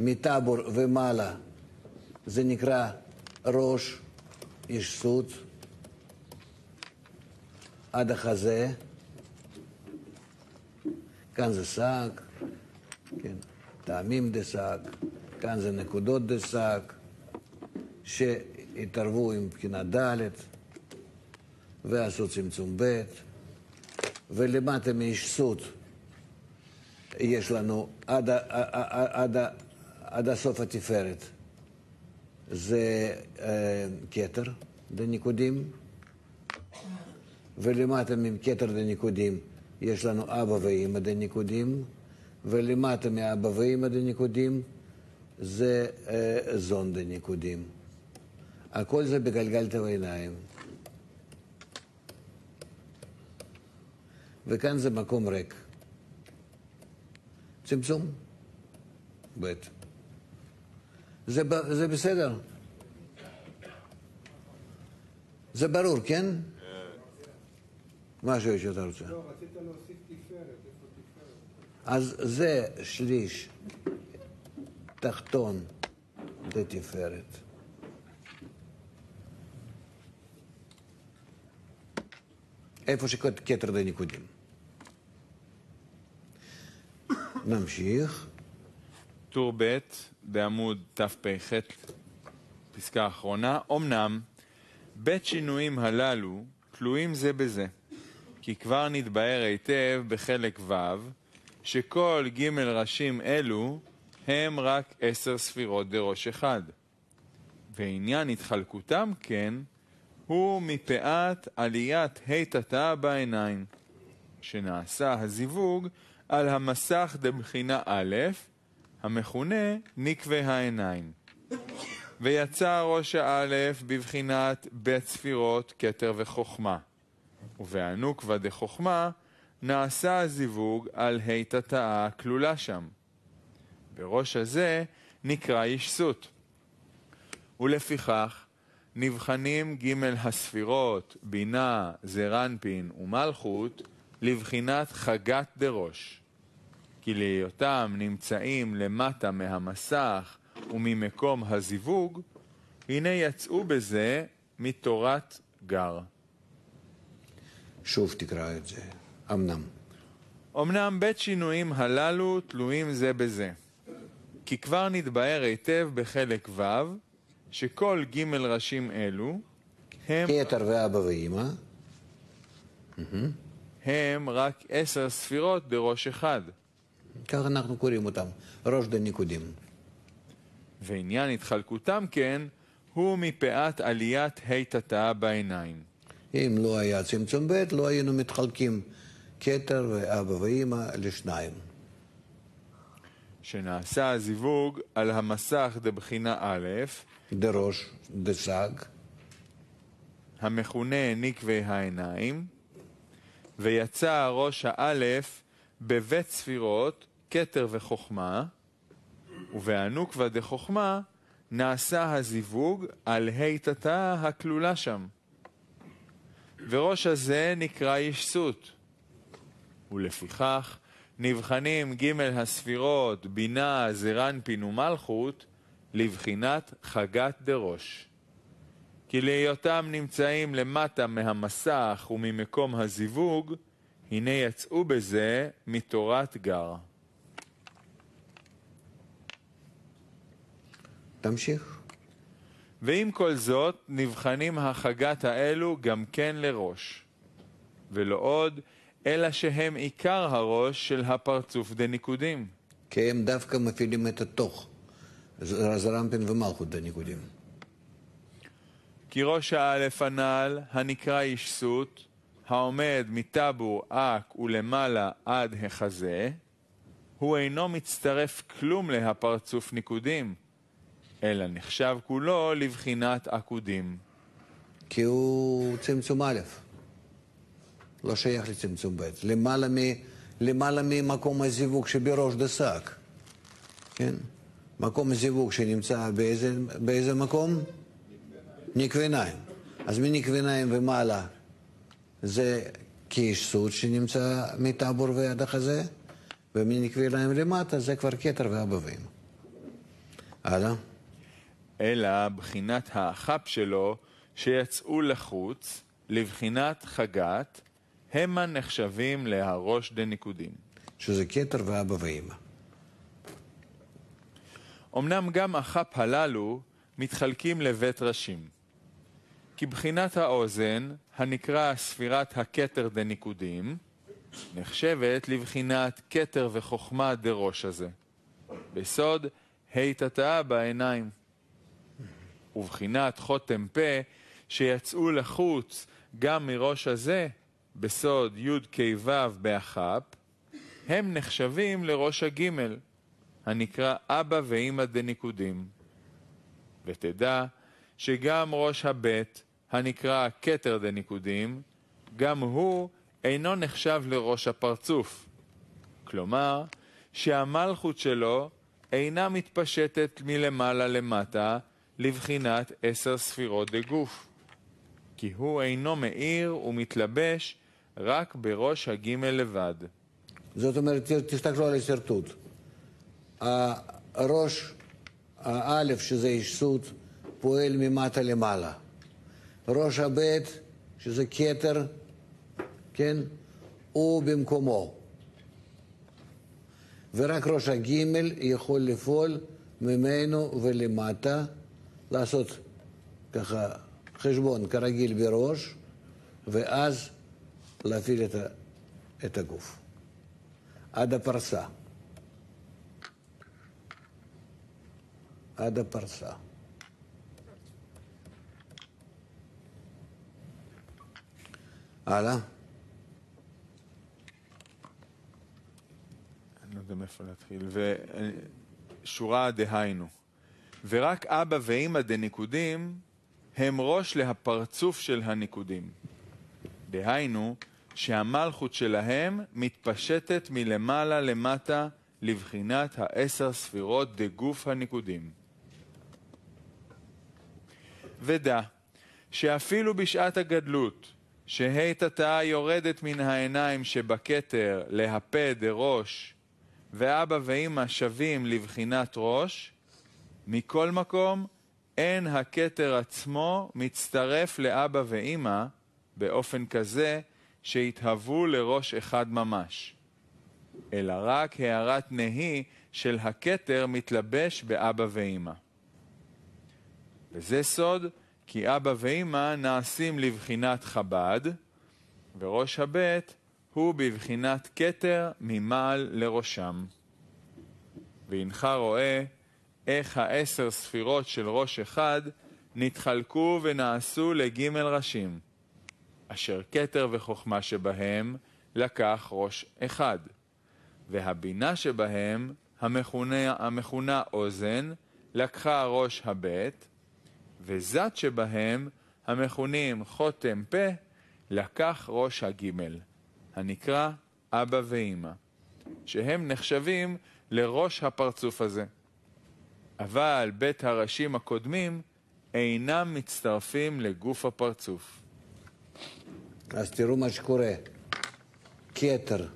מטאבור ומעלה זה נקרא ראש, איש סוט, עד החזה, כאן זה שק, כן, טעמים דשק, כאן זה נקודות דשק, שהתערבו עם בחינה ד' ועשו צמצום ב', ולמטה מאישסות יש לנו עד, עד, עד, עד הסוף התפארת. זה אה, דניקודים, ולמטה מכתר דניקודים יש לנו אבא ואמא דניקודים, ולמטה מהבבאים עד הניקודים זה אה, זון דניקודים. הכל זה בגלגלת העיניים. וכאן זה מקום ריק. צמצום, ב'. זה, זה בסדר. זה ברור, כן? אה, מה שיש אתה רוצה? לא, רצית להוסיף אז זה שליש תחתון לתפארת. איפה שכתר דניקודים. נמשיך. טור ב' בעמוד תפ"ח, פסקה אחרונה, אמנם בית שינויים הללו תלויים זה בזה, כי כבר נתבהר היטב בחלק ו' שכל ג' ראשים אלו הם רק עשר ספירות דראש אחד, ועניין התחלקותם כן הוא מפאת עליית ה' בעיניים, שנעשה הזיווג על המסך דבחינה א', המכונה נקבי העיניים. ויצא ראש האלף בבחינת בית ספירות, כתר וחוכמה. ובענוקווה דחוכמה נעשה הזיווג על ה' תתאה הכלולה שם. בראש הזה נקרא ישסות. ולפיכך נבחנים ג' הספירות, בינה, זרנפין ומלכות, לבחינת חגת דראש. כי להיותם נמצאים למטה מהמסך וממקום הזיווג, הנה יצאו בזה מתורת גר. שוב תקרא את זה, אמנם. אמנם בית שינויים הללו תלויים זה בזה, כי כבר נתבהר היטב בחלק ו' שכל ג' ראשים אלו הם, כתר ואבא ואמא, הם רק עשר ספירות דראש אחד, ככה אנחנו קוראים אותם, ראש דניקודים. ועניין התחלקותם כן הוא מפאת עליית ה' בעיניים. אם לא היה צמצום ב', לא היינו מתחלקים כתר ואבא ואמא לשניים. שנעשה הזיווג על המסך דבחינה א', דראש, דסג, המכונה נקבי העיניים, ויצא הראש האלף בבית ספירות, כתר וחוכמה, ובענוקווה דחוכמה נעשה הזיווג על ה' תתאה הכלולה שם. וראש הזה נקרא ישסות, ולפיכך נבחנים ג' הספירות, בינה, זרנפין ומלכות, לבחינת חגת דראש. כי להיותם נמצאים למטה מהמסך וממקום הזיווג, הנה יצאו בזה מתורת גר. תמשיך. ועם כל זאת, נבחנים החגת האלו גם כן לראש. ולא עוד, אלא שהם עיקר הראש של הפרצוף דניקודים. כי הם דווקא מפעילים את התוך, זרמפין ומלכות דניקודים. כי ראש האלף הנ"ל, הנקרא ישסות, העומד מטבור אק ולמעלה עד החזה, הוא אינו מצטרף כלום להפרצוף ניקודים, אלא נחשב כולו לבחינת עקודים. כי הוא צמצום א', לא שייך לצמצום ב', למעלה, מ, למעלה ממקום הזיווג שבראש דסק, כן? מקום הזיווג שנמצא באיזה, באיזה מקום? נקבי עיניים. אז מנקבי עיניים ומעלה זה כישסות שנמצא מטבור ועד החזה, ומנקבי עיניים למטה זה כבר כתר ואמא. הלאה. אלא בחינת האח"פ שלו שיצאו לחוץ, לבחינת חגת, המה נחשבים להראש דניקודים. שזה כתר ואבא ואמא. אמנם גם אח"פ הללו מתחלקים לבית ראשים. כי בחינת האוזן, הנקרא ספירת הכתר דניקודים, נחשבת לבחינת כתר וחוכמה דראש הזה. בסוד, ה' תתאה בעיניים. ובחינת חותם פה, שיצאו לחוץ גם מראש הזה, בסוד י' כ' ו' באח"פ, הם נחשבים לראש הגימל, הנקרא אבא ואימא דניקודים. ותדע שגם ראש הבית, הנקרא כתר דניקודים, גם הוא אינו נחשב לראש הפרצוף. כלומר, שהמלכות שלו אינה מתפשטת מלמעלה למטה לבחינת עשר ספירות דגוף. כי הוא אינו מאיר ומתלבש רק בראש הגימל לבד. זאת אומרת, תסתכלו על השרטוט. הראש האלף, שזה ישסות, פועל ממטה למעלה. ראש הבית, שזה כתר, כן, הוא במקומו. ורק ראש הגימל יכול לפעול ממנו ולמטה, לעשות ככה חשבון כרגיל בראש, ואז להפעיל את, ה, את הגוף. עד הפרסה. עד הפרסה. הלאה. אני לא יודע מאיפה להתחיל. ושורה דהיינו. ורק אבא ואימא דניקודים הם ראש להפרצוף של הניקודים. דהיינו, שהמלכות שלהם מתפשטת מלמעלה למטה לבחינת העשר ספירות דגוף הניקודים. ודע שאפילו בשעת הגדלות, שה' תתאה יורדת מן העיניים שבכתר להפה דראש, ואבא ואמא שווים לבחינת ראש, מכל מקום אין הכתר עצמו מצטרף לאבא ואמא באופן כזה שהתהוו לראש אחד ממש. אלא רק הארת נהי של הכתר מתלבש באבא ואמא. וזה סוד, כי אבא ואמא נעשים לבחינת חב"ד, וראש הבית הוא בבחינת כתר ממעל לראשם. והנך רואה איך העשר ספירות של ראש אחד נתחלקו ונעשו לגימל ראשים, אשר כתר וחוכמה שבהם לקח ראש אחד, והבינה שבהם, המכונה, המכונה אוזן, לקחה ראש הבית, וזת שבהם, המכונים חותם פה, לקח ראש הגימל, הנקרא אבא ואמא, שהם נחשבים לראש הפרצוף הזה. אבל בית הראשים הקודמים אינם מצטרפים לגוף הפרצוף. אז תראו מה שקורה. כתר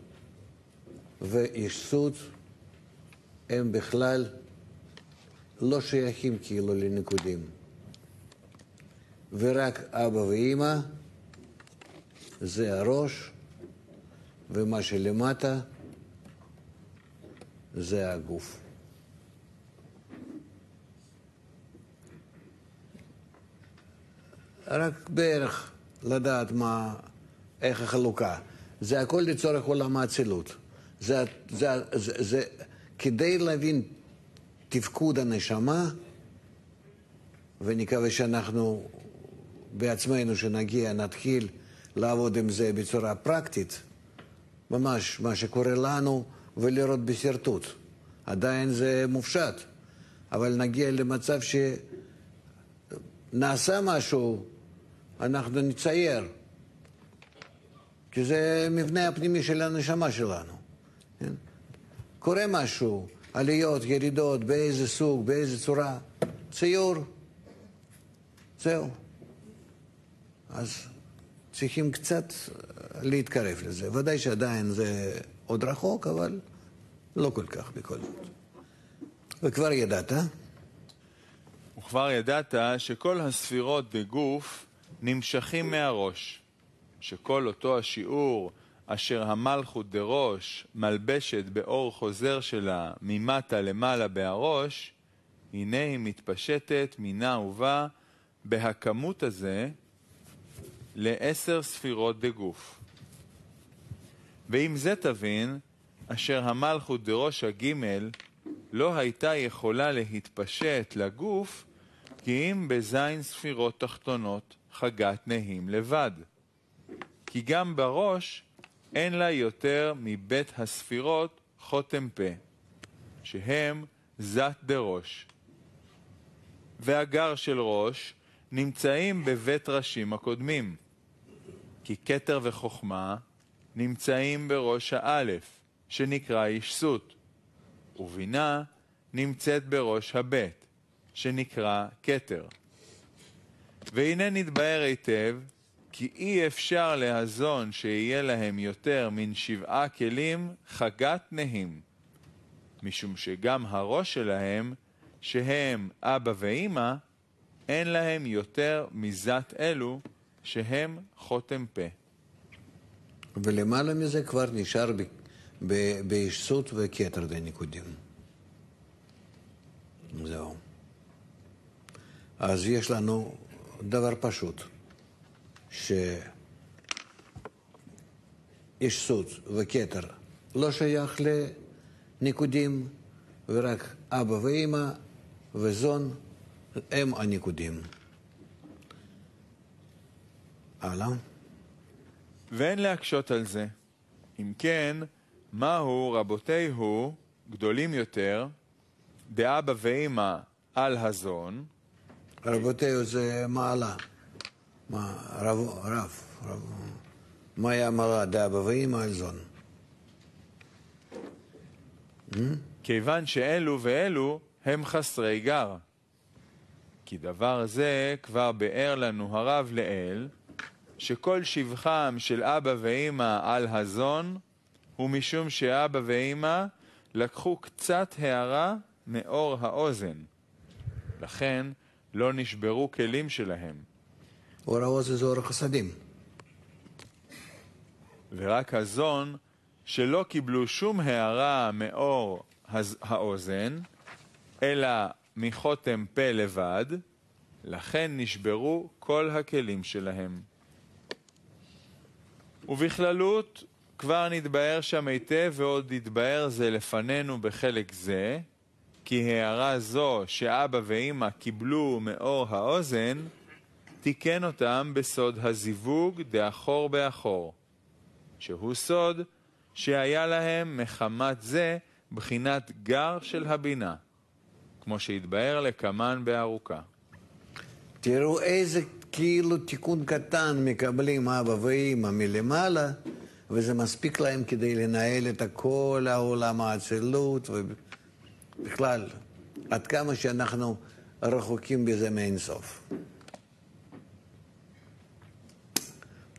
וישות הם בכלל לא שייכים כאילו לניקודים. ורק אבא ואימא זה הראש, ומה שלמטה זה הגוף. רק בערך לדעת מה, איך החלוקה. זה הכל לצורך עולם האצילות. זה, זה, זה, זה, כדי להבין תפקוד הנשמה, ונקווה שאנחנו בעצמנו, שנגיע, נתחיל לעבוד עם זה בצורה פרקטית, ממש מה שקורה לנו, ולראות בשרטוט. עדיין זה מופשט, אבל נגיע למצב שנעשה משהו, אנחנו נצייר, כי זה מבנה הפנימי של הנשמה שלנו. כן? קורה משהו, עליות, ירידות, באיזה סוג, באיזה צורה, ציור, זהו. אז צריכים קצת להתקרב לזה. ודאי שעדיין זה עוד רחוק, אבל לא כל כך בכל זאת. וכבר ידעת? וכבר ידעת שכל הספירות בגוף נמשכים מהראש, שכל אותו השיעור אשר המלכות דראש מלבשת באור חוזר שלה ממטה למעלה בהראש, הנה היא מתפשטת מינה ובה בהכמות הזה לעשר ספירות דגוף. ועם זה תבין, אשר המלכות דראש הגימל לא הייתה יכולה להתפשט לגוף, כי אם בזין ספירות תחתונות חגת נהים לבד. כי גם בראש אין לה יותר מבית הספירות חותם פה, שהם זת דראש. והגר של ראש נמצאים בבית ראשים הקודמים, כי כתר וחוכמה נמצאים בראש האלף, שנקרא אישסות, ובינה נמצאת בראש הבית, שנקרא כתר. והנה נתבהר היטב, כי אי אפשר להזון שיהיה להם יותר מן שבעה כלים חגת נהים, משום שגם הראש שלהם, שהם אבא ואימא, אין להם יותר מזת אלו שהם חותם פה. ולמעלה מזה כבר נשאר ב- ב- באישסות וכתר דניקודים. זהו. אז יש לנו דבר פשוט, שאישסות וכתר לא שייך לניקודים, ורק אבא ואימא וזון הם הניקודים. הלאה. ואין להקשות על זה. אם כן, מהו רבותיהו גדולים יותר, דאבא ואמא על הזון, רבותינו זה מעלה. מה, רב, רב, רב. מה היה מעלה דאבא ואמא על זון? כיוון שאלו ואלו הם חסרי גר. כי דבר זה כבר ביאר לנו הרב לאל, שכל שבחם של אבא ואמא על הזון, הוא משום שאבא ואמא לקחו קצת הערה מאור האוזן. לכן לא נשברו כלים שלהם. ורק הזון שלא קיבלו שום הערה מאור האוזן, אלא מחותם פה לבד, לכן נשברו כל הכלים שלהם. ובכללות, כבר נתבהר שם היטב ועוד יתבהר זה לפנינו בחלק זה, כי הערה זו שאבא ואמא קיבלו מאור האוזן, תיקן אותם בסוד הזיווג דאחור באחור, שהוא סוד שהיה להם מחמת זה בחינת גר של הבינה, כמו שהתבהר לקמן בארוכה. תראו איזה כאילו תיקון קטן מקבלים אבא ואמא מלמעלה, וזה מספיק להם כדי לנהל את כל העולם האצילות, ובכלל, עד כמה שאנחנו רחוקים בזה מאינסוף.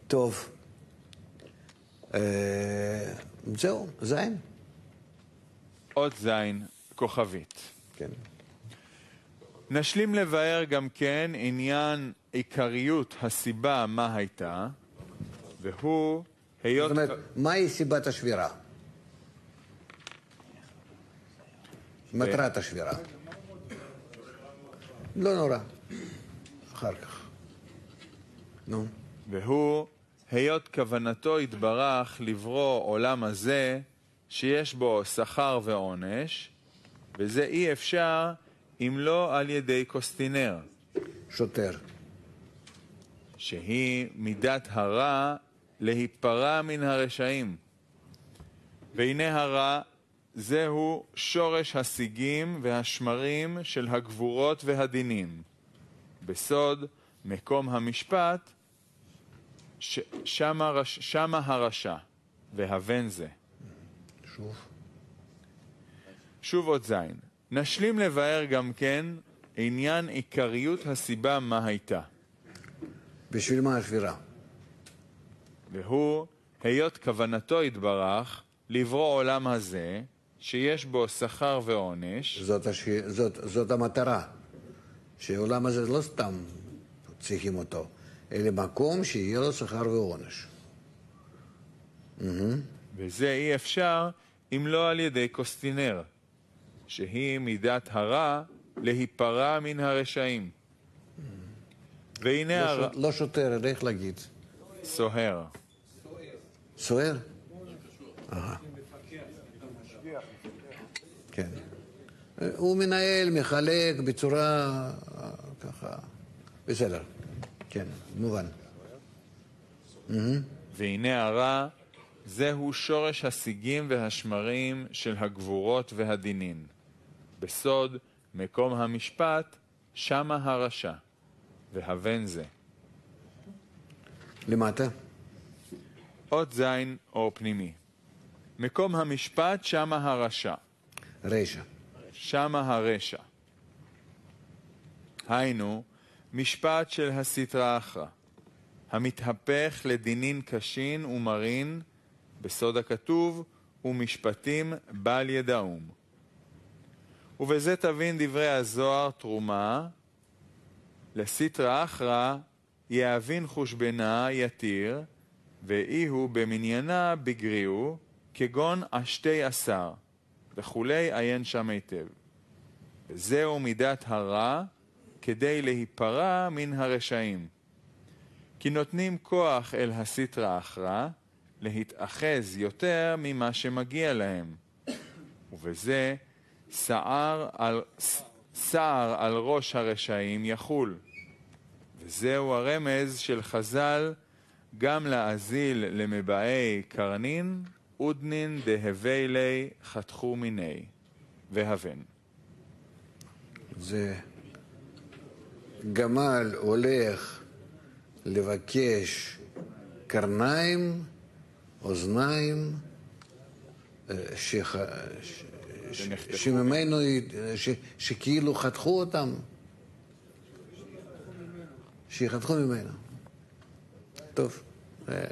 טוב, אה, זהו, זין. אות זין, כוכבית. כן. נשלים לבאר גם כן עניין עיקריות הסיבה מה הייתה, והוא היות... זאת אומרת, מהי סיבת השבירה? מטרת השבירה. לא נורא, אחר כך. נו. והוא היות כוונתו יתברך לברוא עולם הזה שיש בו שכר ועונש, וזה אי אפשר אם לא על ידי קוסטינר. שוטר. שהיא מידת הרע להיפרע מן הרשעים. והנה הרע זהו שורש השיגים והשמרים של הגבורות והדינים. בסוד מקום המשפט, ש- שמה, רש- שמה הרשע, והבן זה. שוב. שוב עוד זין. נשלים לבאר גם כן עניין עיקריות הסיבה מה הייתה. בשביל מה השבירה? והוא, היות כוונתו יתברך, לברוא עולם הזה, שיש בו שכר ועונש, זאת, הש... זאת, זאת המטרה, שהעולם הזה לא סתם צריכים אותו, אלא מקום שיהיה לו שכר ועונש. וזה אי אפשר אם לא על ידי קוסטינר, שהיא מידת הרע להיפרע מן הרשעים. והנה לא. לא שוטר, איך להגיד? סוהר. סוהר? אהה. כן. הוא מנהל, מחלק בצורה ככה, בסדר. כן, מובן. והנה הרע, זהו שורש השיגים והשמרים של הגבורות והדינים. בסוד מקום המשפט, שמה הרשע, והבן זה. למטה? אות זין אור פנימי. מקום המשפט, שמה הרשע. רשע. שמה הרשע. היינו, משפט של הסטרא אחרא, המתהפך לדינין קשין ומרין, בסוד הכתוב, ומשפטים בל ידעום. ובזה תבין דברי הזוהר תרומה, לסטרא אחרא יאבין חושבנה יתיר, ואי הוא במניינה בגריעו, כגון עשתי עשר, וכולי עיין שם היטב. וזהו מידת הרע כדי להיפרע מן הרשעים. כי נותנים כוח אל הסטרא אחרא להתאחז יותר ממה שמגיע להם. ובזה סער על, סער על ראש הרשעים יחול. וזהו הרמז של חז"ל גם להאזיל למבאי קרנין, אודנין דהווי לי חתכו מיני, והבן. זה גמל הולך לבקש קרניים, אוזניים, אה, שח... ש... שממנו, ש... שכאילו חתכו אותם, שיחתכו ממנו. טוב, אה,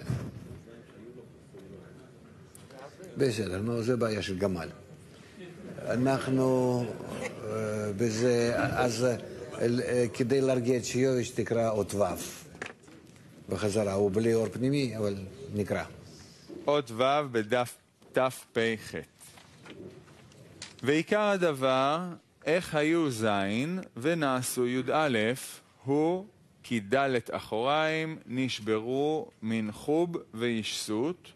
בסדר, נו, זה בעיה של גמל. אנחנו אה, בזה, אז אה, אה, כדי להרגיע את שיוביץ' תקרא אות ו' בחזרה, הוא בלי אור פנימי, אבל נקרא. אות ו' בדף תפ"ח. ועיקר הדבר, איך היו ז' ונעשו י"א, הוא כי דלת אחוריים נשברו מן חוב וישסות,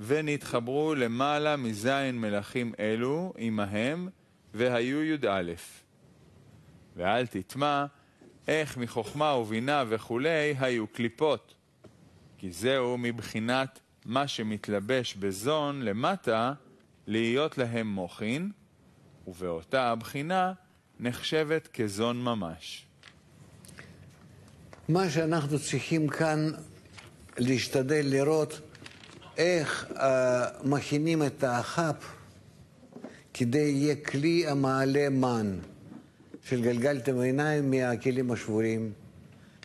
ונתחברו למעלה מזין מלכים אלו עמהם, והיו י"א. ואל תטמע איך מחוכמה ובינה וכולי היו קליפות. כי זהו מבחינת מה שמתלבש בזון למטה, להיות להם מוחין, ובאותה הבחינה נחשבת כזון ממש. מה שאנחנו צריכים כאן להשתדל לראות איך uh, מכינים את החאפ כדי יהיה כלי המעלה מן של גלגלתם עיניים מהכלים השבורים,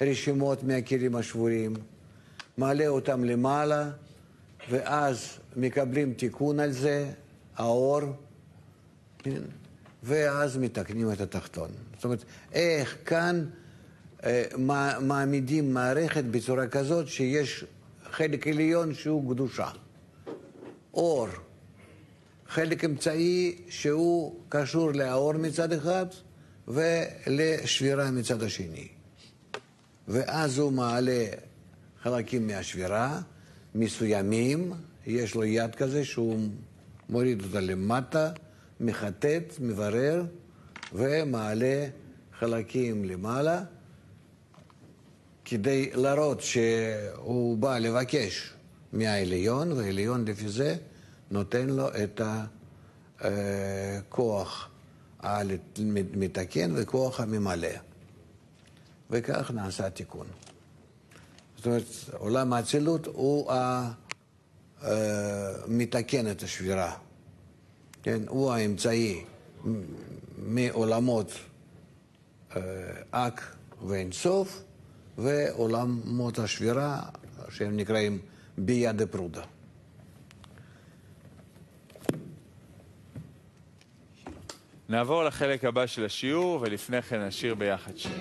רשימות מהכלים השבורים, מעלה אותם למעלה, ואז מקבלים תיקון על זה, האור, כן? ואז מתקנים את התחתון. זאת אומרת, איך כאן אה, מע- מעמידים מערכת בצורה כזאת שיש חלק עליון שהוא קדושה, אור, חלק אמצעי שהוא קשור לאור מצד אחד ולשבירה מצד השני. ואז הוא מעלה חלקים מהשבירה, מסוימים, יש לו יד כזה שהוא מוריד אותה למטה, מחטט, מברר, ומעלה חלקים למעלה, כדי להראות שהוא בא לבקש מהעליון, והעליון לפי זה נותן לו את הכוח המתקן וכוח הממלא. וכך נעשה התיקון. זאת אומרת, עולם האצילות הוא המתקן את השבירה. כן, הוא האמצעי מעולמות אה, אק ואינסוף ועולמות השבירה שהם נקראים ביה דה פרודה. נעבור לחלק הבא של השיעור, ולפני כן נשיר ביחד שיר.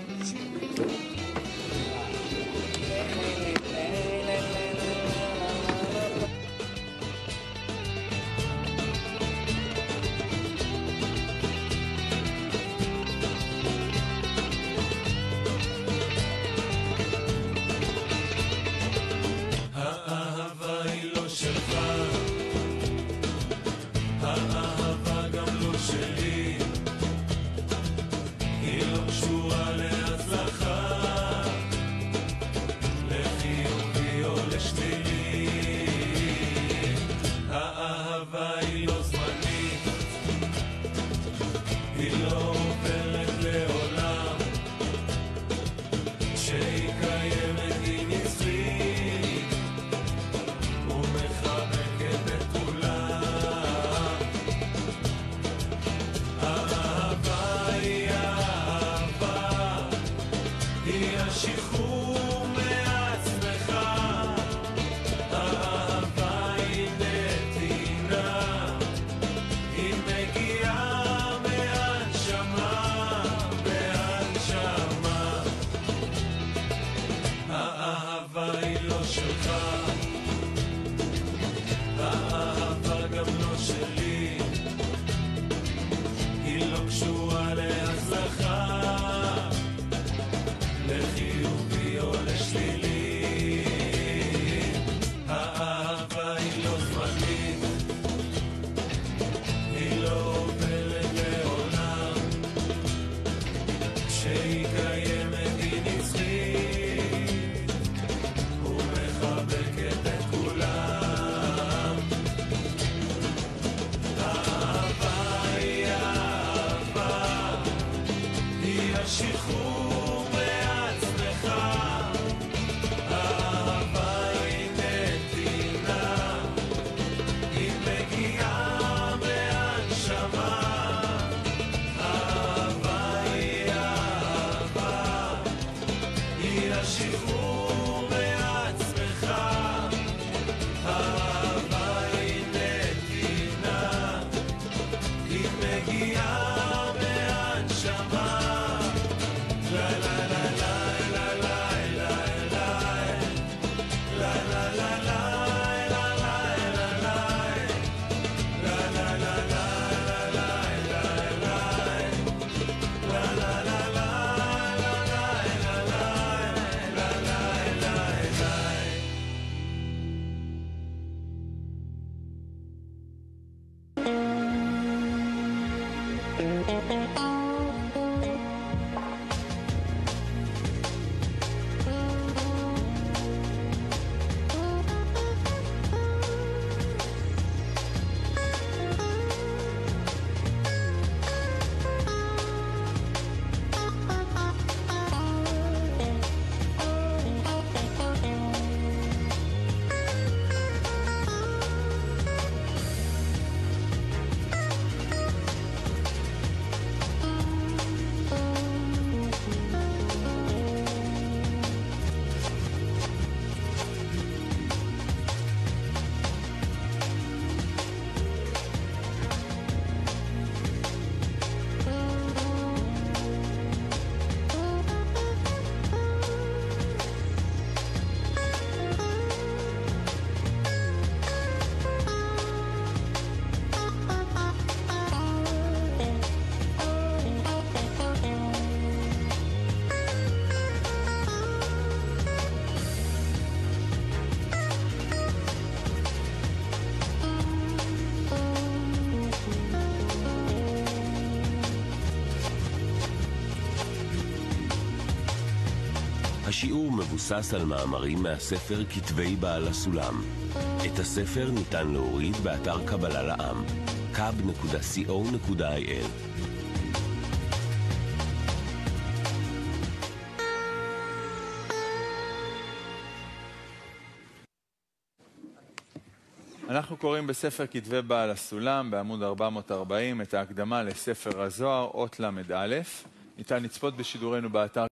מבוסס על מאמרים מהספר כתבי בעל הסולם. את הספר ניתן להוריד באתר קבלה לעם, kab.co.il. אנחנו קוראים בספר כתבי בעל הסולם בעמוד 440 את ההקדמה לספר הזוהר, אות ל"א. ניתן לצפות בשידורנו באתר